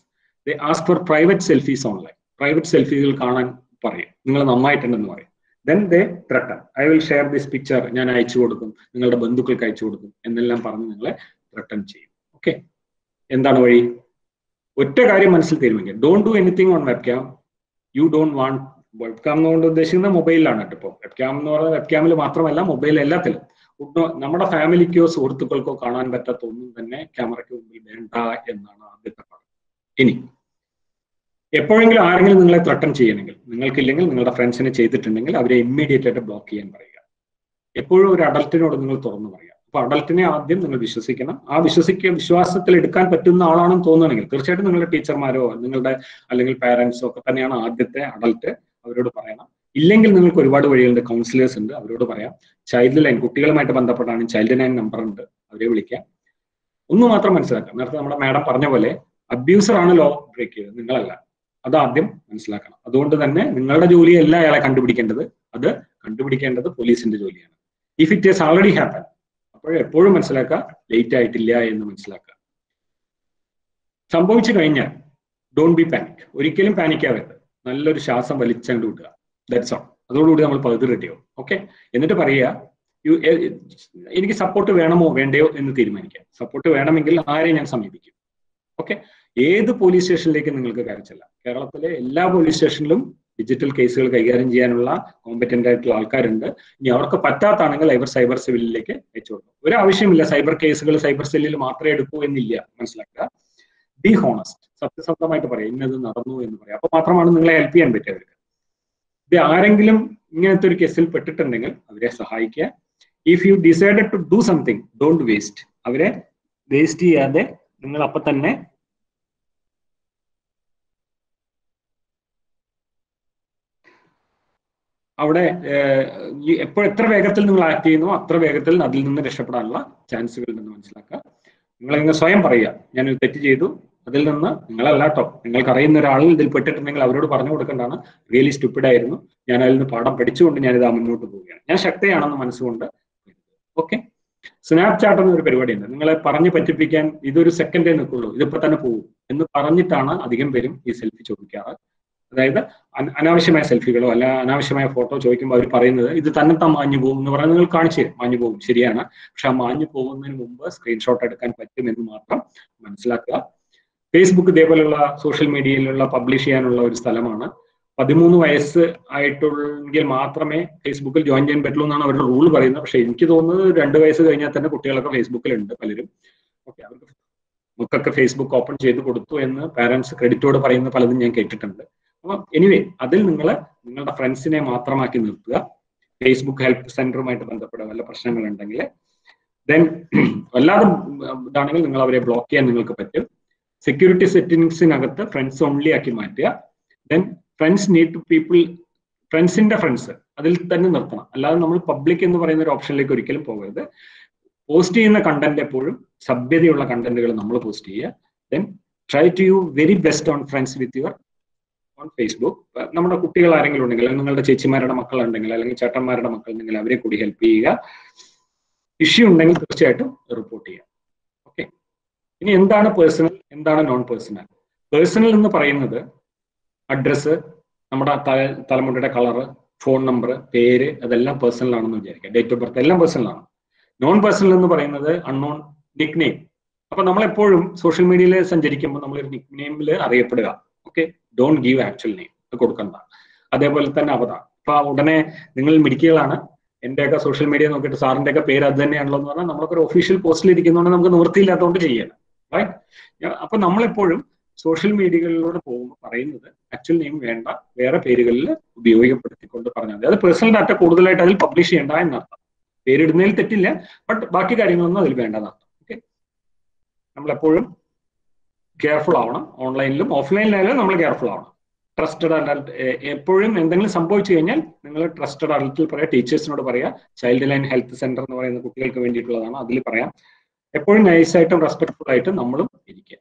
they ask for private selfies online private സെൽഫികൾ കാണാൻ പറയും. നിങ്ങൾ നന്നായിട്ടുണ്ടെന്ന് പറയും. Then they threaten I will share this picture ഞാൻ അയച്ചു കൊടുക്കും. നിങ്ങളുടെ ബന്ധുക്കൾക്ക് അയച്ചു കൊടുക്കും. എന്നെല്ലാം പറഞ്ഞ് നിങ്ങളെ ത്രട്ടൺ ചെയ്യും. ഓക്കെ എന്താണ് വഴി? ഒറ്റ കാര്യം മനസ്സിൽ തീരുമാനിക്കുക don't do anything on web cam you don't want web cam എന്നുകൊണ്ട് ഉദ്ദേശിക്കുന്നത് മൊബൈലിലാണ് കേട്ടോ ഇപ്പോൾ വെബ് ക്യാം എന്ന് പറയുന്നത് വെബ് ക്യാമിൽ മാത്രമല്ല മൊബൈൽ എല്ലാത്തിലും. നമ്മുടെ ഫാമിലിക്കോ സുഹൃത്തുക്കൾക്കോ കാണാൻ പറ്റാത്ത ഒന്നും തന്നെ ക്യാമറയ്ക്ക് മുമ്പിൽ വേണ്ട എന്നാണ് ആദ്യത്തെ ഇനി എപ്പോഴെങ്കിലും ആരെങ്കിലും നിങ്ങളെ ത്രട്ടൺ ചെയ്യണമെങ്കിൽ നിങ്ങൾക്കില്ലെങ്കിൽ നിങ്ങളുടെ ഫ്രണ്ട്സിനെ ചെയ്തിട്ടുണ്ടെങ്കിൽ അവരെ ഇമ്മീഡിയറ്റ് ആയിട്ട് ബ്ലോക്ക് ചെയ്യാൻ പറയുക. എപ്പോഴും ഒരു അഡൽട്ടിനോട് നിങ്ങൾ തുറന്നു പറയുക. അപ്പൊ അഡൽട്ടിനെ ആദ്യം നിങ്ങൾ വിശ്വസിക്കണം. ആ വിശ്വസിക്കുക വിശ്വാസത്തിൽ എടുക്കാൻ പറ്റുന്ന ആളാണെന്ന് തോന്നുകയാണെങ്കിൽ തീർച്ചയായിട്ടും നിങ്ങളുടെ ടീച്ചർമാരോ നിങ്ങളുടെ അല്ലെങ്കിൽ പാരന്റ്സോ ഒക്കെ തന്നെയാണ് ആദ്യത്തെ അഡൽട്ട് അവരോട് പറയണം. ഇല്ലെങ്കിൽ നിങ്ങൾക്ക് ഒരുപാട് വഴികളുണ്ട് കൗൺസിലേഴ്സ് ഉണ്ട് അവരോട് പറയാം. ചൈൽഡ് ലൈൻ കുട്ടികളുമായിട്ട് ബന്ധപ്പെട്ടാണ് ചൈൽഡ് ലൈൻ നമ്പർ ഉണ്ട് അവരെ വിളിക്കാം. ഒന്ന് മാത്രം മനസ്സിലാക്കാം. നേരത്തെ നമ്മുടെ മാഡം പറഞ്ഞ പോലെ അബ്യൂസർ ആണ് ലോ ബ്രേക്ക് ചെയ്തത്. നിങ്ങളല്ല. അത് ആദ്യം മനസ്സിലാക്കണം. അതുകൊണ്ട് തന്നെ നിങ്ങളുടെ ജോലിയല്ല അയാളെ കണ്ടുപിടിക്കേണ്ടത്. അത് കണ്ടുപിടിക്കേണ്ടത് പോലീസിന്റെ ജോലിയാണ്. If it is already happen അപ്പോൾ എപ്പോഴും മനസ്സിലാക്കുക ലേറ്റ് ആയിട്ടില്ല എന്ന് മനസ്സിലാക്കുക. സംഭവിച്ചു കഴിഞ്ഞാൽ ഡോണ്ട് ബി പാനിക് ഒരിക്കലും പാനിക് ആവരുത്. നല്ലൊരു ശ്വാസം വലിച്ചങ്ങോട്ട് വിടുക. ദാറ്റ്സ് ഓൾ അതോടുകൂടി നമ്മൾ പകുതി റെഡിയാവും ഓക്കെ എന്നിട്ട് പറയുക യു എനിക്ക് സപ്പോർട്ട് വേണമോ? വേണ്ടയോ? എന്ന് തീരുമാനിക്കാം സപ്പോർട്ട് വേണമെങ്കിൽ ആരെയും ഞാൻ സമീപിക്കും. ഓക്കെ ഏത് പോലീസ് സ്റ്റേഷനിലേക്ക് നിങ്ങൾക്ക് കയറിച്ചല്ല കേരളത്തിലെ എല്ലാ പോലീസ് സ്റ്റേഷനിലും ഡിജിറ്റൽ കേസുകൾ കൈകാര്യം ചെയ്യാനുള്ള കോമ്പറ്റന്റ് ആയിട്ടുള്ള ആൾക്കാരുണ്ട്. ഇനി അവർക്ക് പറ്റാത്താണെങ്കിൽ അവർ സൈബർ സിവിലിലേക്ക് അയച്ചു കൊടുക്കും. ഒരു ആവശ്യമില്ല സൈബർ കേസുകൾ സൈബർ സെല്ലിൽ മാത്രമേ എടുക്കൂ എന്നില്ല. മനസ്സിലാക്കുക? ബി ഹോണസ്റ്റ് സത്യസന്ധമായിട്ട് പറയാം. ഇന്നത് നടന്നു എന്ന് പറയാം. അപ്പൊ മാത്രമാണ് നിങ്ങളെ ഹെൽപ്പ് ചെയ്യാൻ പറ്റുക അവർക്ക്. ഇത് ആരെങ്കിലും ഇങ്ങനത്തെ ഒരു കേസിൽ പെട്ടിട്ടുണ്ടെങ്കിൽ അവരെ സഹായിക്കുക. If you decided to do something don't waste അവരെ വേസ്റ്റ് ചെയ്യാതെ നിങ്ങൾ അപ്പൊ തന്നെ അവിടെ എപ്പോൾ എത്ര വേഗത്തിൽ നിങ്ങൾ ആക്ട് ചെയ്യുന്നു അത്ര വേഗത്തിൽ അതിൽ നിന്ന് രക്ഷപ്പെടാനുള്ള ചാൻസുകൾ ഉണ്ടെന്ന് മനസ്സിലാക്കുക. നിങ്ങൾ ഇങ്ങനെ സ്വയം പറയുക. ഞാൻ ഒരു തെറ്റ് ചെയ്തു. അതിൽ നിന്ന് നിങ്ങളല്ല കേട്ടോ നിങ്ങൾക്ക് അറിയുന്ന ഒരാളിൽ ഇതിൽ പെട്ടിട്ടുണ്ടെങ്കിൽ അവരോട് പറഞ്ഞു കൊടുക്കേണ്ടതാണ്. റിയലി സ്റ്റുപ്പിഡ് ആയിരുന്നു. ഞാൻ അതിൽ നിന്ന് പാഠം പഠിച്ചുകൊണ്ട് ഞാൻ ഇതാ മുന്നോട്ട് പോവുകയാണ്. ഞാൻ ശക്തിയാണെന്ന് മനസ്സുകൊണ്ട് ഓക്കെ സ്നാപ്ചാറ്റ് എന്നൊരു പരിപാടിയുണ്ട്. നിങ്ങളെ പറഞ്ഞു പറ്റിപ്പിക്കാൻ ഇതൊരു സെക്കൻഡേ നിൽക്കുള്ളൂ. ഇതിപ്പോ തന്നെ പോകും എന്ന് പറഞ്ഞിട്ടാണ് അധികം പേരും ഈ സെൽഫി ചോദിക്കാറ്. അതായത് അനാവശ്യമായ സെൽഫികളോ അല്ല അനാവശ്യമായ ഫോട്ടോ ചോദിക്കുമ്പോൾ അവർ പറയുന്നത് ഇത് തന്നെത്താൻ മാഞ്ഞു പോകും എന്ന് പറഞ്ഞാൽ നിങ്ങൾ കാണിച്ചു തരും. മാഞ്ഞു പോകും ശരിയാണ്. പക്ഷെ ആ മാഞ്ഞു പോകുന്നതിന് മുമ്പ് സ്ക്രീൻഷോട്ട് എടുക്കാൻ പറ്റുമെന്ന് മാത്രം മനസ്സിലാക്കുക. ഫേസ്ബുക്ക് ഇതേപോലെയുള്ള സോഷ്യൽ മീഡിയയിലുള്ള പബ്ലിഷ് ചെയ്യാനുള്ള ഒരു സ്ഥലമാണ്. പതിമൂന്ന് വയസ്സ് ആയിട്ടുണ്ടെങ്കിൽ മാത്രമേ ഫേസ്ബുക്കിൽ ജോയിൻ ചെയ്യാൻ പറ്റുള്ളൂ എന്നാണ് അവരുടെ റൂൾ പറയുന്നത്. പക്ഷെ എനിക്ക് തോന്നുന്നത് രണ്ട് വയസ്സ് കഴിഞ്ഞാൽ തന്നെ കുട്ടികളൊക്കെ ഫേസ്ബുക്കിലുണ്ട് പലരും. ഓക്കെ അവർക്ക് നമുക്കൊക്കെ ഫേസ്ബുക്ക് ഓപ്പൺ ചെയ്ത് കൊടുത്തു എന്ന് പാരന്റ്സ് ക്രെഡിറ്റോട് പറയുന്ന പലതും ഞാൻ കേട്ടിട്ടുണ്ട്. അപ്പൊ എനിവേ അതിൽ നിങ്ങൾ നിങ്ങളുടെ ഫ്രണ്ട്സിനെ മാത്രമാക്കി നിർത്തുക. ഫേസ്ബുക്ക് ഹെൽപ്പ് സെന്ററുമായിട്ട് ബന്ധപ്പെടുക വല്ല പ്രശ്നങ്ങളുണ്ടെങ്കിൽ ദെൻ <clears throat> വല്ലാതെ ഇതാണെങ്കിൽ നിങ്ങൾ അവരെ ബ്ലോക്ക് ചെയ്യാൻ നിങ്ങൾക്ക് പറ്റും. സെക്യൂരിറ്റി സെറ്റിംഗ്സിനകത്ത് ഫ്രണ്ട്സ് ഓൺലി ആക്കി മാറ്റുക. Then friends need to people ഫ്രണ്ട്സിന്റെ ഫ്രണ്ട്സ് അതിൽ തന്നെ നിർത്തണം. അല്ലാതെ നമ്മൾ പബ്ലിക് എന്ന് പറയുന്ന ഒരു ഓപ്ഷനിലേക്ക് ഒരിക്കലും പോകരുത്. പോസ്റ്റ് ചെയ്യുന്ന കണ്ടന്റ് എപ്പോഴും സഭ്യതയുള്ള കണ്ടന്റുകൾ നമ്മൾ പോസ്റ്റ് ചെയ്യുക. Then try to you very best on friends with your own Facebook നമ്മുടെ കുട്ടികൾ ആരെങ്കിലും ഉണ്ടെങ്കിൽ അല്ലെങ്കിൽ നിങ്ങളുടെ ചേച്ചിമാരുടെ മക്കൾ ഉണ്ടെങ്കിൽ അല്ലെങ്കിൽ ചേട്ടന്മാരുടെ മക്കൾ ഉണ്ടെങ്കിൽ അവരെ കൂടി ഹെൽപ്പ് ചെയ്യുക. ഇഷ്യൂ ഉണ്ടെങ്കിൽ തീർച്ചയായിട്ടും റിപ്പോർട്ട് ചെയ്യുക. ഓക്കെ ഇനി എന്താണ് പേഴ്സണൽ എന്താണ് നോൺ പേഴ്സണൽ പേഴ്സണൽ എന്ന് പറയുന്നത് അഡ്രസ്സ് നമ്മുടെ തല- തലമുടിയുടെ കളർ ഫോൺ നമ്പർ പേര് അതെല്ലാം പേഴ്സണൽ ആണെന്ന് വിചാരിക്കുക. ഡേറ്റ് ഓഫ് ബർത്ത് എല്ലാം പേഴ്സണൽ ആണ്. നോൺ പേഴ്സണൽ എന്ന് പറയുന്നത് അൺനോൺ നിക് നെയിം അപ്പൊ നമ്മളെപ്പോഴും സോഷ്യൽ മീഡിയയിൽ സഞ്ചരിക്കുമ്പോൾ നമ്മളൊരു നിക് നെയിമിൽ അറിയപ്പെടുക. Okay don't give actual name കൊടുക്കണ്ട. അതേപോലെ തന്നെ അവതാർ അപ്പൊ ഉടനെ നിങ്ങൾ മിടുക്കികളാണ്. എന്റെയൊക്കെ സോഷ്യൽ മീഡിയ നോക്കിയിട്ട് സാറിന്റെ ഒക്കെ പേര് അത് തന്നെയാണല്ലോ എന്ന് പറഞ്ഞാൽ നമ്മളൊക്കെ ഒരു ഒഫീഷ്യൽ പോസ്റ്റിൽ ഇരിക്കുന്നതുകൊണ്ട് നമുക്ക് നിവൃത്തിയില്ലാത്തതുകൊണ്ട് ചെയ്യണം. റൈറ്റ് അപ്പൊ നമ്മളെപ്പോഴും സോഷ്യൽ മീഡിയകളിലൂടെ പോകുമ്പോൾ പറയുന്നത് ആക്ച്വൽ നെയിം വേണ്ട. വേറെ പേരുകളിൽ ഉപയോഗപ്പെടുത്തിക്കൊണ്ട് പറഞ്ഞാൽ മതി. അത് പേഴ്സണൽ ഡാറ്റ കൂടുതലായിട്ട് അതിൽ പബ്ലിഷ് ചെയ്യേണ്ട എന്നർത്ഥം. പേരിടുന്നതിൽ തെറ്റില്ല. ബട്ട് ബാക്കി കാര്യങ്ങളൊന്നും അതിൽ വേണ്ടെന്നർത്ഥം. ഓക്കെ നമ്മളെപ്പോഴും കെയർഫുൾ ആവണം. ഓൺലൈനിലും ഓഫ്ലൈനിലായാലും നമ്മൾ കെയർഫുൾ ആവണം. ട്രസ്റ്റഡ് അഡൽട്ട് എപ്പോഴും എന്തെങ്കിലും സംഭവിച്ചു കഴിഞ്ഞാൽ നിങ്ങൾ ട്രസ്റ്റഡ് അഡൽട്ടിൽ പറയാം. ടീച്ചേഴ്സിനോട് പറയാം. ചൈൽഡ് ലൈൻ ഹെൽത്ത് സെന്റർ എന്ന് പറയുന്ന കുട്ടികൾക്ക് വേണ്ടിയിട്ടുള്ളതാണ് അതിൽ പറയാം. എപ്പോഴും നൈസായിട്ടും റെസ്പെക്ട്ഫുൾ ആയിട്ടും നമ്മളും ഇരിക്കുക.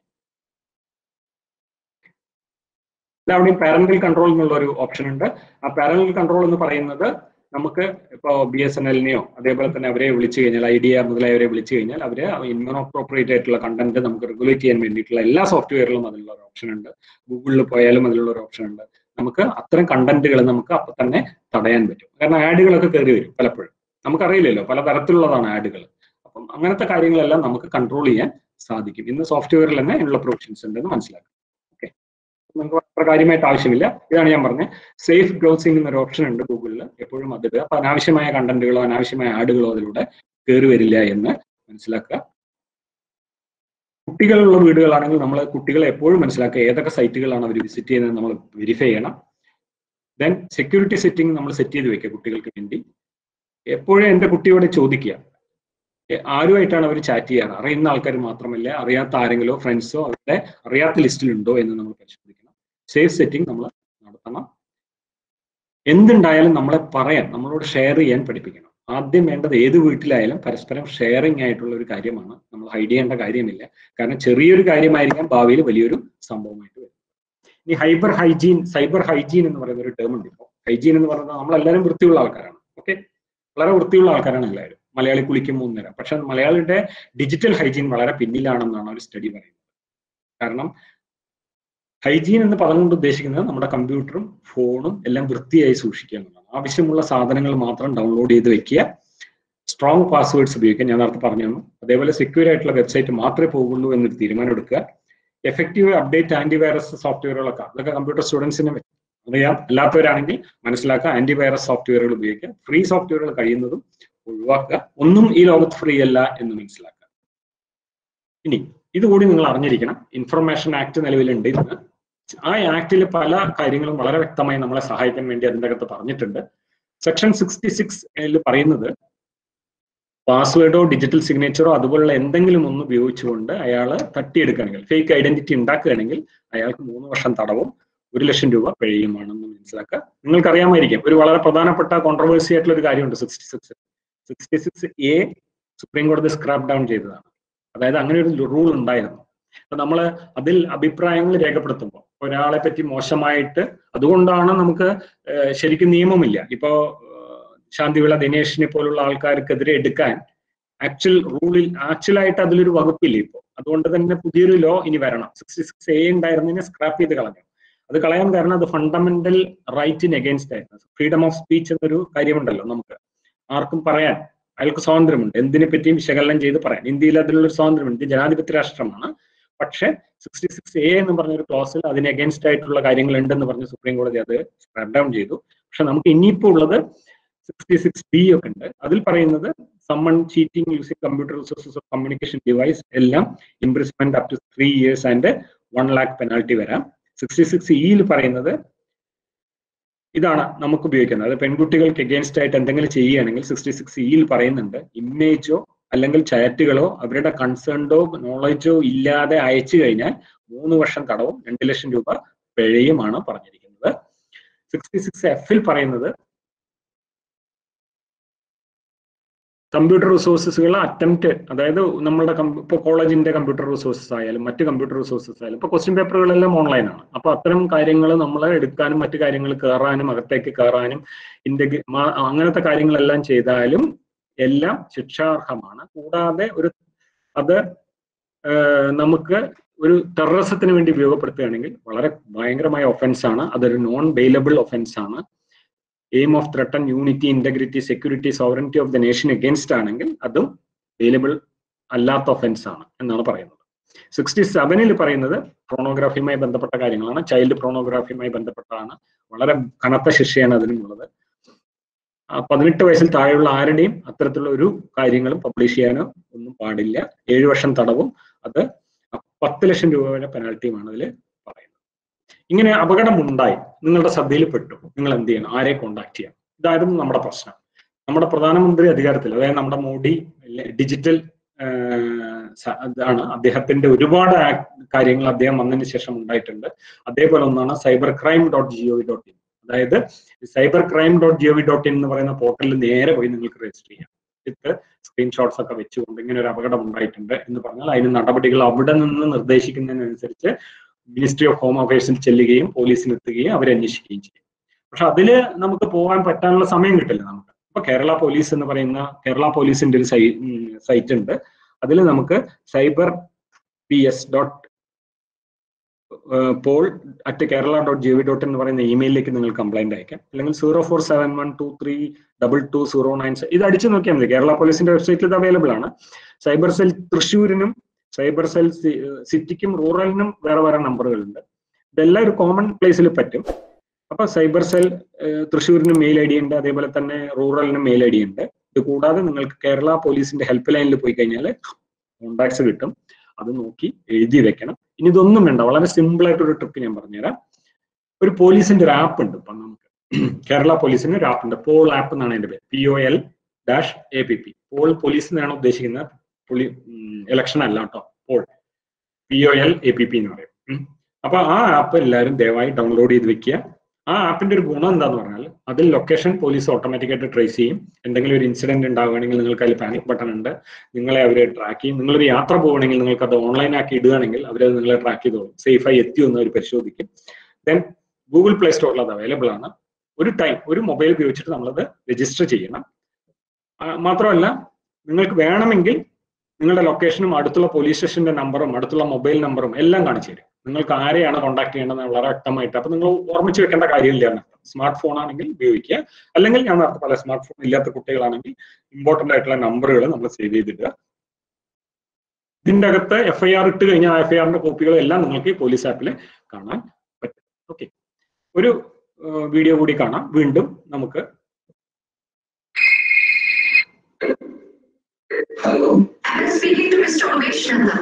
അവിടെയും പാരന്റൽ കൺട്രോൾ എന്നുള്ള ഒരു ഓപ്ഷൻ ഉണ്ട്. ആ പാരന്റൽ കൺട്രോൾ എന്ന് പറയുന്നത് നമുക്ക് ഇപ്പോൾ ബി എസ് എൻ എല്ലിനെയോ അതേപോലെ തന്നെ അവരെ വിളിച്ചു കഴിഞ്ഞാൽ ഐ ഡി ഐഡിയ മുതലായവരെ വിളിച്ചു കഴിഞ്ഞാൽ അവരെ ഇൻമോപ്രോപ്രിയേറ്റ് ആയിട്ടുള്ള കണ്ടന്റ് നമുക്ക് റെഗുലേറ്റ് ചെയ്യാൻ വേണ്ടിയിട്ടുള്ള എല്ലാ സോഫ്റ്റ്വെയറിലും അതിനുള്ള ഒരു ഓപ്ഷൻ ഉണ്ട്. ഗൂഗിളിൽ പോയാലും അതിനുള്ള ഒരു ഓപ്ഷൻ ഉണ്ട്. നമുക്ക് അത്തരം കണ്ടന്റുകൾ നമുക്ക് അപ്പം തന്നെ തടയാൻ പറ്റും. കാരണം ആഡുകളൊക്കെ കയറി വരും പലപ്പോഴും. നമുക്കറിയില്ലല്ലോ പല തരത്തിലുള്ളതാണ് ആഡുകൾ അപ്പം അങ്ങനത്തെ കാര്യങ്ങളെല്ലാം നമുക്ക് കൺട്രോൾ ചെയ്യാൻ സാധിക്കും. ഇന്ന് സോഫ്റ്റ്വെയറിൽ തന്നെ അതിനുള്ള പ്രൊവിഷൻസ് ഉണ്ടെന്ന് മനസ്സിലാക്കാം. ഓക്കെ നമുക്ക് അത്ര കാര്യമായിട്ട് ആവശ്യമില്ല. ഇതാണ് ഞാൻ പറഞ്ഞത്. സേഫ് ബ്രൗസിംഗ് എന്നൊരു ഓപ്ഷൻ ഉണ്ട് ഗൂഗിളിൽ എപ്പോഴും അത് അപ്പൊ അനാവശ്യമായ കണ്ടന്റുകളോ അനാവശ്യമായ ആഡുകളോ അതിലൂടെ കയറി വരില്ല എന്ന് മനസ്സിലാക്കുക. കുട്ടികളുള്ള വീടുകളാണെങ്കിൽ നമ്മൾ കുട്ടികളെ എപ്പോഴും മനസ്സിലാക്കുക ഏതൊക്കെ സൈറ്റുകളാണ് അവർ വിസിറ്റ് ചെയ്യുന്നത് നമ്മൾ വെരിഫൈ ചെയ്യണം. ദെൻ സെക്യൂരിറ്റി സെറ്റിംഗ് നമ്മൾ സെറ്റ് ചെയ്ത് വെക്കുക കുട്ടികൾക്ക് വേണ്ടി. എപ്പോഴും എന്റെ കുട്ടിയോട് ചോദിക്കുക. ആരുമായിട്ടാണ് അവർ ചാറ്റ് ചെയ്യാറ്? അറിയുന്ന ആൾക്കാർ മാത്രമല്ല? അറിയാത്ത ആരെങ്കിലോ ഫ്രണ്ട്സോ അവരുടെ അറിയാത്ത ലിസ്റ്റിലുണ്ടോ എന്ന് നമ്മൾ പരിശോധിക്കണം. സേഫ് സെറ്റിംഗ് നമ്മൾ നടത്തണം. എന്തുണ്ടായാലും നമ്മളെ പറയാൻ നമ്മളോട് ഷെയർ ചെയ്യാൻ പഠിപ്പിക്കണം. ആദ്യം വേണ്ടത് ഏത് വീട്ടിലായാലും പരസ്പരം ഷെയറിംഗ് ആയിട്ടുള്ള ഒരു കാര്യമാണ്. നമ്മൾ ഹൈഡ് ചെയ്യേണ്ട കാര്യമില്ല. കാരണം ചെറിയൊരു കാര്യമായിരിക്കാം ഭാവിയിൽ വലിയൊരു സംഭവമായിട്ട് വരും ഇനി ഹൈബർ ഹൈജീൻ സൈബർ ഹൈജീൻ എന്ന് പറയുന്ന ഒരു ടേം ഉണ്ട് ഇപ്പോൾ ഹൈജീൻ എന്ന് പറയുന്നത് നമ്മളെല്ലാവരും വൃത്തിയുള്ള ആൾക്കാരാണ്. ഓക്കെ വളരെ വൃത്തിയുള്ള ആൾക്കാരാണ് എല്ലാവരും. മലയാളി കുളിക്കും മൂന്ന് നേരം. പക്ഷെ മലയാളിയുടെ ഡിജിറ്റൽ ഹൈജീൻ വളരെ പിന്നിലാണെന്നാണ് ഒരു സ്റ്റഡി പറയുന്നത്. കാരണം ഹൈജീൻ എന്ന് പറഞ്ഞുകൊണ്ട് കൊണ്ട് ഉദ്ദേശിക്കുന്നത് നമ്മുടെ കമ്പ്യൂട്ടറും ഫോണും എല്ലാം വൃത്തിയായി സൂക്ഷിക്കുക എന്നുള്ളതാണ്. ആവശ്യമുള്ള സാധനങ്ങൾ മാത്രം ഡൗൺലോഡ് ചെയ്ത് വെക്കുക. സ്ട്രോങ് പാസ്വേഡ്സ് ഉപയോഗിക്കുക. ഞാൻ നേരത്തെ പറഞ്ഞു അതേപോലെ സെക്യൂർ ആയിട്ടുള്ള വെബ്സൈറ്റ് മാത്രമേ പോകുള്ളൂ എന്നൊരു തീരുമാനം എടുക്കുക. എഫക്റ്റീവ് അപ്ഡേറ്റ് ആന്റിവൈറസ് സോഫ്റ്റ്വെയറുകളൊക്കെ അതൊക്കെ കമ്പ്യൂട്ടർ സ്റ്റുഡൻസിന് അറിയാം. അല്ലാത്തവരാണെങ്കിൽ മനസ്സിലാക്കുക ആന്റിവൈറസ് സോഫ്റ്റ്വെയറുകൾ ഉപയോഗിക്കുക. ഫ്രീ സോഫ്റ്റ്വെയറുകൾ കഴിയുന്നതും ഒഴിവാക്കുക. ഒന്നും ഈ ലോകത്ത് ഫ്രീ അല്ല എന്ന് മനസ്സിലാക്കുക. ഇനി ഇതുകൂടി നിങ്ങൾ അറിഞ്ഞിരിക്കണം. ഇൻഫർമേഷൻ ആക്ട് നിലവിലുണ്ട് ഇന്ന്. ആ ആക്ടിൽ പല കാര്യങ്ങളും വളരെ വ്യക്തമായി നമ്മളെ സഹായിക്കാൻ വേണ്ടി അതിന്റെ അകത്ത് പറഞ്ഞിട്ടുണ്ട്. സെക്ഷൻ സിക്സ്റ്റി സിക്സ് പറയുന്നത് പാസ്വേഡോ ഡിജിറ്റൽ സിഗ്നേച്ചറോ അതുപോലുള്ള എന്തെങ്കിലും ഒന്ന് ഉപയോഗിച്ചുകൊണ്ട് അയാൾ തട്ടിയെടുക്കുകയാണെങ്കിൽ ഫേക്ക് ഐഡന്റിറ്റി ഉണ്ടാക്കുകയാണെങ്കിൽ അയാൾക്ക് മൂന്ന് വർഷം തടവും ഒരു ലക്ഷം രൂപ പിഴയുമാണെന്ന് മനസ്സിലാക്കുക. നിങ്ങൾക്കറിയാമായിരിക്കും ഒരു വളരെ പ്രധാനപ്പെട്ട കോൺട്രവേഴ്സി ആയിട്ടുള്ള ഒരു കാര്യമുണ്ട് sixty six sixty six A supreme കോടതി സ്ക്രാപ്പ് ഡൗൺ ചെയ്തതാണ്. അതായത് അങ്ങനെ ഒരു റൂൾ ഉണ്ടായിരുന്നു. നമ്മൾ അതിൽ അഭിപ്രായങ്ങൾ രേഖപ്പെടുത്തുമ്പോൾ ഒരാളെ പറ്റി മോശമായിട്ട് അതുകൊണ്ടാണ് നമുക്ക് ശരിക്കും നിയമമില്ല. ഇപ്പോ ശാന്തിവിള ദിനേശിനെ പോലുള്ള ആൾക്കാർക്കെതിരെ എടുക്കാൻ ആക്ച്വൽ റൂളിൽ ആക്ച്വലായിട്ട് അതിലൊരു വകുപ്പില്ല ഇപ്പോൾ അതുകൊണ്ട് തന്നെ പുതിയൊരു ലോ ഇനി വരണം. സിക്സ്റ്റി സിക്സ് എ ഉണ്ടായിരുന്നതിനെ സ്ക്രാപ്പ് ചെയ്ത് കളഞ്ഞു. അത് കളയാൻ കാരണം അത് ഫണ്ടമെന്റൽ റൈറ്റിന് എഗൈൻസ്റ്റ് ആയിരുന്നു. ഫ്രീഡം ഓഫ് സ്പീച്ച് എന്നൊരു കാര്യമുണ്ടല്ലോ നമുക്ക്. ആർക്കും പറയാൻ. അയാൾക്ക് സ്വാതന്ത്ര്യമുണ്ട്. എന്തിനെ പറ്റിയും വിശകലനം ചെയ്ത് പറയാൻ. ഇന്ത്യയിൽ അതിലുള്ള സ്വാതന്ത്ര്യമുണ്ട്. ജനാധിപത്യ രാഷ്ട്രമാണ്. പക്ഷെ സിക്സ്റ്റി സിക്സ് എ എന്ന് പറഞ്ഞ ഒരു ക്ലോസിൽ അതിന് എഗൻസ്റ്റ് ആയിട്ടുള്ള കാര്യങ്ങൾ ഉണ്ടെന്ന് പറഞ്ഞ് സുപ്രീം കോടതി അത് സ്പ്രെഡ് ഡൗൺ ചെയ്തു. പക്ഷെ നമുക്ക് ഇനിയിപ്പോൾ ഉള്ളത് സിക്സ്റ്റി സിക്സ് ബി ഒക്കെ ഉണ്ട്. അതിൽ പറയുന്നത് someone cheating using computer resources of communication device എല്ലാം imprisonment up to three years and one lakh penalty വരാം. സിക്സ്റ്റി സിക്സ് ഇയിൽ പറയുന്നത് ഇതാണ് നമുക്ക് ഉപയോഗിക്കുന്നത്. അത് പെൺകുട്ടികൾക്ക് എഗേൻസ്റ്റ് ആയിട്ട് എന്തെങ്കിലും ചെയ്യുകയാണെങ്കിൽ സിക്സ്റ്റി സിക്സ് ഇയിൽ പറയുന്നുണ്ട് ഇമേജോ അല്ലെങ്കിൽ ചാറ്റുകളോ അവരുടെ കൺസേൺഡോ നോളജോ ഇല്ലാതെ അയച്ചു കഴിഞ്ഞാൽ മൂന്ന് വർഷം തടവും രണ്ട് ലക്ഷം രൂപ പിഴയുമാണ് പറഞ്ഞിരിക്കുന്നത്. സിക്സ്റ്റി സിക്സ് എഫിൽ പറയുന്നത് കമ്പ്യൂട്ടർ റിസോഴ്സസുകൾ അറ്റംപ്റ്റ് അതായത് നമ്മളുടെ ഇപ്പോൾ കോളേജിന്റെ കമ്പ്യൂട്ടർ റിസോഴ്സസ് ആയാലും മറ്റ് കമ്പ്യൂട്ടർ റിസോഴ്സസ് ആയാലും ഇപ്പോൾ ക്വസ്റ്റ്യൻ പേപ്പറുകളെല്ലാം ഓൺലൈനാണ് അപ്പോൾ അത്തരം കാര്യങ്ങൾ നമ്മൾ എടുക്കാനും മറ്റു കാര്യങ്ങൾ കയറാനും അകത്തേക്ക് കയറാനും ഇന്റഗ് അങ്ങനത്തെ കാര്യങ്ങളെല്ലാം ചെയ്താലും എല്ലാം ശിക്ഷാർഹമാണ്. കൂടാതെ ഒരു അത് നമുക്ക് ഒരു ടെററിസത്തിന് വേണ്ടി ഉപയോഗപ്പെടുത്തുകയാണെങ്കിൽ വളരെ ഭയങ്കരമായ ഒഫൻസ് ആണ്. അതൊരു നോൺ ബെയിലബിൾ ഒഫൻസ് ആണ് aim of threaten unity integrity security sovereignty of the nation against ആണെങ്കിൽ അതും ബെയിലബിൾ അല്ലാത്ത ഒഫൻസ് ആണ് എന്നാണ് പറയുന്നത്. സിക്സ്റ്റി സെവനിൽ പറയുന്നത് പ്രോണോഗ്രാഫിയുമായി ബന്ധപ്പെട്ട കാര്യങ്ങളാണ്. ചൈൽഡ് പ്രോണോഗ്രാഫിയുമായി ബന്ധപ്പെട്ടതാണ്. വളരെ കനത്ത ശിക്ഷയാണ് അതിനുള്ളത്. പതിനെട്ട് വയസ്സിൽ താഴെയുള്ള ആരുടെയും അത്തരത്തിലുള്ള ഒരു കാര്യങ്ങളും പബ്ലിഷ് ചെയ്യാനോ ഒന്നും പാടില്ല. ഏഴു വർഷം തടവും. അത് പത്ത് ലക്ഷം രൂപ വരെ പെനാൽറ്റിയുമാണ് അതിൽ പറയുന്നത്. ഇങ്ങനെ അപകടം ഉണ്ടായി. നിങ്ങളുടെ ശ്രദ്ധയിൽപ്പെട്ടു നിങ്ങൾ എന്ത് ചെയ്യണം? ആരെ കോണ്ടാക്ട് ചെയ്യാം ഇതായിരുന്നു നമ്മുടെ പ്രശ്നം. നമ്മുടെ പ്രധാനമന്ത്രി അധികാരത്തിൽ അതായത് നമ്മുടെ മോഡി ഡിജിറ്റൽ ആണ് അദ്ദേഹത്തിന്റെ ഒരുപാട് കാര്യങ്ങൾ അദ്ദേഹം വന്നതിന് ശേഷം ഉണ്ടായിട്ടുണ്ട്. അതേപോലെ ഒന്നാണ് cyber crime dot G O dot in അതായത് cyber crime dot G O V dot in എന്ന് പറയുന്ന പോർട്ടലിൽ നേരെ പോയി നിങ്ങൾക്ക് രജിസ്റ്റർ ചെയ്യാം. വിത്ത് സ്ക്രീൻഷോട്ട്സ് ഒക്കെ വെച്ചുകൊണ്ട് ഇങ്ങനെ ഒരു അപകടം ഉണ്ടായിട്ടുണ്ട് എന്ന് പറഞ്ഞാൽ അതിന് നടപടികൾ അവിടെ നിന്ന് നിർദ്ദേശിക്കുന്നതിനനുസരിച്ച് മിനിസ്ട്രി ഓഫ് ഹോം അഫയേഴ്സിൽ ചെല്ലുകയും പോലീസിന് എത്തുകയും അവരെ അന്വേഷിക്കുകയും ചെയ്യും. പക്ഷെ അതിൽ നമുക്ക് പോകാൻ പറ്റാനുള്ള സമയം കിട്ടില്ല നമുക്ക്. ഇപ്പൊ കേരള പോലീസ് എന്ന് പറയുന്ന കേരള പോലീസിന്റെ ഒരു സൈറ്റ് ഉണ്ട് അതിൽ നമുക്ക് cyber P S dot pol at Kerala dot G V dot എന്ന് പറയുന്ന ഇമെയിലിലേക്ക് നിങ്ങൾ കംപ്ലൈന്റ് അയക്കാം. അല്ലെങ്കിൽ zero four seven one two three double two zero nine ഇത് അടിച്ചു നോക്കിയാൽ മതി. കേരള പോലീസിന്റെ വെബ്സൈറ്റിൽ ഇത് അവൈലബിൾ ആണ്. സൈബർ സെൽ തൃശ്ശൂരിനും സൈബർ സെൽ സിറ്റിക്കും റൂറലിനും വേറെ വേറെ നമ്പറുകളുണ്ട് ഇതെല്ലാം ഒരു കോമൺ പ്ലേസിൽ പറ്റും. അപ്പൊ സൈബർ സെൽ തൃശ്ശൂരിനും മെയിൽ ഐ ഡി ഉണ്ട്. അതേപോലെ തന്നെ റൂറലിനും മെയിൽ ഐ ഡി ഉണ്ട്. ഇത് കൂടാതെ നിങ്ങൾക്ക് കേരള പോലീസിന്റെ ഹെൽപ്പ് ലൈനിൽ പോയി കഴിഞ്ഞാൽ കോണ്ടാക്ട്സ് കിട്ടും. അത് നോക്കി എഴുതി വെക്കണം. ഇനി ഇതൊന്നും വേണ്ട. വളരെ സിമ്പിൾ ആയിട്ട് ഒരു ട്രിക്ക് ഞാൻ പറഞ്ഞുതരാം. ഒരു പോലീസിന്റെ ഒരു ആപ്പ് ഉണ്ട്. ഇപ്പം നമുക്ക് കേരള പോലീസിന് ഒരു ആപ്പ് ഉണ്ട്. പോൾ ആപ്പ് എന്നാണ് അതിന്റെ പേര്. P O L dash A P P pol police എന്നാണ് ഉദ്ദേശിക്കുന്നത്. പുള്ളി ഇലക്ഷൻ അല്ല കേട്ടോ. Pol P O L A P P എന്ന് പറയും. അപ്പൊ ആ ആപ്പ് എല്ലാവരും ദയവായി ഡൗൺലോഡ് ചെയ്ത് വെക്കുക. ആ ആപ്പിന്റെ ഒരു ഗുണം എന്താന്ന് പറഞ്ഞാൽ അതിൽ ലൊക്കേഷൻ പോലീസ് ഓട്ടോമാറ്റിക്കായിട്ട് ട്രേസ് ചെയ്യും. എന്തെങ്കിലും ഒരു ഇൻസിഡന്റ് ഉണ്ടാവുകയാണെങ്കിൽ നിങ്ങൾക്ക് അതിൽ പാനിക് ബട്ടൺ ഉണ്ട്. നിങ്ങളെ അവരെ ട്രാക്ക് ചെയ്യും. നിങ്ങളൊരു യാത്ര പോവുകയാണെങ്കിൽ നിങ്ങൾക്ക് അത് ഓൺലൈൻ ആക്കി ഇടുകയാണെങ്കിൽ അവരത് നിങ്ങളെ ട്രാക്ക് ചെയ്തോളും. സേഫായി എത്തിയോ എന്ന് അവർ പരിശോധിക്കും. ദെൻ ഗൂഗിൾ പ്ലേ സ്റ്റോറിൽ അത് അവൈലബിൾ ആണ്. ഒരു ടൈം ഒരു മൊബൈൽ ഉപയോഗിച്ചിട്ട് നമ്മളത് രജിസ്റ്റർ ചെയ്യണം. മാത്രമല്ല നിങ്ങൾക്ക് വേണമെങ്കിൽ നിങ്ങളുടെ ലൊക്കേഷനും അടുത്തുള്ള പോലീസ് സ്റ്റേഷന്റെ നമ്പറും അടുത്തുള്ള മൊബൈൽ നമ്പറും എല്ലാം കാണിച്ചു തരും. നിങ്ങൾക്ക് ആരെയാണ് കോൺടാക്ട് ചെയ്യേണ്ടത് വളരെ വ്യക്തമായിട്ട് അപ്പൊ നിങ്ങൾ ഓർമ്മിച്ച് വെക്കേണ്ട കാര്യമില്ല സ്മാർട്ട് ഫോൺ ആണെങ്കിൽ ഉപയോഗിക്കുക അല്ലെങ്കിൽ ഞാൻ നേരത്തെ പല സ്മാർട്ട് ഫോൺ ഇല്ലാത്ത കുട്ടികളാണെങ്കിൽ ഇമ്പോർട്ടന്റ് ആയിട്ടുള്ള നമ്പറുകൾ നമ്മൾ സേവ് ചെയ്തിടുക ഇതിന്റെ അകത്ത് എഫ് ഐ ആർ ഇട്ട് കഴിഞ്ഞാൽ എഫ് ഐ ആറിന്റെ കോപ്പികൾ എല്ലാം നിങ്ങൾക്ക് ഈ പോലീസ് ആപ്പിൽ കാണാൻ പറ്റും ഓക്കെ ഒരു വീഡിയോ കൂടി കാണാം വീണ്ടും നമുക്ക് Hello. I'm speaking to Mr. Umesh Chanda.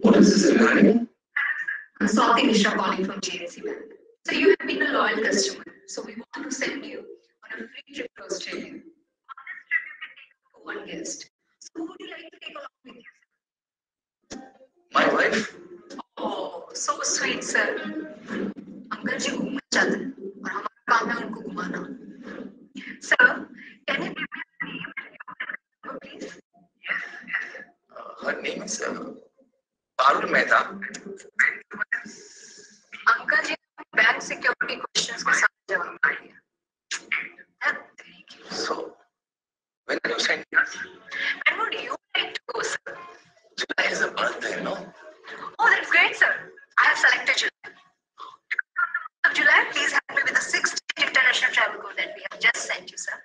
What is this regarding? I'm Swati Mishra calling from GNC Bank. So you have been a loyal customer. So we want to send you on a free trip to Australia. On this trip, you can take one guest. So who would you like to take along with you? My wife? Oh, so sweet, sir. Uncle ji घूमना चाहते हैं और हमारा काम है उनको घुमाना sir can you give me a name and your please Uh, her name uh, Parul Mehta. Uncle ji bank security questions के साथ जवाब दिए So, when are you sending us? And would you like to go, sir? July is a birthday, no? Oh, that's great, sir. I have selected July. Of July, please help me with the sixth international travel code that we have just sent you, sir.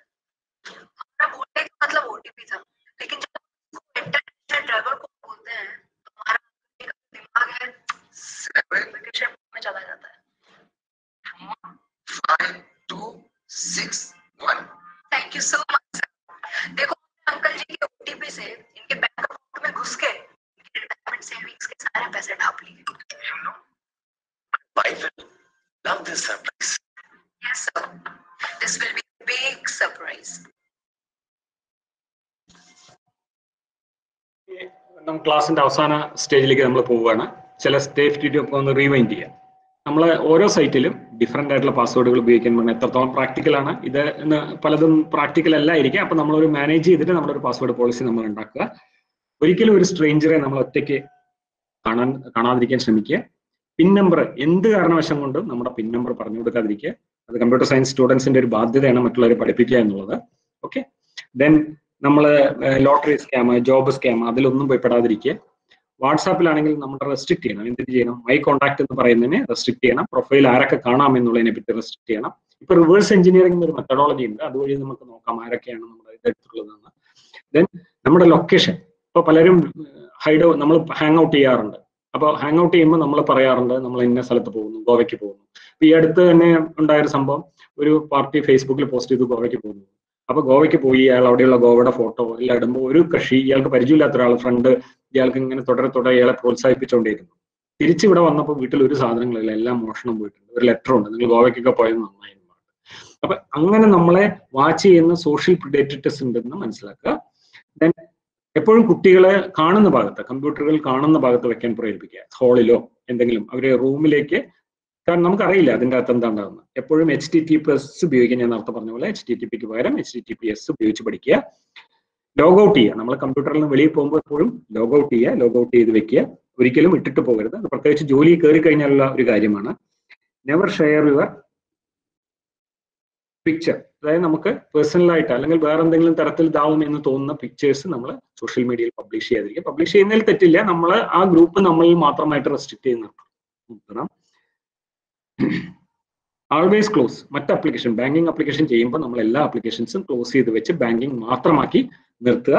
हमारा बोलने का मतलब OTP था, लेकिन जब international travel को बोलते हैं, आगे सेवन विकेट में चला जाता है five two six one thank you so much देखो अंकल जी के ओटीपी से इनके बैंक अकाउंट में घुस के रिटायरमेंट सेविंग्स के सारे पैसे ढाप लिए। You know I will love this surprise yes sir this will be big surprise Yeah. നമ്മൾ ക്ലാസിന്റെ അവസാന സ്റ്റേജിലേക്ക് നമ്മൾ പോവുകയാണ്. ചില സേഫ്റ്റി ഒന്ന് റീവൈൻഡ് ചെയ്യാം. നമ്മൾ ഓരോ സൈറ്റിലും ഡിഫറെന്റ് ആയിട്ടുള്ള പാസ്വേഡുകൾ ഉപയോഗിക്കാൻ പറഞ്ഞാൽ എത്രത്തോളം പ്രാക്ടിക്കൽ ആണ്. ഇത് പലതും പ്രാക്ടിക്കൽ അല്ല അപ്പം അപ്പൊ നമ്മളൊരു മാനേജ് ചെയ്തിട്ട് നമ്മളൊരു പാസ്വേഡ് പോളിസി നമ്മൾ ഉണ്ടാക്കുക. ഒരിക്കലും ഒരു സ്ട്രേഞ്ചറെ നമ്മൾ ഒറ്റയ്ക്ക് കാണാൻ കാണാതിരിക്കാൻ ശ്രമിക്കുക. പിൻ നമ്പർ എന്ത് കാരണവശം കൊണ്ടും നമ്മുടെ പിൻ നമ്പർ പറഞ്ഞു കൊടുക്കാതിരിക്കുക. അത് കമ്പ്യൂട്ടർ സയൻസ് സ്റ്റുഡൻസിന്റെ ഒരു ബാധ്യതയാണ് മറ്റുള്ളവരെ പഠിപ്പിക്കുക എന്നുള്ളത്. ഓക്കെ ദെൻ നമ്മൾ ലോട്ടറി സ്കാം ജോബ് സ്കാം അതിലൊന്നും പോയി പെടാതിരിക്കുക വാട്സാപ്പിലാണെങ്കിൽ നമ്മൾ റെസ്ട്രിക്ട് ചെയ്യണം. എന്ത് ചെയ്യണം? മൈ കോൺടാക്ട് എന്ന് പറയുന്നതിനെ റെസ്ട്രിക്ട് ചെയ്യണം. പ്രൊഫൈൽ ആരൊക്കെ കാണാം എന്നുള്ളതിനെ പറ്റി റെസ്ട്രിക്ട് ചെയ്യണം. ഇപ്പൊ റിവേഴ്സ് എഞ്ചിനീയറിംഗ് ഒരു മെത്തഡോളജി ഉണ്ട്. അതുവഴി നമുക്ക് നോക്കാം ആരൊക്കെയാണ് നമ്മുടെ ഇതെടുത്തുള്ളതെന്ന് ദെൻ നമ്മുടെ ലൊക്കേഷൻ ഇപ്പൊ പലരും ഹൈഡ് നമ്മൾ ഹാങ് ഔട്ട് ചെയ്യാറുണ്ട്. അപ്പോൾ ഹാങ് ഔട്ട് ചെയ്യുമ്പോൾ നമ്മൾ പറയാറുണ്ട് നമ്മൾ ഇന്ന സ്ഥലത്ത് പോകുന്നു ഗോവയ്ക്ക് പോകുന്നു. ഈ അടുത്ത് തന്നെ ഉണ്ടായൊരു സംഭവം. ഒരു പാർട്ടി ഫേസ്ബുക്കിൽ പോസ്റ്റ് ചെയ്ത് ഗോവയ്ക്ക് പോകുന്നു. അപ്പൊ ഗോവയ്ക്ക് പോയി അയാൾ അവിടെയുള്ള ഗോവയുടെ ഫോട്ടോ എല്ലാം ഇടുമ്പോൾ ഒരു കൃഷി ഇയാൾക്ക് പരിചയമില്ലാത്ത ഒരാൾ ഫ്രണ്ട് ഇയാൾക്ക് ഇങ്ങനെ തുടരെ തുടരെ ഇയാളെ പ്രോത്സാഹിപ്പിച്ചുകൊണ്ടിരുന്നു തിരിച്ചു ഇവിടെ വന്നപ്പോൾ വീട്ടിൽ ഒരു സാധനങ്ങളില്ല എല്ലാം മോഷണം പോയിട്ടുണ്ട്. ഒരു ലെറ്റർ ഉണ്ട്. നിങ്ങൾ ഗോവയ്ക്കൊക്കെ പോയത് നന്നായി. അപ്പൊ അങ്ങനെ നമ്മളെ വാച്ച് ചെയ്യുന്ന സോഷ്യൽ പ്രിഡേറ്റേഴ്സ് ഉണ്ടെന്ന് മനസ്സിലാക്കുക. ദെൻ എപ്പോഴും കുട്ടികളെ കാണുന്ന ഭാഗത്ത് കമ്പ്യൂട്ടറുകൾ കാണുന്ന ഭാഗത്ത് വെക്കാൻ പ്രേരിപ്പിക്കുക. ഹാളിലോ എന്തെങ്കിലും അവരെ റൂമിലേക്ക് കാരണം നമുക്കറിയില്ല അതിന്റെ അകത്ത് എന്താണെന്ന് എപ്പോഴും H T T P S ഉപയോഗിക്കാൻ ഞാൻ നേരത്തെ പറഞ്ഞ പോലെ എച്ച് ടി ടി പിക്ക് പകരം H T T P S ഉപയോഗിച്ച് പഠിക്കുക. ലോഗ് ഔട്ട് ചെയ്യുക നമ്മൾ കമ്പ്യൂട്ടറിൽ നിന്ന് വെളിയിൽ പോകുമ്പോൾ എപ്പോഴും ലോഗ് ഔട്ട് ചെയ്യുക ലോഗ് ഔട്ട് ചെയ്ത് വെക്കുക. ഒരിക്കലും ഇട്ടിട്ട് പോകരുത്. അത് പ്രത്യേകിച്ച് ജോലി കയറി കഴിഞ്ഞാലുള്ള ഒരു കാര്യമാണ്. നെവർ ഷെയർ യുവർ പിക്ചർ അതായത് നമുക്ക് പേഴ്സണൽ ആയിട്ട് അല്ലെങ്കിൽ വേറെ എന്തെങ്കിലും തരത്തിൽ ഇതാവും എന്ന് തോന്നുന്ന പിക്ചേഴ്സ് നമ്മൾ സോഷ്യൽ മീഡിയയിൽ പബ്ലിഷ് ചെയ്യാതിരിക്കുക. പബ്ലിഷ് ചെയ്യുന്നതിൽ തെറ്റില്ല. നമ്മൾ ആ ഗ്രൂപ്പ് നമ്മളിൽ മാത്രമായിട്ട് റെസ്ട്രിക്ട് ചെയ്ത് നിർത്തണം ആൾവേസ് ക്ലോസ് മറ്റ് ആപ്ലിക്കേഷൻ ബാങ്കിങ് ആപ്ലിക്കേഷൻ ചെയ്യുമ്പോൾ നമ്മൾ എല്ലാ ആപ്ലിക്കേഷൻസും ക്ലോസ് ചെയ്ത് വെച്ച് ബാങ്കിങ് മാത്രമാക്കി നിർത്തുക.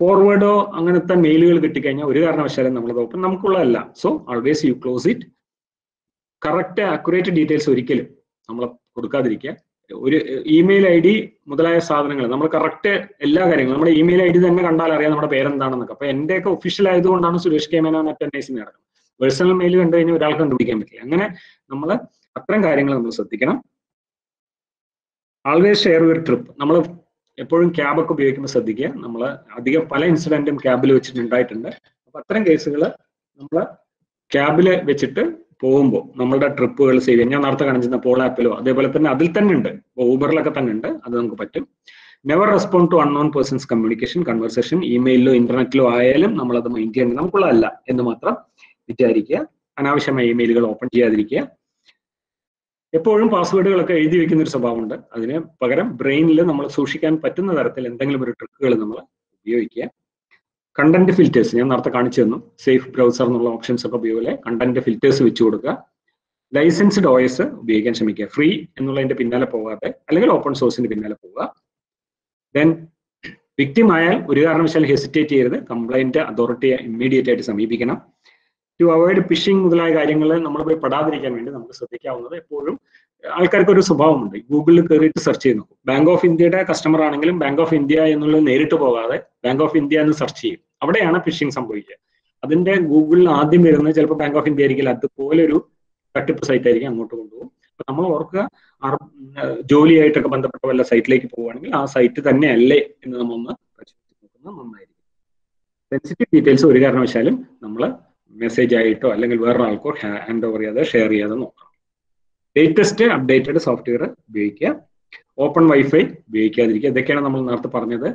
ഫോർവേഡോ അങ്ങനത്തെ മെയിലുകൾ കിട്ടിക്കഴിഞ്ഞാൽ ഒരു കാരണവശാലും നമ്മൾ open നമുക്കുള്ളതല്ല. So always you close it correct accurate details ഒരിക്കലും നമ്മൾ കൊടുക്കാതിരിക്കുക. ഒരു ഇമെയിൽ ഐ ഡി മുതലായ സാധനങ്ങൾ നമ്മൾ കറക്റ്റ് എല്ലാ കാര്യങ്ങളും. നമ്മുടെ ഇമെയിൽ ഐ ഡി തന്നെ കണ്ടാൽ അറിയാം നമ്മുടെ പേരെന്താണെന്നൊക്കെ. അപ്പൊ എന്റെയൊക്കെ ഒഫീഷ്യൽ ആയതുകൊണ്ടാണ് സുരേഷ് കെ മേനോൻ അറ്റ് അന്നേഴ്സിന് നടക്കുന്നത് പേഴ്സണൽ മെയിൽ കണ്ടു കഴിഞ്ഞാൽ ഒരാൾക്ക് കണ്ടുപിടിക്കാൻ പറ്റില്ല. അങ്ങനെ നമ്മൾ അത്തരം കാര്യങ്ങൾ നമ്മൾ ശ്രദ്ധിക്കണം. ആൾവേസ് ഷെയർ യുവർ ട്രിപ്പ് നമ്മൾ എപ്പോഴും ക്യാബ് ഒക്കെ ഉപയോഗിക്കുമ്പോൾ ശ്രദ്ധിക്കുക. നമ്മൾ അധികം പല ഇൻസിഡന്റും ക്യാബിൽ വെച്ചിട്ട് ഉണ്ടായിട്ടുണ്ട്. അപ്പൊ അത്തരം കേസുകൾ നമ്മൾ ക്യാബിൽ വെച്ചിട്ട് പോകുമ്പോൾ നമ്മളുടെ ട്രിപ്പുകൾ സേവ് ഞാൻ നേരത്തെ കാണിച്ചിരുന്ന പോൾ ആപ്പിലോ അതേപോലെ തന്നെ അതിൽ തന്നെ ഉണ്ട്. ഊബറിലൊക്കെ തന്നെ ഉണ്ട്. അത് നമുക്ക് പറ്റും. Never respond to unknown persons communication conversation ഇമെയിലോ ഇന്റർനെറ്റിലോ ആയാലും നമ്മളത് മൈൻഡ് ചെയ്യേണ്ടത് നമുക്കുള്ളതല്ല എന്ന് മാത്രം വിചാരിക്കുക അനാവശ്യമായ ഇമെയിലുകൾ ഓപ്പൺ ചെയ്യാതിരിക്കുക. എപ്പോഴും പാസ്വേഡുകളൊക്കെ എഴുതി വെക്കുന്ന ഒരു സ്വഭാവമുണ്ട്. അതിന് പകരം ബ്രെയിനിൽ നമ്മൾ സൂക്ഷിക്കാൻ പറ്റുന്ന തരത്തിൽ എന്തെങ്കിലും ഒരു ട്രിക്കുകൾ നമ്മൾ ഉപയോഗിക്കുക. കണ്ടന്റ് ഫിൽറ്റേഴ്സ് ഞാൻ നേരത്തെ കാണിച്ചു തന്നു. സേഫ് ബ്രൗസർ എന്നുള്ള ഓപ്ഷൻസ് ഒക്കെ ഉപയോഗിക്കുക കണ്ടന്റ് ഫിൽറ്റേഴ്സ് വെച്ചു കൊടുക്കുക. ലൈസൻസ്ഡ് ഒ എസ് ഉപയോഗിക്കാൻ ശ്രമിക്കുക. ഫ്രീ എന്നുള്ളതിന്റെ പിന്നാലെ പോകാതെ അല്ലെങ്കിൽ ഓപ്പൺ സോഴ്സിന്റെ പിന്നാലെ പോവുക. ദെൻ വിക്ടിം ആയാൽ ഒരു കാരണവശാലും ഹെസിറ്റേറ്റ് ചെയ്യരുത്. കംപ്ലൈന്റ് അതോറിറ്റിയെ ഇമ്മീഡിയറ്റ് ആയിട്ട് സമീപിക്കണം. ടു അവോയ്ഡ് ഫിഷിംഗ് മുതലായ കാര്യങ്ങൾ നമ്മൾ പോയി പെടാതിരിക്കാൻ വേണ്ടി നമുക്ക് ശ്രദ്ധിക്കാവുന്നത് എപ്പോഴും ആൾക്കാർക്ക് ഒരു സ്വഭാവമുണ്ട് ഗൂഗിളിൽ കയറിയിട്ട് സെർച്ച് ചെയ്ത് നോക്കും. ബാങ്ക് ഓഫ് ഇന്ത്യയുടെ കസ്റ്റമർ ആണെങ്കിലും ബാങ്ക് ഓഫ് ഇന്ത്യ എന്നുള്ളത് നേരിട്ട് പോകാതെ ബാങ്ക് ഓഫ് ഇന്ത്യ എന്ന് സെർച്ച് ചെയ്യും. അവിടെയാണ് ഫിഷിംഗ് സംഭവിക്കുക. അതിന്റെ ഗൂഗിളിൽ ആദ്യം വരുന്നത് ചിലപ്പോൾ ബാങ്ക് ഓഫ് ഇന്ത്യ ആയിരിക്കില്ല. അതുപോലെ ഒരു തട്ടിപ്പ് സൈറ്റ് ആയിരിക്കും അങ്ങോട്ട് കൊണ്ടുപോകും. നമ്മൾ ഓർക്കുക ജോലിയായിട്ടൊക്കെ ബന്ധപ്പെട്ട വല്ല സൈറ്റിലേക്ക് പോവുകയാണെങ്കിൽ ആ സൈറ്റ് തന്നെ അല്ലേ എന്ന് നമ്മളൊന്ന് പരിശോധിച്ച് നോക്കുന്നത് നന്നായിരിക്കും. സെൻസിറ്റീവ് ഡീറ്റെയിൽസ് ഒരു കാരണവശാലും നമ്മൾ മെസ്സേജ് ആയിട്ടോ അല്ലെങ്കിൽ വേറൊരാൾക്കോ ഹാൻഡ് ഓവർ ചെയ്യാതെ ഷെയർ ചെയ്യാതെ നോക്കണം ലേറ്റസ്റ്റ് അപ്ഡേറ്റഡ് സോഫ്റ്റ്വെയർ ഉപയോഗിക്കുക. ഓപ്പൺ വൈഫൈ ഉപയോഗിക്കാതിരിക്കുക. ഇതൊക്കെയാണ് നമ്മൾ നേരത്തെ പറഞ്ഞത്.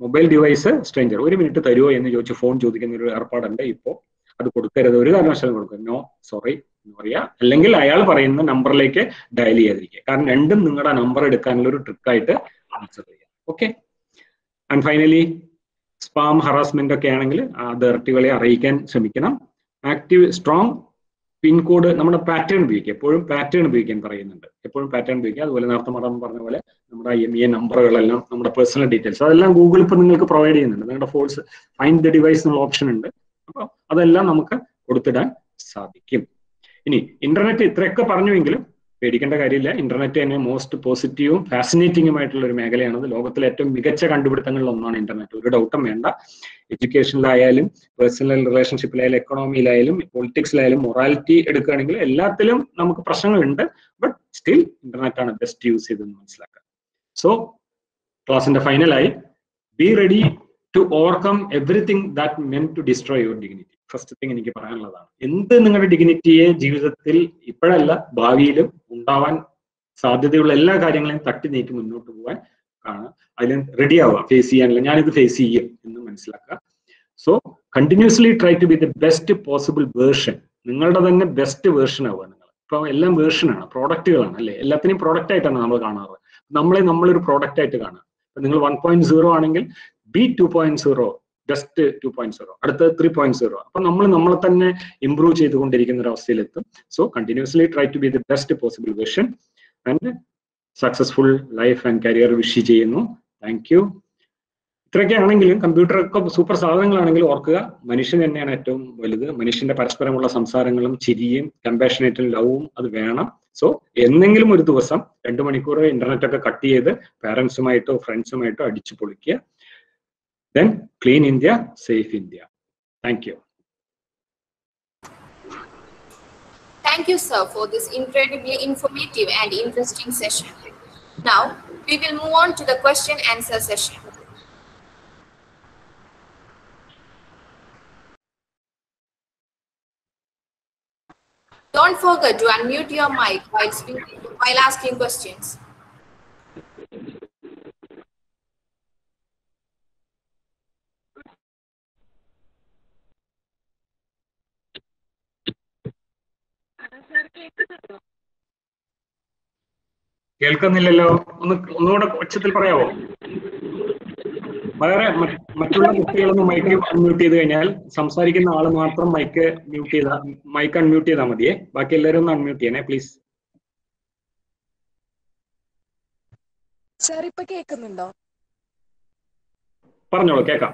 മൊബൈൽ ഡിവൈസ് സ്ട്രേഞ്ചർ ഒരു മിനിറ്റ് തരുമോ എന്ന് ചോദിച്ച് ഫോൺ ചോദിക്കുന്ന ഒരു ഏർപ്പാടുണ്ട് ഇപ്പോൾ അത് കൊടുക്കരുത്. ഒരു കാരണവശാലും കൊടുക്കരുത്. നോ സോറി എന്ന് പറയുക അല്ലെങ്കിൽ അയാൾ പറയുന്ന നമ്പറിലേക്ക് ഡയൽ ചെയ്യാതിരിക്കുക. കാരണം രണ്ടും നിങ്ങളുടെ നമ്പർ എടുക്കാനുള്ള ഒരു ട്രിക്കായിട്ട് ആൻസർ ചെയ്യാം okay and finally spam harassment ഒക്കെ ആണെങ്കിൽ അതോറിറ്റികളെ അറിയിക്കാൻ ശ്രമിക്കണം. ആക്റ്റീവ് സ്ട്രോങ് പിൻകോഡ് നമ്മുടെ പാറ്റേൺ ഉപയോഗിക്കുക. എപ്പോഴും പാറ്റേൺ ഉപയോഗിക്കാൻ പറയുന്നുണ്ട്. എപ്പോഴും പാറ്റേൺ ഉപയോഗിക്കുക. അതുപോലെ നേരത്തെ മാഡം പറഞ്ഞ പോലെ നമ്മുടെ എം ഇ നമ്പറുകളെല്ലാം നമ്മുടെ പേഴ്സണൽ ഡീറ്റെയിൽസ് അതെല്ലാം ഗൂഗിൾ ഇപ്പോൾ നിങ്ങൾക്ക് പ്രൊവൈഡ് ചെയ്യുന്നുണ്ട്. നിങ്ങളുടെ ഫോൾസ് ഫൈൻഡ് ദ ഡിവൈസ് എന്നുള്ള ഓപ്ഷൻ ഉണ്ട്. അപ്പോൾ അതെല്ലാം നമുക്ക് കൊടുത്തിടാൻ സാധിക്കും. ഇനി ഇന്റർനെറ്റ് ഇത്രയൊക്കെ പറഞ്ഞുവെങ്കിലും പേടിക്കേണ്ട കാര്യമില്ല. ഇന്റർനെറ്റ് തന്നെ മോസ്റ്റ് പോസിറ്റീവും ഫാസിനേറ്റിംഗും ആയിട്ടുള്ള ഒരു മേഖലയാണത് ലോകത്തിലെ ഏറ്റവും മികച്ച കണ്ടുപിടുത്തങ്ങളിൽ ഒന്നാണ് ഇന്റർനെറ്റ് ഒരു ഡൗട്ടും വേണ്ട. എഡ്യൂക്കേഷനിലായാലും പേഴ്സണൽ റിലേഷൻഷിപ്പിലായാലും എക്കണോമിയിലായാലും പൊളിറ്റിക്സിലായാലും മൊറാലിറ്റി എടുക്കുകയാണെങ്കിൽ എല്ലാത്തിലും നമുക്ക് പ്രശ്നങ്ങളുണ്ട്. ബട്ട് സ്റ്റിൽ ഇന്റർനെറ്റ് ആണ് ബെസ്റ്റ് യൂസ് ചെയ്തെന്ന് മനസ്സിലാക്കുക സോ ക്ലാസിന്റെ ഫൈനലായി be ready to overcome everything that men to destroy your dignity first thing എനിക്ക് പറയാനുള്ളതാണ്. എന്ത് നിങ്ങളുടെ ഡിഗ്നിറ്റിയെ ജീവിതത്തിൽ ഇപ്പോഴല്ല ഭാവിയിലും ഉണ്ടാവാൻ സാധ്യതയുള്ള എല്ലാ കാര്യങ്ങളെയും തട്ടി നീക്കി മുന്നോട്ട് പോകാൻ കാണുക. അതിൽ റെഡി ആവുക. ഫേസ് ചെയ്യാനുള്ള ഞാനിത് ഫേസ് ചെയ്യും എന്ന് മനസ്സിലാക്കുക. So continuously try to be the best possible version നിങ്ങളുടെ തന്നെ ബെസ്റ്റ് വേർഷൻ ആവുക നിങ്ങൾ. ഇപ്പൊ എല്ലാം വേർഷനാണ് പ്രോഡക്റ്റുകളാണ് അല്ലെ? എല്ലാത്തിനെയും പ്രോഡക്റ്റ് ആയിട്ടാണ് നമ്മൾ കാണാറ്. നമ്മളെ നമ്മളൊരു പ്രോഡക്റ്റ് ആയിട്ട് കാണുക. നിങ്ങൾ വൺ പോയിന്റ് സീറോ ആണെങ്കിൽ be two point zero just two point zero അടുത്ത ത്രീ പോയിന്റ് സീറോ അപ്പൊ നമ്മൾ നമ്മളെ തന്നെ ഇംപ്രൂവ് ചെയ്തുകൊണ്ടിരിക്കുന്ന ഒരു അവസ്ഥയിലെത്തും. So continuously try to be the best possible version and successful life and career wish ചെയ്യുന്നു. താങ്ക് യു ഇത്രയൊക്കെ ആണെങ്കിലും കമ്പ്യൂട്ടർ ഒക്കെ സൂപ്പർ സാധനങ്ങളാണെങ്കിലും ഓർക്കുക. മനുഷ്യൻ തന്നെയാണ് ഏറ്റവും വലുത്. മനുഷ്യന്റെ പരസ്പരമുള്ള സംസാരങ്ങളും ചിരിയും കമ്പാഷനേറ്റും ലവും അത് വേണം. സോ എന്നെങ്കിലും ഒരു ദിവസം രണ്ടു മണിക്കൂർ ഇന്റർനെറ്റ് ഒക്കെ കട്ട് ചെയ്ത് പേരൻസുമായിട്ടോ ഫ്രണ്ട്സുമായിട്ടോ അടിച്ചു പൊളിക്കുക. Then clean India, safe India. Thank you. Thank you, sir, for this incredibly informative and interesting session. Now, we will move on to the question answer session. Don't forget to unmute your mic while, speaking, while asking questions. കേൾക്കുന്നില്ലല്ലോ. ഒന്ന് ഒന്നുകൂടെ ഉച്ചത്തിൽ പറയാവോ? വേറെ മറ്റുള്ള കുട്ടികളൊന്ന് mic unmute ചെയ്ത് കഴിഞ്ഞാൽ സംസാരിക്കുന്ന ആൾ മാത്രം മൈക്ക് മ്യൂട്ട് ചെയ്താ മൈക്ക് അൺമ്യൂട്ട് ചെയ്താൽ മതിയേ. ബാക്കി എല്ലാവരും ഒന്ന് അൺമ്യൂട്ട് ചെയ്യണേ പ്ലീസ് സാർ ഇപ്പൊ കേൾക്കുന്നുണ്ടോ? പറഞ്ഞോളൂ കേൾക്കാം.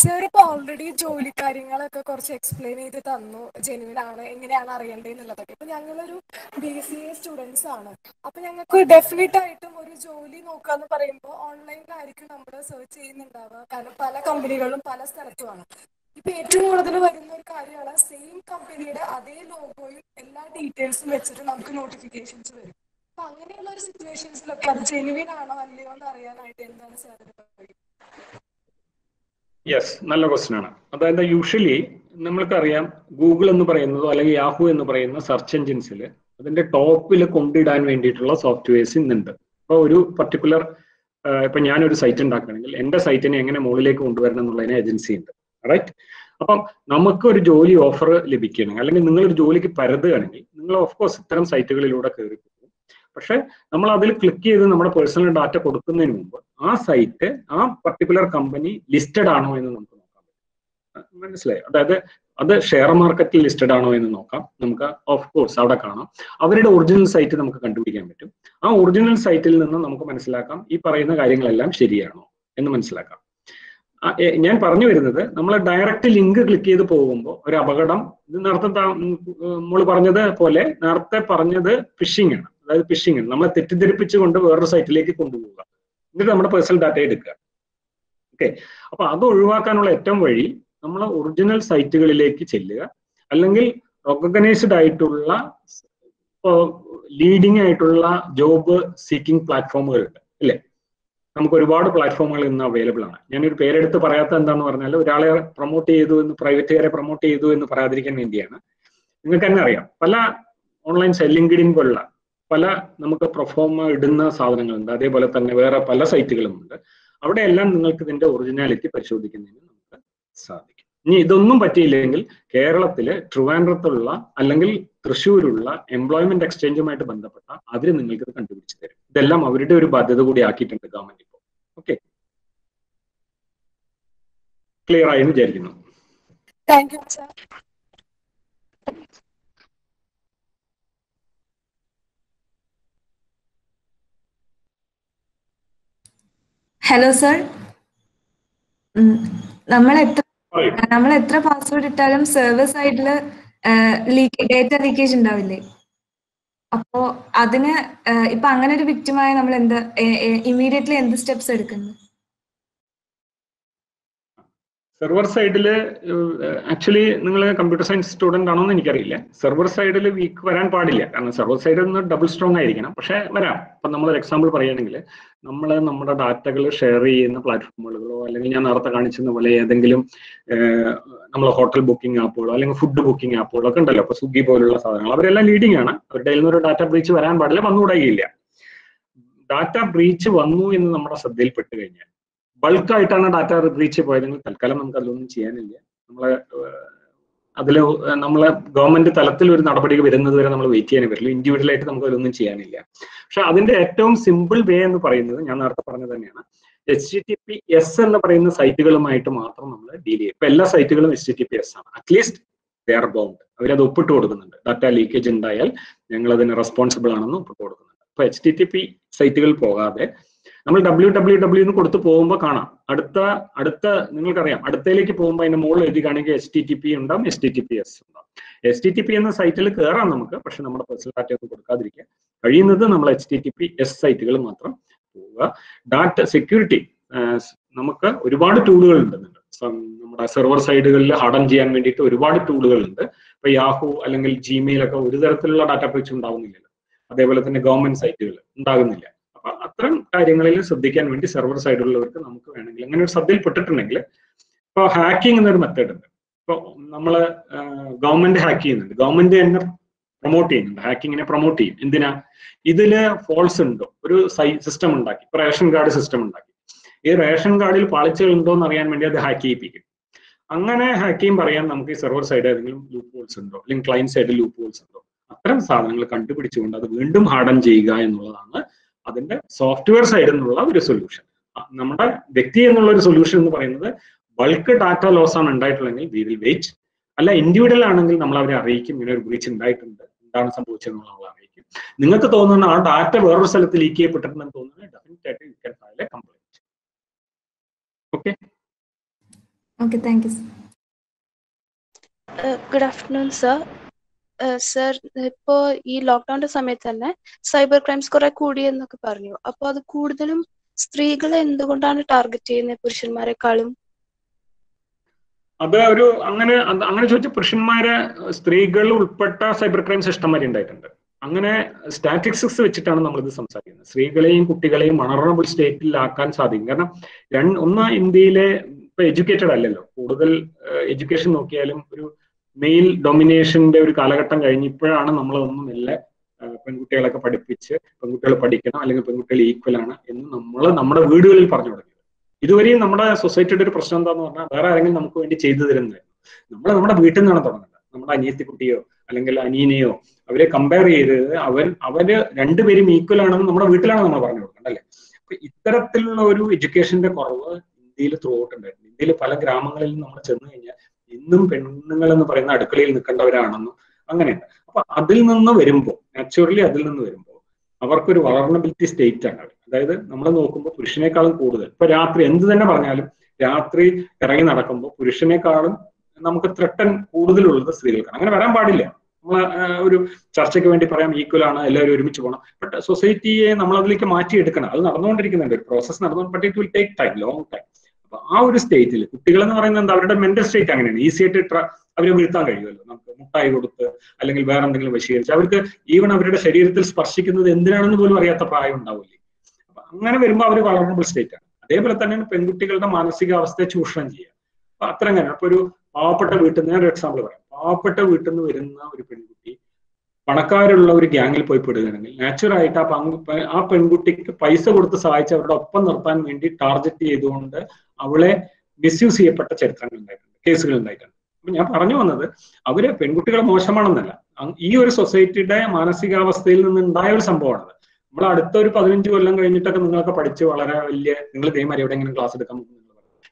സാർ ഇപ്പൊ ഓൾറെഡി ജോലി കാര്യങ്ങളൊക്കെ കുറച്ച് എക്സ്പ്ലെയിൻ ചെയ്ത് തന്നു. ജെനുവിൻ ആണ് എങ്ങനെയാണ് അറിയേണ്ടതെന്നുള്ളതൊക്കെ. ഇപ്പൊ ഞങ്ങളൊരു ബി സി എ സ്റ്റുഡൻസ് ആണ്. അപ്പൊ ഞങ്ങൾക്ക് ഡെഫിനറ്റ് ആയിട്ടും ഒരു ജോലി നോക്കാന്ന് പറയുമ്പോൾ ഓൺലൈനിലായിരിക്കും നമ്മൾ സെർച്ച് ചെയ്യുന്നുണ്ടാവുക. കാരണം പല കമ്പനികളും പല സ്ഥലത്തുമാണ്. ഇപ്പൊ ഏറ്റവും കൂടുതൽ വരുന്ന ഒരു കാര്യമാണ് സെയിം കമ്പനിയുടെ അതേ ലോഗോയും എല്ലാ ഡീറ്റെയിൽസും വെച്ചിട്ട് നമുക്ക് നോട്ടിഫിക്കേഷൻസ് വരും. അപ്പൊ അങ്ങനെയുള്ള ഒരു സിറ്റുവേഷൻസിലൊക്കെ അത് ജെനുവിൻ ആണോ അല്ലയോ എന്ന് അറിയാനായിട്ട് എന്താണ് സാറിന് യെസ് നല്ല ക്വസ്റ്റ്യൻ ആണ്. അതായത് യൂഷ്വലി നമ്മൾക്കറിയാം ഗൂഗിൾ എന്ന് പറയുന്നതോ അല്ലെങ്കിൽ യാഹു എന്ന് പറയുന്ന സെർച്ച് എഞ്ചിൻസിൽ അതിന്റെ ടോപ്പിൽ കൊണ്ടിടാൻ വേണ്ടിയിട്ടുള്ള സോഫ്റ്റ്വെയർസ് ഇന്നുണ്ട്. അപ്പോൾ ഒരു പർട്ടിക്കുലർ ഇപ്പൊ ഞാനൊരു സൈറ്റ് ഉണ്ടാക്കുകയാണെങ്കിൽ എന്റെ സൈറ്റിനെ എങ്ങനെ മുകളിലേക്ക് കൊണ്ടുവരണം എന്നുള്ളതിന് ഏജൻസി ഉണ്ട്. റൈറ്റ് അപ്പം നമുക്ക് ഒരു ജോലി ഓഫർ ലഭിക്കുകയാണെങ്കിൽ അല്ലെങ്കിൽ നിങ്ങളൊരു ജോലിക്ക് പരതുകയാണെങ്കിൽ നിങ്ങൾ ഓഫ് കോഴ്സ് ഇത്തരം സൈറ്റുകളിലൂടെ കയറി പക്ഷെ നമ്മൾ അതിൽ ക്ലിക്ക് ചെയ്ത് നമ്മുടെ പേഴ്സണൽ ഡാറ്റ കൊടുക്കുന്നതിന് മുമ്പ് ആ സൈറ്റ് ആ പർട്ടിക്കുലർ കമ്പനി ലിസ്റ്റഡ് ആണോ എന്ന് നമുക്ക് നോക്കാം. മനസ്സിലായി? അതായത് അത് ഷെയർ മാർക്കറ്റിൽ ലിസ്റ്റഡ് ആണോ എന്ന് നോക്കാം. നമുക്ക് ഓഫ് കോഴ്സ് അവിടെ കാണാം. അവരുടെ ഒറിജിനൽ സൈറ്റ് നമുക്ക് കണ്ടുപിടിക്കാൻ പറ്റും. ആ ഒറിജിനൽ സൈറ്റിൽ നിന്ന് നമുക്ക് മനസ്സിലാക്കാം ഈ പറയുന്ന കാര്യങ്ങളെല്ലാം ശരിയാണോ എന്ന് മനസ്സിലാക്കാം. ഞാൻ പറഞ്ഞു വരുന്നത് നമ്മൾ ഡയറക്റ്റ് ലിങ്ക് ക്ലിക്ക് ചെയ്ത് പോകുമ്പോൾ ഒരു അപകടം ഇത് നേരത്തെ നമ്മൾ പറഞ്ഞത് പോലെ നേരത്തെ പറഞ്ഞത് ഫിഷിംഗ് ആണ്. അതായത് ഫിഷിംഗ് നമ്മളെ തെറ്റിദ്ധരിപ്പിച്ചുകൊണ്ട് വേറൊരു സൈറ്റിലേക്ക് കൊണ്ടുപോവുക. എന്നിട്ട് നമ്മുടെ പേഴ്സണൽ ഡാറ്റ എടുക്കുക. ഓക്കെ അപ്പൊ അത് ഒഴിവാക്കാനുള്ള ഏറ്റവും വഴി നമ്മൾ ഒറിജിനൽ സൈറ്റുകളിലേക്ക് ചെല്ലുക. അല്ലെങ്കിൽ റെക്കഗ്നൈസ്ഡ് ആയിട്ടുള്ള ലീഡിംഗ് ആയിട്ടുള്ള ജോബ് സീക്കിംഗ് പ്ലാറ്റ്ഫോമുകൾ ഉണ്ട്. അല്ലേ? നമുക്ക് ഒരുപാട് പ്ലാറ്റ്ഫോമുകൾ ഇന്ന് അവൈലബിൾ ആണ്. ഞാനൊരു പേരെടുത്ത് പറയാത്ത എന്താന്ന് പറഞ്ഞാൽ ഒരാളെ പ്രൊമോട്ട് ചെയ്തു എന്ന് പ്രൈവറ്റുകാരെ പ്രൊമോട്ട് ചെയ്തു എന്ന് പറയാതിരിക്കാൻ വേണ്ടിയാണ്. നിങ്ങൾക്ക് തന്നെ അറിയാം. പല ഓൺലൈൻ ഇൻ പോലുള്ള പല നമുക്ക് പ്രൊഫോമ ഇടുന്ന സാധനങ്ങളുണ്ട്. അതേപോലെ തന്നെ വേറെ പല സൈറ്റുകളും ഉണ്ട്. അവിടെയെല്ലാം നിങ്ങൾക്ക് ഇതിന്റെ ഒറിജിനാലിറ്റി പരിശോധിക്കുന്നതിന് നമുക്ക് സാധിക്കും. ഇനി ഇതൊന്നും പറ്റിയില്ലെങ്കിൽ കേരളത്തിൽ ട്രിവാൻഡ്രത്തുള്ള അല്ലെങ്കിൽ തൃശ്ശൂരുള്ള എംപ്ലോയ്മെന്റ് എക്സ്ചേഞ്ചുമായിട്ട് ബന്ധപ്പെട്ട അവർ നിങ്ങൾക്ക് ഇത് കണ്ടുപിടിച്ച് തരും. ഇതെല്ലാം അവരുടെ ഒരു ബാധ്യത കൂടി ആക്കിയിട്ടുണ്ട് ഗവൺമെന്റ് ഇപ്പോൾ. ഓക്കെ ക്ലിയർ ആയി എന്ന് വിചാരിക്കുന്നു താങ്ക് യു ഹലോ സർ നമ്മൾ എത്ര നമ്മൾ എത്ര പാസ്വേഡ് ഇട്ടാലും സെർവർ സൈഡിൽ ഡേറ്റ ലീക്കേജ് ഉണ്ടാവില്ലേ? അപ്പോ അതിന് ഇപ്പൊ അങ്ങനെ ഒരു വിക്റ്റിമായ നമ്മൾ എന്ത് ഇമ്മീഡിയറ്റ്ലി എന്ത് സ്റ്റെപ്സ് എടുക്കുന്നു? സെർവർ സൈഡിൽ ആക്ച്വലി നിങ്ങൾ കമ്പ്യൂട്ടർ സയൻസ് സ്റ്റുഡന്റ് ആണോ എന്ന് എനിക്കറിയില്ല. സെർവർ സൈഡിൽ വീക്ക് വരാൻ പാടില്ല. കാരണം സെർവർ സൈഡിൽ നിന്ന് ഡബിൾ സ്ട്രോങ് ആയിരിക്കണം. പക്ഷെ വരാം. നമ്മൾ നമ്മളൊരു എക്സാമ്പിൾ പറയുകയാണെങ്കിൽ നമ്മൾ നമ്മുടെ ഡാറ്റകൾ ഷെയർ ചെയ്യുന്ന പ്ലാറ്റ്ഫോമുകളോ അല്ലെങ്കിൽ ഞാൻ നേരത്തെ കാണിച്ചെന്ന പോലെ ഏതെങ്കിലും നമ്മൾ ഹോട്ടൽ ബുക്കിംഗ് ആപ്പുകളോ അല്ലെങ്കിൽ ഫുഡ് ബുക്കിംഗ് ആപ്പുകളോ ഒക്കെ ഉണ്ടല്ലോ. ഇപ്പോൾ സ്വിഗ്ഗി പോലുള്ള സാധനങ്ങൾ. അവരെല്ലാം ലീഡിംഗ് ആണ്. അവരുടെ ഒരു ഡാറ്റ ബ്രീച്ച് വരാൻ പാടില്ല വന്നുകൂടായില്ല. ഡാറ്റ ബ്രീച്ച് വന്നു എന്ന് നമ്മുടെ ശ്രദ്ധയിൽപ്പെട്ട് കഴിഞ്ഞാൽ ബൾക്കായിട്ടാണ് ഡാറ്റ റീച്ച് പോയതെങ്കിൽ തൽക്കാലം നമുക്ക് അതിലൊന്നും ചെയ്യാനില്ല. നമ്മളെ അതിൽ നമ്മളെ ഗവൺമെന്റ് തലത്തിൽ ഒരു നടപടി വരുന്നത് വരെ നമ്മൾ വെയിറ്റ് ചെയ്യാനേ പറ്റില്ല ഇൻഡിവിജ്വൽ ആയിട്ട് നമുക്ക് അതിലൊന്നും ചെയ്യാനില്ല. പക്ഷെ അതിന്റെ ഏറ്റവും സിമ്പിൾ വേ എന്ന് പറയുന്നത് ഞാൻ നേരത്തെ പറഞ്ഞത് തന്നെയാണ്. H T T P S എന്ന് പറയുന്ന സൈറ്റുകളുമായിട്ട് മാത്രം നമ്മൾ ഡീൽ ചെയ്യും ഇപ്പൊ എല്ലാ സൈറ്റുകളും H T T P S ആണ്. At least they are bound അവരത് ഒപ്പിട്ട് കൊടുക്കുന്നുണ്ട്. ഡാറ്റ ലീക്കേജ് ഉണ്ടായാൽ ഞങ്ങൾ അതിന് റെസ്പോൺസിബിൾ ആണെന്ന് ഒപ്പിട്ട് കൊടുക്കുന്നുണ്ട്. അപ്പൊ എച്ച് ടി ടി പി സൈറ്റുകൾ പോകാതെ നമ്മൾ ഡബ്ല്യൂ ഡബ്ല്യൂ ഡബ്ല്യൂ എന്ന് കൊടുത്ത് പോകുമ്പോൾ കാണാം. അടുത്ത അടുത്ത നിങ്ങൾക്കറിയാം. അടുത്തയിലേക്ക് പോകുമ്പോൾ അതിന്റെ മുകളിൽ എഴുതി കാണെങ്കിൽ എച്ച് ടി ടി പി ഉണ്ടാവും S T T P S ഉണ്ടാവും. എസ് ടി ടി പി എന്ന സൈറ്റിൽ കയറാം നമുക്ക് പക്ഷെ നമ്മുടെ പേഴ്സണൽ ഡാറ്റ ഒന്നും കൊടുക്കാതിരിക്കുക. കഴിയുന്നത് നമ്മൾ H T T P S സൈറ്റുകൾ മാത്രം പോവുക. ഡാറ്റ സെക്യൂരിറ്റി നമുക്ക് ഒരുപാട് ടൂളുകൾ ഉണ്ട് നമ്മുടെ സെർവർ സൈഡുകളിൽ ഹാഡൺ ചെയ്യാൻ വേണ്ടിയിട്ട് ഒരുപാട് ടൂളുകൾ ഉണ്ട് ഇപ്പൊ യാഹു അല്ലെങ്കിൽ ജിമെയിൽ ഒക്കെ ഒരു തരത്തിലുള്ള ഡാറ്റ ബ്രീച്ച് ഉണ്ടാവുന്നില്ലല്ലോ. അതേപോലെ തന്നെ ഗവൺമെന്റ് സൈറ്റുകൾ ഉണ്ടാകുന്നില്ല. അത്തരം കാര്യങ്ങളിൽ ശ്രദ്ധിക്കാൻ വേണ്ടി സെർവർ സൈഡിലുള്ളവർക്ക് നമുക്ക് വേണമെങ്കിൽ അങ്ങനെ ഒരു ശ്രദ്ധയിൽ പെട്ടിട്ടുണ്ടെങ്കിൽ ഇപ്പൊ ഹാക്കിംഗ് എന്നൊരു മെത്തേഡ് ഉണ്ട്. ഇപ്പൊ നമ്മൾ ഗവൺമെന്റ് ഹാക്ക് ചെയ്യുന്നുണ്ട്. ഗവൺമെന്റ് തന്നെ പ്രൊമോട്ട് ചെയ്യുന്നുണ്ട്. ഹാക്കിങ്ങിനെ പ്രൊമോട്ട് ചെയ്യും. എന്തിനാ? ഇതിൽ ഫോൾസ് ഉണ്ടോ? ഒരു സിസ്റ്റം ഉണ്ടാക്കി. ഇപ്പൊ റേഷൻ കാർഡ് സിസ്റ്റം ഉണ്ടാക്കി. ഈ റേഷൻ കാർഡിൽ പാളിച്ചകൾ ഉണ്ടോ എന്ന് അറിയാൻ വേണ്ടി അത് ഹാക്ക് ചെയ്യിപ്പിക്കും. അങ്ങനെ ഹാക്ക് ചെയ്യും പറയാൻ നമുക്ക് ഈ സെർവർ സൈഡ് ഏതെങ്കിലും ലൂപ്പ് ഹോൾസ് ഉണ്ടോ? അല്ലെങ്കിൽ ക്ലയന്റ് സൈഡിൽ ലൂപ്പ് ഹോൾസ് ഉണ്ടോ? അത്തരം സാധനങ്ങൾ കണ്ടുപിടിച്ചുകൊണ്ട് അത് വീണ്ടും ഹാർഡൻ ചെയ്യുക എന്നുള്ളതാണ് അതിന്റെ സോഫ്റ്റ്വെയർ സൈഡിൽ നിന്നുള്ള ഒരു സൊല്യൂഷൻ നമ്മുടെ വ്യക്തി എന്നുള്ള ഒരു സൊല്യൂഷൻ എന്ന് പറയുന്നത് ബൾക്ക് ഡാറ്റ ലോസ് ആണ് ഉണ്ടായിട്ടുള്ളെങ്കിൽ വി വിൽ വെയിറ്റ് അല്ല ഇൻഡിവിജ്വൽ ആണെങ്കിൽ നമ്മൾ അവരെ അറിയിക്കും ഇങ്ങനെ ഒരു ബ്രീച്ച് ഉണ്ടായിട്ടുണ്ട് എന്താണ് സംഭവിച്ചതെന്നുള്ള നമ്മൾ അറിയിക്കും. നിങ്ങൾക്ക് തോന്നുന്ന ആ ഡാറ്റ വേറൊരു സ്ഥലത്ത് ലീക്ക് ചെയ്യപ്പെട്ടിട്ടുണ്ടെന്ന് തോന്നുന്നത് ഡെഫിനറ്റ് ആയിട്ട് you can file a complaint okay okay thank you you. Good afternoon sir sir ഇപ്പോ ഈ ലോക്ക്ഡൌണിന്റെ സമയത്ത് തന്നെ സൈബർ ക്രൈംസ് കുറെ കൂടി എന്നൊക്കെ പറഞ്ഞു. അപ്പൊ അത് കൂടുതലും സ്ത്രീകളെ എന്തുകൊണ്ടാണ് ടാർഗറ്റ് ചെയ്യുന്നത് പുരുഷന്മാരെക്കാളും? അത് ഒരു അങ്ങനെ അങ്ങനെ ചോദിച്ച പുരുഷന്മാരെ സ്ത്രീകൾ ഉൾപ്പെട്ട സൈബർ ക്രൈംസ് ഇഷ്ടംമാരി ഉണ്ടായിട്ടുണ്ട്. അങ്ങനെ സ്റ്റാറ്റിസ്റ്റിക്സ് വെച്ചിട്ടാണ് നമ്മളിത് സംസാരിക്കുന്നത്. സ്ത്രീകളെയും കുട്ടികളെയും വണറബിൾ സ്റ്റേറ്റിലാക്കാൻ സാധിക്കും. കാരണം രണ്ട് ഒന്ന് ഇന്ത്യയിലെ ഇപ്പൊ എഡ്യൂക്കേറ്റഡ് അല്ലല്ലോ. കൂടുതൽ എഡ്യൂക്കേഷൻ നോക്കിയാലും ഒരു മെയിൽ ഡൊമിനേഷന്റെ ഒരു കാലഘട്ടം കഴിഞ്ഞപ്പോഴാണ് നമ്മൾ ഒന്നും മെല്ലെ പെൺകുട്ടികളൊക്കെ പഠിപ്പിച്ച് പെൺകുട്ടികൾ പഠിക്കണം അല്ലെങ്കിൽ പെൺകുട്ടികൾ ഈക്വൽ ആണ് എന്ന് നമ്മൾ നമ്മുടെ വീടുകളിൽ പറഞ്ഞു തുടങ്ങിയത് ഇതുവരെയും നമ്മുടെ സൊസൈറ്റിയുടെ ഒരു പ്രശ്നം എന്താന്ന് പറഞ്ഞാൽ വേറെ ആരെങ്കിലും നമുക്ക് വേണ്ടി ചെയ്തു തരുന്നത്. നമ്മൾ നമ്മുടെ വീട്ടിൽ നിന്നാണ് തുടങ്ങുന്നത്. നമ്മുടെ അനിയത്തി കുട്ടിയോ അല്ലെങ്കിൽ അനിയനെയോ അവരെ കമ്പയർ ചെയ്ത് അവൻ അവർ രണ്ടുപേരും ഈക്വൽ ആണെന്ന് നമ്മുടെ വീട്ടിലാണ് നമ്മൾ പറഞ്ഞു കൊടുക്കുന്നത് അല്ലേ? അപ്പൊ ഇത്തരത്തിലുള്ള ഒരു എഡ്യൂക്കേഷന്റെ കുറവ് ഇന്ത്യയിൽ ത്രൂ ഔട്ട് ഉണ്ടായിരുന്നു ഇന്ത്യയിൽ പല ഗ്രാമങ്ങളിൽ നമ്മൾ ചെന്ന് കഴിഞ്ഞാൽ ഇന്നും പെണ്ണുങ്ങൾ എന്ന് പറയുന്ന അടുക്കളയിൽ നിൽക്കേണ്ടവരാണെന്നും അങ്ങനെയുണ്ട് അപ്പൊ അതിൽ നിന്ന് വരുമ്പോൾ നാച്ചുറലി അതിൽ നിന്ന് വരുമ്പോൾ അവർക്കൊരു വളർണബിലിറ്റി സ്റ്റേറ്റ് ആണ് അതായത് നമ്മൾ നോക്കുമ്പോൾ പുരുഷനേക്കാളും കൂടുതൽ. ഇപ്പൊ രാത്രി എന്ത് തന്നെ പറഞ്ഞാലും രാത്രി ഇറങ്ങി നടക്കുമ്പോൾ പുരുഷനേക്കാളും നമുക്ക് ത്രട്ടൻ കൂടുതലുള്ളത് സ്ത്രീകൾക്കാണ്. അങ്ങനെ വരാൻ പാടില്ല. നമ്മൾ ഒരു ചർച്ചയ്ക്ക് വേണ്ടി പറയാം ഈക്വൽ ആണ് എല്ലാവരും ഒരുമിച്ച് പോകണം ബട്ട് സൊസൈറ്റിയെ നമ്മൾ അതിലേക്ക് മാറ്റിയെടുക്കണം. അത് നടന്നുകൊണ്ടിരിക്കുന്നുണ്ട്. ഒരു പ്രോസസ് നടന്നുകൊണ്ട് but it will take time long time അപ്പൊ ആ ഒരു സ്റ്റേറ്റിൽ കുട്ടികൾ എന്ന് പറയുന്നത് എന്താ? അവരുടെ മെന്റൽ സ്റ്റേറ്റ് അങ്ങനെയാണ്. ഈസി ആയിട്ട് അവരെ വീഴ്ത്താൻ കഴിയുമല്ലോ. നമുക്ക് മുട്ടായി കൊടുത്ത് അല്ലെങ്കിൽ വേറെ എന്തെങ്കിലും വശീകരിച്ച് അവർക്ക് ഈവൻ അവരുടെ ശരീരത്തിൽ സ്പർശിക്കുന്നത് എന്തിനാണെന്ന് പോലും അറിയാത്ത പ്രായം ഉണ്ടാവില്ലേ? അപ്പൊ അങ്ങനെ വരുമ്പോൾ അവർ വളർന്നബിൾ സ്റ്റേറ്റ് ആണ്. അതേപോലെ തന്നെയാണ് പെൺകുട്ടികളുടെ മാനസികാവസ്ഥയെ ചൂഷണം ചെയ്യുക. അപ്പൊ അത്ര അങ്ങനെ അപ്പൊ ഒരു പാവപ്പെട്ട വീട്ടിൽ നിന്ന് ഒരു എക്സാമ്പിൾ പറയാം. പാവപ്പെട്ട വീട്ടിൽ നിന്ന് വരുന്ന ഒരു പെൺകുട്ടി പണക്കാരുള്ള ഒരു ഗ്യാങ്ങിൽ പോയി പെടുകയാണെങ്കിൽ നാച്ചുറൽ ആയിട്ട് ആ പെൺകുട്ടിക്ക് പൈസ കൊടുത്ത് സഹായിച്ച് അവരുടെ ഒപ്പം നിർത്താൻ വേണ്ടി ടാർഗറ്റ് ചെയ്തുകൊണ്ട് അവളെ മിസ്യൂസ് ചെയ്യപ്പെട്ട ചരിത്രങ്ങൾ ഉണ്ടായിട്ടുണ്ട് കേസുകൾ ഉണ്ടായിട്ടുണ്ട്. അപ്പൊ ഞാൻ പറഞ്ഞു വന്നത് അവർ പെൺകുട്ടികൾ മോശമാണെന്നല്ല. ഈ ഒരു സൊസൈറ്റിയുടെ മാനസികാവസ്ഥയിൽ നിന്ന് ഉണ്ടായ ഒരു സംഭവമാണത്. നമ്മൾ അടുത്ത ഒരു പതിനഞ്ച് കൊല്ലം കഴിഞ്ഞിട്ടൊക്കെ നിങ്ങളൊക്കെ പഠിച്ച് വളരെ വലിയ നിങ്ങൾ ഇതേമാതിരി എവിടെയെങ്കിലും ക്ലാസ് എടുക്കാൻ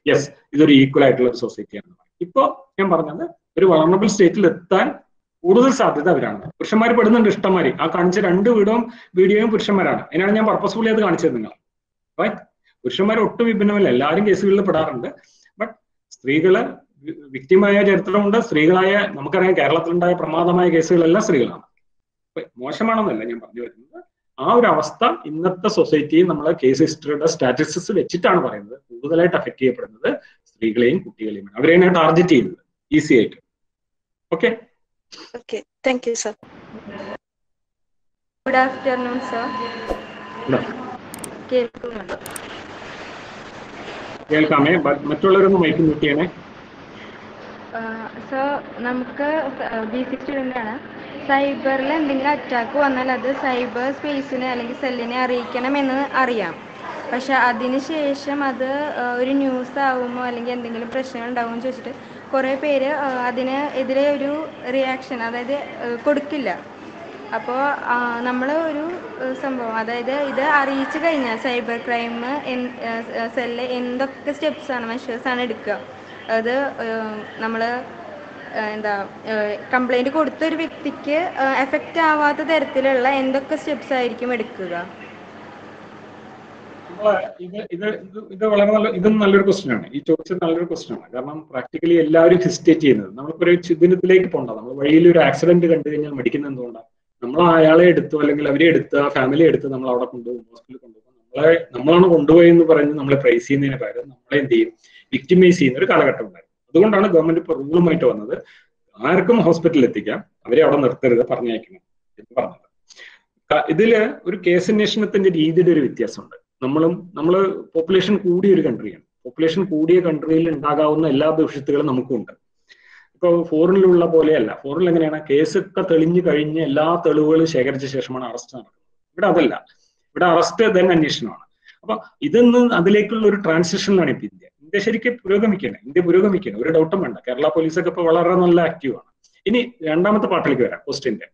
യെസ് ഇതൊരു ഈക്വൽ ആയിട്ടുള്ള ഒരു സൊസൈറ്റിയാണ് ഇപ്പോ ഞാൻ പറഞ്ഞത് ഒരു വളർണബിൾ സ്റ്റേറ്റിൽ എത്താൻ കൂടുതൽ സാധ്യത അവരാണ്. പുരുഷന്മാർ പെടുന്നുണ്ട് ഇഷ്ടംമാരി ആ കാണിച്ച രണ്ട് വീടും വീഡിയോയും പുരുഷന്മാരാണ്. അതിനാണ് ഞാൻ പർപ്പസ്ഫുള്ളി അത് കാണിച്ചത് നിങ്ങൾ റൈറ്റ് പുരുഷന്മാർ ഒട്ടും വിഭിന്നമല്ല. എല്ലാവരും കേസുകളിൽ പെടാറുണ്ട്. ബട്ട് സ്ത്രീകൾ വിക്ടിമായ ചരിത്രമുണ്ട്. സ്ത്രീകളായ നമുക്കറിയാം കേരളത്തിലുണ്ടായ പ്രമാദമായ കേസുകളെല്ലാം സ്ത്രീകളാണ്. മോശമാണെന്നല്ല ഞാൻ പറഞ്ഞു വരുന്നത്. ആ ഒരു അവസ്ഥ ഇന്നത്തെ സൊസൈറ്റിയിൽ നമ്മൾ കേസ് ഹിസ്റ്ററിയുടെ സ്റ്റാറ്റിസ്റ്റിക്സ് വെച്ചിട്ടാണ് പറയുന്നത്. കൂടുതലായിട്ട് അഫക്ട് ചെയ്യപ്പെടുന്നത് സ്ത്രീകളെയും കുട്ടികളെയും അവരെയാണ് ടാർഗറ്റ് ചെയ്യുന്നത് ഈസി ആയിട്ട് okay okay thank you sir good afternoon sir കേൾക്കുന്നുണ്ടോ? കേൾക്കാമേ മറ്റുള്ളവരൊന്ന് മൈക്ക് മ്യൂട്ട് ചെയ്യണേ സോ നമുക്ക് ബി സി സ്റ്റുഡന്റ് ആണ് സൈബറിൽ എന്തെങ്കിലും അറ്റാക്ക് വന്നാൽ അത് സൈബർ സ്പേസിനെ അല്ലെങ്കിൽ സെല്ലിനെ അറിയിക്കണം എന്ന് അറിയാം. പക്ഷെ അതിന് ശേഷം അത് ഒരു ന്യൂസ് ആവുമോ അല്ലെങ്കിൽ എന്തെങ്കിലും പ്രശ്നങ്ങൾ ഉണ്ടാവുമോ ചോദിച്ചിട്ട് കുറേ പേര് അതിന് എതിരെ ഒരു റിയാക്ഷൻ അതായത് കൊടുക്കില്ല. അപ്പോൾ നമ്മൾ ഒരു സംഭവം. അതായത് ഇത് അറിയിച്ചു കഴിഞ്ഞാൽ സൈബർ ക്രൈം സെല്ല് എന്തൊക്കെ സ്റ്റെപ്സ് ആണ് സ്റ്റെപ്സാണ് ആണ് എടുക്കുക. അത് നമ്മൾ എന്താ കംപ്ലൈന്റ് കൊടുത്ത ഒരു വ്യക്തിക്ക് എഫക്റ്റ് ആവാത്ത തരത്തിലുള്ള എന്തൊക്കെ സ്റ്റെപ്സ് ആയിരിക്കും എടുക്കുക ഇത് ഇത് ഇത് വളരെ നല്ല ഇതും നല്ലൊരു ക്വസ്റ്റ്യൻ ആണ് ഈ ചോദിച്ചത് നല്ലൊരു ക്വസ്റ്റ്യൻ ആണ് കാരണം പ്രാക്ടിക്കലി എല്ലാവരും ഹിസ്റ്റേറ്റ് ചെയ്യുന്നത്. നമ്മളിപ്പോ ഒരു ചിദിനത്തിലേക്ക് പോകണ്ട നമ്മൾ വഴിയിൽ ഒരു ആക്സിഡന്റ് കണ്ടു കഴിഞ്ഞാൽ മടിക്കുന്നത് എന്തുകൊണ്ടാണ് നമ്മൾ അയാളെ എടുത്തു അല്ലെങ്കിൽ അവരെ എടുത്ത് ആ ഫാമിലി എടുത്ത് നമ്മൾ അവിടെ കൊണ്ടുപോകും ഹോസ്പിറ്റലിൽ കൊണ്ടുപോകും. നമ്മളെ നമ്മളാണ് കൊണ്ടുപോയി എന്ന് പറഞ്ഞ് നമ്മളെ പ്രൈസ് ചെയ്യുന്നതിന് പകരം നമ്മളെ എന്ത് ചെയ്യും? വിക്ടിമൈസ് ചെയ്യുന്ന ഒരു കാലഘട്ടം ഉണ്ടായിരുന്നു. അതുകൊണ്ടാണ് ഗവൺമെന്റ് ഇപ്പോൾ റൂളുമായിട്ട് വന്നത് ആർക്കും ഹോസ്പിറ്റലിൽ എത്തിക്കാം അവരെ അവിടെ നിർത്തരുത് പറഞ്ഞയക്കണം എന്ന് പറഞ്ഞത്. ഇതിൽ ഒരു കേസ് അന്വേഷണത്തിന്റെ രീതിയുടെ ഒരു വ്യത്യാസമുണ്ട്. നമ്മളും നമ്മൾ പോപ്പുലേഷൻ കൂടിയ ഒരു കൺട്രിയാണ് പോപ്പുലേഷൻ കൂടിയ കൺട്രിയിൽ ഉണ്ടാകാവുന്ന എല്ലാ ഭവിഷ്യത്തുകളും നമുക്കുണ്ട് ഇപ്പോൾ ഫോറിനിലുള്ള പോലെയല്ല. ഫോറിനിൽ എങ്ങനെയാണ്? കേസൊക്കെ തെളിഞ്ഞു കഴിഞ്ഞ് എല്ലാ തെളിവുകളും ശേഖരിച്ച ശേഷമാണ് അറസ്റ്റ് നടക്കുന്നത്. ഇവിടെ അതല്ല. ഇവിടെ അറസ്റ്റ് തന്നെ അന്വേഷണമാണ്. അപ്പൊ ഇതെന്ന് അതിലേക്കുള്ള ഒരു ട്രാൻസിഷനിലാണ് ഇപ്പൊ ഇന്ത്യ. ഇന്ത്യ ശരിക്കും പുരോഗമിക്കണം. ഇന്ത്യ പുരോഗമിക്കണം. ഒരു ഡൗട്ടും വേണ്ട. കേരള പോലീസൊക്കെ ഇപ്പൊ വളരെ നല്ല ആക്റ്റീവ് ആണ്. ഇനി രണ്ടാമത്തെ പാട്ടിലേക്ക് വരാം. ക്വസ്റ്റിന്റെ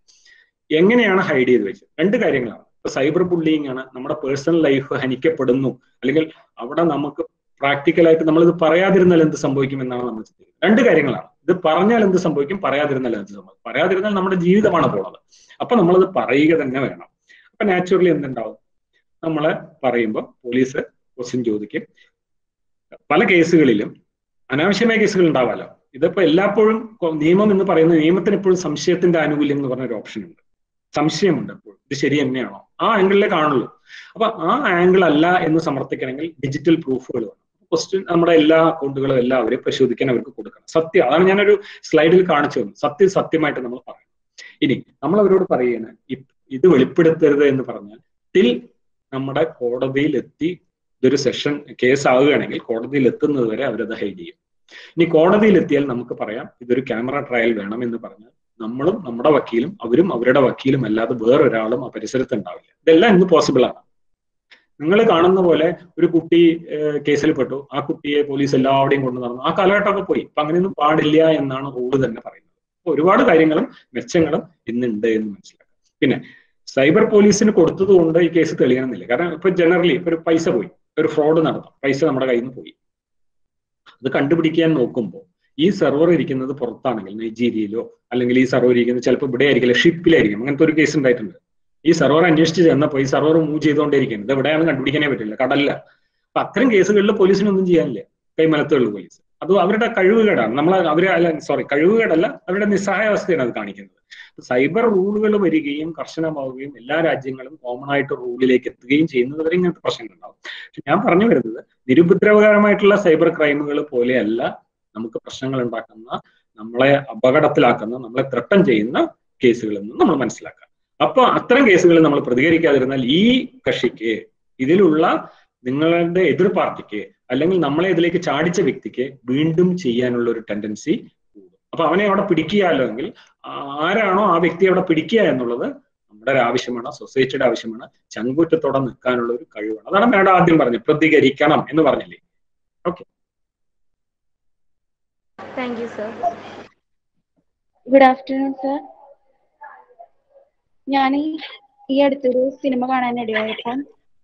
എങ്ങനെയാണ് ഹൈഡ് ചെയ്ത് വെച്ചത്? രണ്ട് കാര്യങ്ങളാണ്. സൈബർ ബുള്ളിങ് ആണ്. നമ്മുടെ പേഴ്സണൽ ലൈഫ് ഹനിക്കപ്പെടുന്നു. അല്ലെങ്കിൽ അവിടെ നമുക്ക് പ്രാക്ടിക്കലായിട്ട് നമ്മളിത് പറയാതിരുന്നാൽ എന്ത് സംഭവിക്കും എന്നാണ് നമ്മൾ ചിന്തിക്കുന്നത്. രണ്ട് കാര്യങ്ങളാണ്. ഇത് പറഞ്ഞാൽ എന്ത് സംഭവിക്കും? പറയാതിരുന്നാൽ എന്ത് സംഭവിക്കും? പറയാതിരുന്നാൽ നമ്മുടെ ജീവിതമാണ് പോണത്. അപ്പൊ നമ്മളത് പറയുക തന്നെ വേണം. അപ്പൊ നാച്ചുറലി എന്തുണ്ടാവും? നമ്മളെ പറയുമ്പോൾ പോലീസ് ക്വസ്റ്റ്യൻ ചോദിക്കും. പല കേസുകളിലും അനാവശ്യമായ കേസുകൾ ഉണ്ടാവാലോ? ഇതിപ്പോ എല്ലാപ്പോഴും നിയമം എന്ന് പറയുന്ന നിയമത്തിന് എപ്പോഴും സംശയത്തിന്റെ ആനുകൂല്യം എന്ന് പറഞ്ഞ ഒരു ഓപ്ഷൻ ഉണ്ട്. സംശയമുണ്ട് എപ്പോഴും. ഇത് ശരി തന്നെയാണോ? ആ ആംഗിളിലേ കാണുള്ളൂ. അപ്പൊ ആ ആംഗിൾ അല്ല എന്ന് സമർത്ഥിക്കണമെങ്കിൽ ഡിജിറ്റൽ പ്രൂഫുകൾ വേണം. ക്വസ്റ്റ്യൻ നമ്മുടെ എല്ലാ അക്കൗണ്ടുകളും എല്ലാം അവരെ പരിശോധിക്കാൻ അവർക്ക് കൊടുക്കണം. സത്യം അതാണ് ഞാനൊരു സ്ലൈഡിൽ കാണിച്ചു തന്നു സത്യം സത്യമായിട്ട് നമ്മൾ പറയും ഇനി നമ്മൾ അവരോട് പറയുകയാണ് ഇത് വെളിപ്പെടുത്തരുത് എന്ന് പറഞ്ഞാൽ ടിൽ നമ്മുടെ കോടതിയിൽ എത്തി ഇതൊരു സെഷൻ കേസ് ആവുകയാണെങ്കിൽ കോടതിയിൽ എത്തുന്നത് വരെ അവരത് ഹൈഡ് ചെയ്യും. ഇനി കോടതിയിൽ എത്തിയാൽ നമുക്ക് പറയാം ഇതൊരു ക്യാമറ ട്രയൽ വേണം എന്ന് പറഞ്ഞാൽ നമ്മളും നമ്മുടെ വക്കീലും അവരും അവരുടെ വക്കീലും അല്ലാതെ വേറൊരാളും ആ പരിസരത്ത് ഉണ്ടാവില്ല. ഇതെല്ലാം ഇന്ന് പോസിബിൾ ആണ്. നിങ്ങൾ കാണുന്ന പോലെ ഒരു കുട്ടി കേസിൽ പെട്ടു. ആ കുട്ടിയെ പോലീസ് എല്ലാവരുടെയും കൊണ്ടു നടന്നു. ആ കാലഘട്ടമൊക്കെ പോയി. അപ്പൊ അങ്ങനെയൊന്നും പാടില്ല എന്നാണ് റൂൾ തന്നെ പറയുന്നത്. ഒരുപാട് കാര്യങ്ങളും മെച്ചങ്ങളും ഇന്നുണ്ട് എന്ന് മനസ്സിലാക്കാം. പിന്നെ സൈബർ പോലീസിന് കൊടുത്തത് കൊണ്ട് ഈ കേസ് തെളിയണമെന്നില്ല. കാരണം ഇപ്പൊ ജനറലി ഇപ്പൊ ഒരു പൈസ പോയി. ഒരു ഫ്രോഡ് നടന്നു. പൈസ നമ്മുടെ കയ്യിൽ നിന്ന് പോയി. അത് കണ്ടുപിടിക്കാൻ നോക്കുമ്പോൾ ഈ സെർവർ ഇരിക്കുന്നത് പുറത്താണെങ്കിൽ നൈജീരിയയിലോ അല്ലെങ്കിൽ ഈ സെർവർ ഇരിക്കുന്നത് ചിലപ്പോൾ ഇവിടെ ആയിരിക്കില്ല ഷിപ്പിലായിരിക്കും അങ്ങനത്തെ ഒരു കേസ് ഉണ്ടായിട്ടുണ്ട്. ഈ സെർവർ അന്വേഷിച്ച് ചെന്നപ്പോൾ ഈ സെർവർ മൂവ് ചെയ്തുകൊണ്ടിരിക്കുന്നത് എവിടെയാണ് കണ്ടുപിടിക്കാനേ പറ്റില്ല കടലില്ല അപ്പൊ അത്തരം കേസുകളിൽ പോലീസിനൊന്നും ചെയ്യാനില്ല. കൈമലത്തുള്ള പോലീസ്. അത് അവരുടെ കഴിവുകേടാണ്. നമ്മൾ അവരെ അല്ല സോറി കഴിവുകേടല്ല അവരുടെ നിസ്സഹായാവസ്ഥയാണ് അത് കാണിക്കുന്നത്. സൈബർ റൂളുകൾ വരികയും കർശനമാവുകയും എല്ലാ രാജ്യങ്ങളും കോമൺ ആയിട്ട് റൂളിലേക്ക് എത്തുകയും ചെയ്യുന്നത് വരെ ഇങ്ങനത്തെ പ്രശ്നങ്ങൾ ഉണ്ടാവും പക്ഷെ ഞാൻ പറഞ്ഞു വരുന്നത് നിരുപദ്രവകരമായിട്ടുള്ള സൈബർ ക്രൈമുകൾ പോലെയല്ല നമുക്ക് പ്രശ്നങ്ങൾ ഉണ്ടാക്കുന്ന നമ്മളെ അപകടത്തിലാക്കുന്ന നമ്മളെ ത്രട്ടം ചെയ്യുന്ന കേസുകളിൽ നിന്ന് നമ്മൾ മനസ്സിലാക്കുക അപ്പൊ അത്തരം കേസുകളിൽ നമ്മൾ പ്രതികരിക്കാതിരുന്നാൽ ഈ കക്ഷിക്ക് ഇതിലുള്ള നിങ്ങളുടെ എതിർ പാർട്ടിക്ക് അല്ലെങ്കിൽ നമ്മളെ ഇതിലേക്ക് ചാടിച്ച വ്യക്തിക്ക് വീണ്ടും ചെയ്യാനുള്ള ഒരു ടെൻഡൻസി കൂടും. അപ്പൊ അവനെ അവിടെ പിടിക്കുകയല്ലോ എങ്കിൽ ആരാണോ ആ വ്യക്തി അവിടെ പിടിക്കുക എന്നുള്ളത് നമ്മുടെ ഒരു ആവശ്യമാണ് സൊസൈറ്റിയുടെ ആവശ്യമാണ്. ചങ്കൂറ്റത്തോടെ നിൽക്കാനുള്ള ഒരു കഴിവാണ്. അതാണ് മേഡം ആദ്യം പറഞ്ഞത് പ്രതികരിക്കണം എന്ന് പറഞ്ഞില്ലേ? Okay. Thank you sir good afternoon sir ഞാൻ ഈ അടുത്തൊരു സിനിമ കാണാനിടയായപ്പോൾ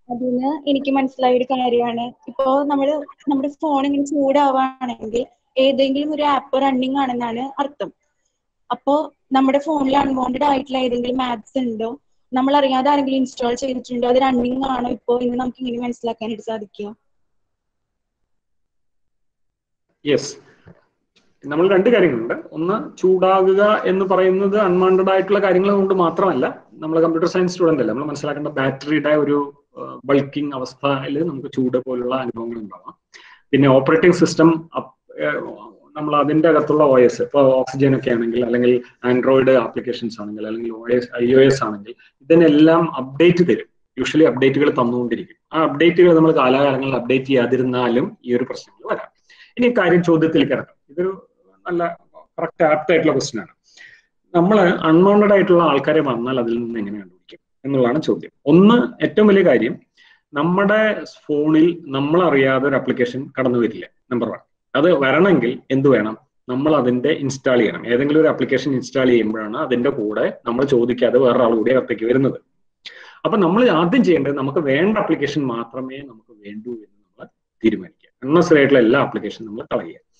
അതിന് എനിക്ക് മനസ്സിലായ ഒരു കാര്യമാണ്. ഇപ്പോ നമ്മൾ നമ്മുടെ ഫോൺ ഇങ്ങനെ ചൂടാവുകയാണെങ്കിൽ ഏതെങ്കിലും ഒരു ആപ്പ് റണ്ണിങ് ആണെന്നാണ് അർത്ഥം. അപ്പോ നമ്മുടെ ഫോണിൽ അൺവാണ്ടഡ് ആയിട്ടുള്ള ഏതെങ്കിലും ആപ്സ് ഉണ്ടോ? നമ്മൾ അറിയാതെ ആരെങ്കിലും ഇൻസ്റ്റാൾ ചെയ്തിട്ടുണ്ടോ? അത് റണ്ണിങ് ആണോ ഇപ്പോ എന്ന് നമുക്ക് ഇങ്ങനെ മനസ്സിലാക്കാനായിട്ട് സാധിക്കുക യെസ് നമ്മൾ രണ്ട് കാര്യങ്ങളുണ്ട്. ഒന്ന് ചൂടാകുക എന്ന് പറയുന്നത് അൺവാണ്ടഡ് ആയിട്ടുള്ള കാര്യങ്ങൾ കൊണ്ട് മാത്രമല്ല നമ്മൾ കമ്പ്യൂട്ടർ സയൻസ് സ്റ്റുഡന്റ് അല്ല നമ്മൾ മനസ്സിലാക്കേണ്ട ബാറ്ററിയുടെ ഒരു ബൾക്കിംഗ് അവസ്ഥയിൽ നമുക്ക് ചൂട് പോലുള്ള അനുഭവങ്ങൾ ഉണ്ടാവാം. പിന്നെ ഓപ്പറേറ്റിംഗ് സിസ്റ്റം നമ്മൾ അതിന്റെ അകത്തുള്ള ഒ എസ് ഇപ്പോൾ ഓക്സിജൻ ഒക്കെ ആണെങ്കിൽ അല്ലെങ്കിൽ ആൻഡ്രോയിഡ് ആപ്ലിക്കേഷൻസ് ആണെങ്കിൽ അല്ലെങ്കിൽ O S I O S ആണെങ്കിൽ ഇതിനെല്ലാം അപ്ഡേറ്റ് തരും. യൂഷ്വലി അപ്ഡേറ്റുകൾ തന്നുകൊണ്ടിരിക്കും. ആ അപ്ഡേറ്റുകൾ നമ്മൾ കാലാകാലങ്ങളിൽ അപ്ഡേറ്റ് ചെയ്യാതിരുന്നാലും ഈ ഒരു പ്രശ്നങ്ങൾ വരാം. ഇനി കാര്യം ചോദ്യത്തിൽ കിടക്കാം. ഇതൊരു നല്ല കറക്റ്റ് ആപ്റ്റ് ആയിട്ടുള്ള ക്വസ്റ്റ്യൻ ആണ്. നമ്മൾ അൺവോണ്ടഡ് ആയിട്ടുള്ള ആൾക്കാരെ വന്നാൽ അതിൽ നിന്ന് എങ്ങനെ കണ്ടുപിടിക്കും എന്നുള്ളതാണ് ചോദ്യം. ഒന്ന് ഏറ്റവും വലിയ കാര്യം നമ്മുടെ ഫോണിൽ നമ്മൾ അറിയാതെ ഒരു ആപ്ലിക്കേഷൻ കടന്നു വരില്ല. നമ്പർ വൺ അത് വരണമെങ്കിൽ എന്ത് വേണം? നമ്മൾ അതിന്റെ ഇൻസ്റ്റാൾ ചെയ്യണം. ഏതെങ്കിലും ഒരു ആപ്ലിക്കേഷൻ ഇൻസ്റ്റാൾ ചെയ്യുമ്പോഴാണ് അതിന്റെ കൂടെ നമ്മൾ ചോദിക്കാതെ വേറൊരാൾ കൂടി അകത്തേക്ക് വരുന്നത്. അപ്പൊ നമ്മൾ ആദ്യം ചെയ്യേണ്ടത് നമുക്ക് വേണ്ട ആപ്ലിക്കേഷൻ മാത്രമേ നമുക്ക് വേണ്ടൂ എന്ന് നമ്മൾ തീരുമാനിക്കുക. അൺനെസറി ആയിട്ടുള്ള എല്ലാ ആപ്ലിക്കേഷനും നമ്മൾ കളയുക.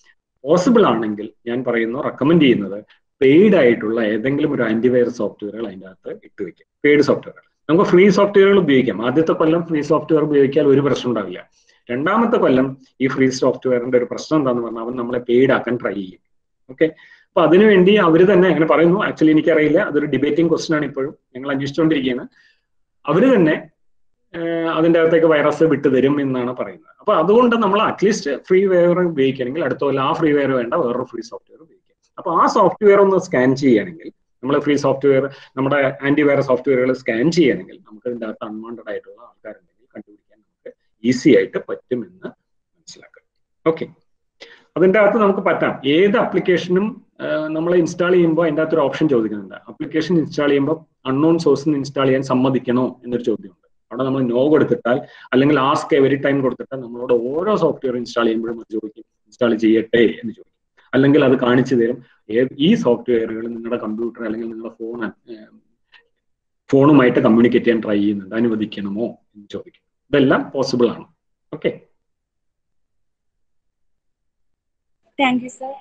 പോസിബിൾ ആണെങ്കിൽ ഞാൻ പറയുന്നു റെക്കമെൻഡ് ചെയ്യുന്നത് പെയ്ഡ് ആയിട്ടുള്ള ഏതെങ്കിലും ഒരു ആന്റിവൈറസ് സോഫ്റ്റ്വെയറുകൾ അതിന്റെ അകത്ത് ഇട്ട് വെക്കുക. പെയ്ഡ് സോഫ്റ്റ്വെയറുകൾ നമുക്ക് ഫ്രീ സോഫ്റ്റ്വെയറുകൾ ഉപയോഗിക്കാം. ആദ്യത്തെ കൊല്ലം ഫ്രീ സോഫ്റ്റ്വെയർ ഉപയോഗിക്കാൻ ഒരു പ്രശ്നം ഉണ്ടാവില്ല. രണ്ടാമത്തെ കൊല്ലം ഈ ഫ്രീ സോഫ്റ്റ്വെയറിന്റെ ഒരു പ്രശ്നം എന്താന്ന് പറഞ്ഞാൽ അവൻ നമ്മളെ പെയ്ഡ് ആക്കാൻ ട്രൈ ചെയ്യും. ഓക്കെ അപ്പൊ അതിനുവേണ്ടി അവർ തന്നെ അങ്ങനെ പറയുന്നു. ആക്ച്വലി എനിക്കറിയില്ല. അതൊരു ഡിബേറ്റിംഗ് ക്വസ്റ്റൻ ആണ് ഇപ്പോഴും. ഞങ്ങൾ അന്വേഷിച്ചുകൊണ്ടിരിക്കുകയാണ്. അവർ തന്നെ അതിന്റെ അകത്തേക്ക് വൈറസ് വിട്ടുതരും എന്നാണ് പറയുന്നത്. അപ്പൊ അതുകൊണ്ട് നമ്മൾ അറ്റ്ലീസ്റ്റ് ഫ്രീ വെയർ ഉപയോഗിക്കണമെങ്കിൽ അടുത്ത കൊല്ലം ആ ഫ്രീ വെയർ വേണ്ട വേറൊരു ഫ്രീ സോഫ്റ്റ്വെയർ ഉപയോഗിക്കാം. അപ്പൊ ആ സോഫ്റ്റ്വെയർ ഒന്ന് സ്കാൻ ചെയ്യുകയാണെങ്കിൽ നമ്മൾ ഫ്രീ സോഫ്റ്റ്വെയർ നമ്മുടെ ആന്റിവൈറസ് സോഫ്റ്റ്വെയറുകൾ സ്കാൻ ചെയ്യുകയാണെങ്കിൽ നമുക്ക് ഇതിന്റെ അകത്ത് അൺവാണ്ടഡ് ആയിട്ടുള്ള ആൾക്കാരുണ്ടെങ്കിൽ കണ്ടുപിടിക്കാൻ നമുക്ക് ഈസി ആയിട്ട് പറ്റുമെന്ന് മനസ്സിലാക്കാം. ഓക്കെ അതിന്റെ അകത്ത് നമുക്ക് പറ്റാം. ഏത് ആപ്ലിക്കേഷനും നമ്മൾ ഇൻസ്റ്റാൾ ചെയ്യുമ്പോൾ അതിന്റെ ഒരു ഓപ്ഷൻ ചോദിക്കുന്നുണ്ട്. ആപ്ലിക്കേഷൻ ഇൻസ്റ്റാൾ ചെയ്യുമ്പോൾ അൺനോൺ സോഴ്സിൽ നിന്ന് ഇൻസ്റ്റാൾ ചെയ്യാൻ സമ്മതിക്കണോ എന്നൊരു ചോദ്യമുണ്ട്. അവിടെ നമ്മൾ നോ കൊടുത്തിട്ടാൽ അല്ലെങ്കിൽ ആസ്ക് എവരി ടൈം കൊടുത്തിട്ടാൽ നമ്മളോട് ഓരോ സോഫ്റ്റ്വെയർ ഇൻസ്റ്റാൾ ചെയ്യുമ്പോഴും അത് ചോദിക്കും. ഇൻസ്റ്റാൾ ചെയ്യട്ടെ എന്ന് ചോദിക്കും. അല്ലെങ്കിൽ അത് കാണിച്ചു തരും. ഈ സോഫ്റ്റ്വെയറുകൾ നിങ്ങളുടെ കമ്പ്യൂട്ടർ അല്ലെങ്കിൽ നിങ്ങളുടെ ഫോൺ ഫോണുമായിട്ട് കമ്മ്യൂണിക്കേറ്റ് ചെയ്യാൻ ട്രൈ ചെയ്യുന്നുണ്ട്. അനുവദിക്കണമോ എന്ന് ചോദിക്കും. ഇതെല്ലാം പോസിബിൾ ആണ്. Okay thank you sir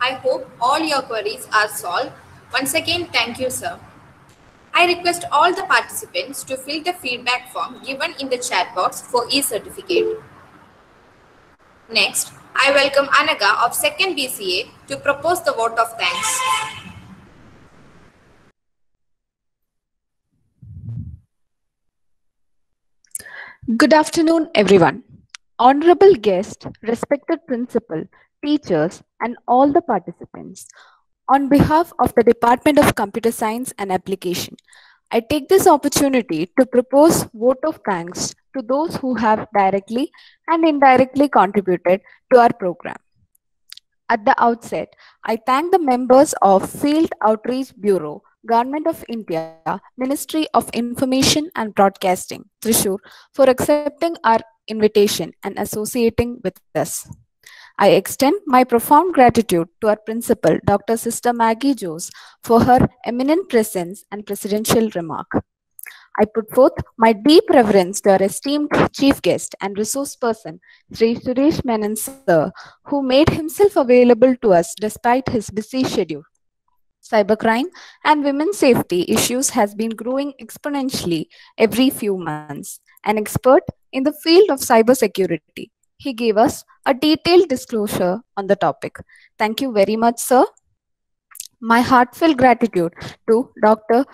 I hope all your queries are solved. Once again, thank you, sir. I request all the participants to fill the feedback form given in the chat box for e-certificate. Next, I welcome Anaga of 2nd BCA to propose the vote of thanks. Good afternoon, everyone. Honorable guest, respected principal, teachers, and all the participants. On behalf of the Department of Computer Science and Application, I take this opportunity to propose vote of thanks to those who have directly and indirectly contributed to our program. At the outset, I thank the members of Field Outreach Bureau, Government of India, Ministry of Information and Broadcasting, Trishur, for accepting our invitation and associating with us. I extend my profound gratitude to our principal, Dr. Sister Maggie Jose, for her eminent presence and presidential remark. I put forth my deep reverence to our esteemed chief guest and resource person, Sri Suresh Menon sir, who made himself available to us despite his busy schedule. Cybercrime and women's safety issues has been growing exponentially every few months. An expert in the field of cybersecurity, he gave us a detailed disclosure on the topic. Thank you very much, sir. My heartfelt gratitude to Dr.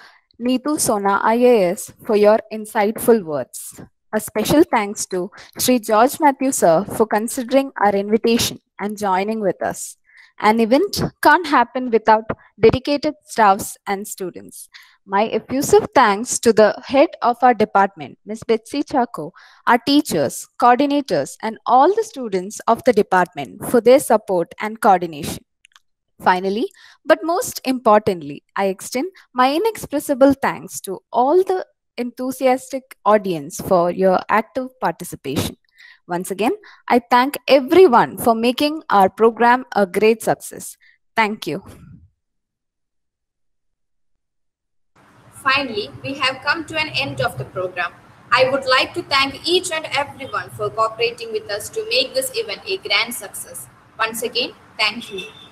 Neetu Sona IAS for your insightful words. A special thanks to Sri George Matthew sir for considering our invitation and joining with us. An event can't happen without dedicated staffs and students. My effusive thanks to the head of our department, Ms. Betsy Chaco, our teachers, coordinators, and all the students of the department for their support and coordination. Finally, but most importantly, I extend my inexpressible thanks to all the enthusiastic audience for your active participation. Once again, I thank everyone for making our program a great success. Thank you. Finally, we have come to an end of the program. I would like to thank each and everyone for cooperating with us to make this event a grand success. Once again, thank you.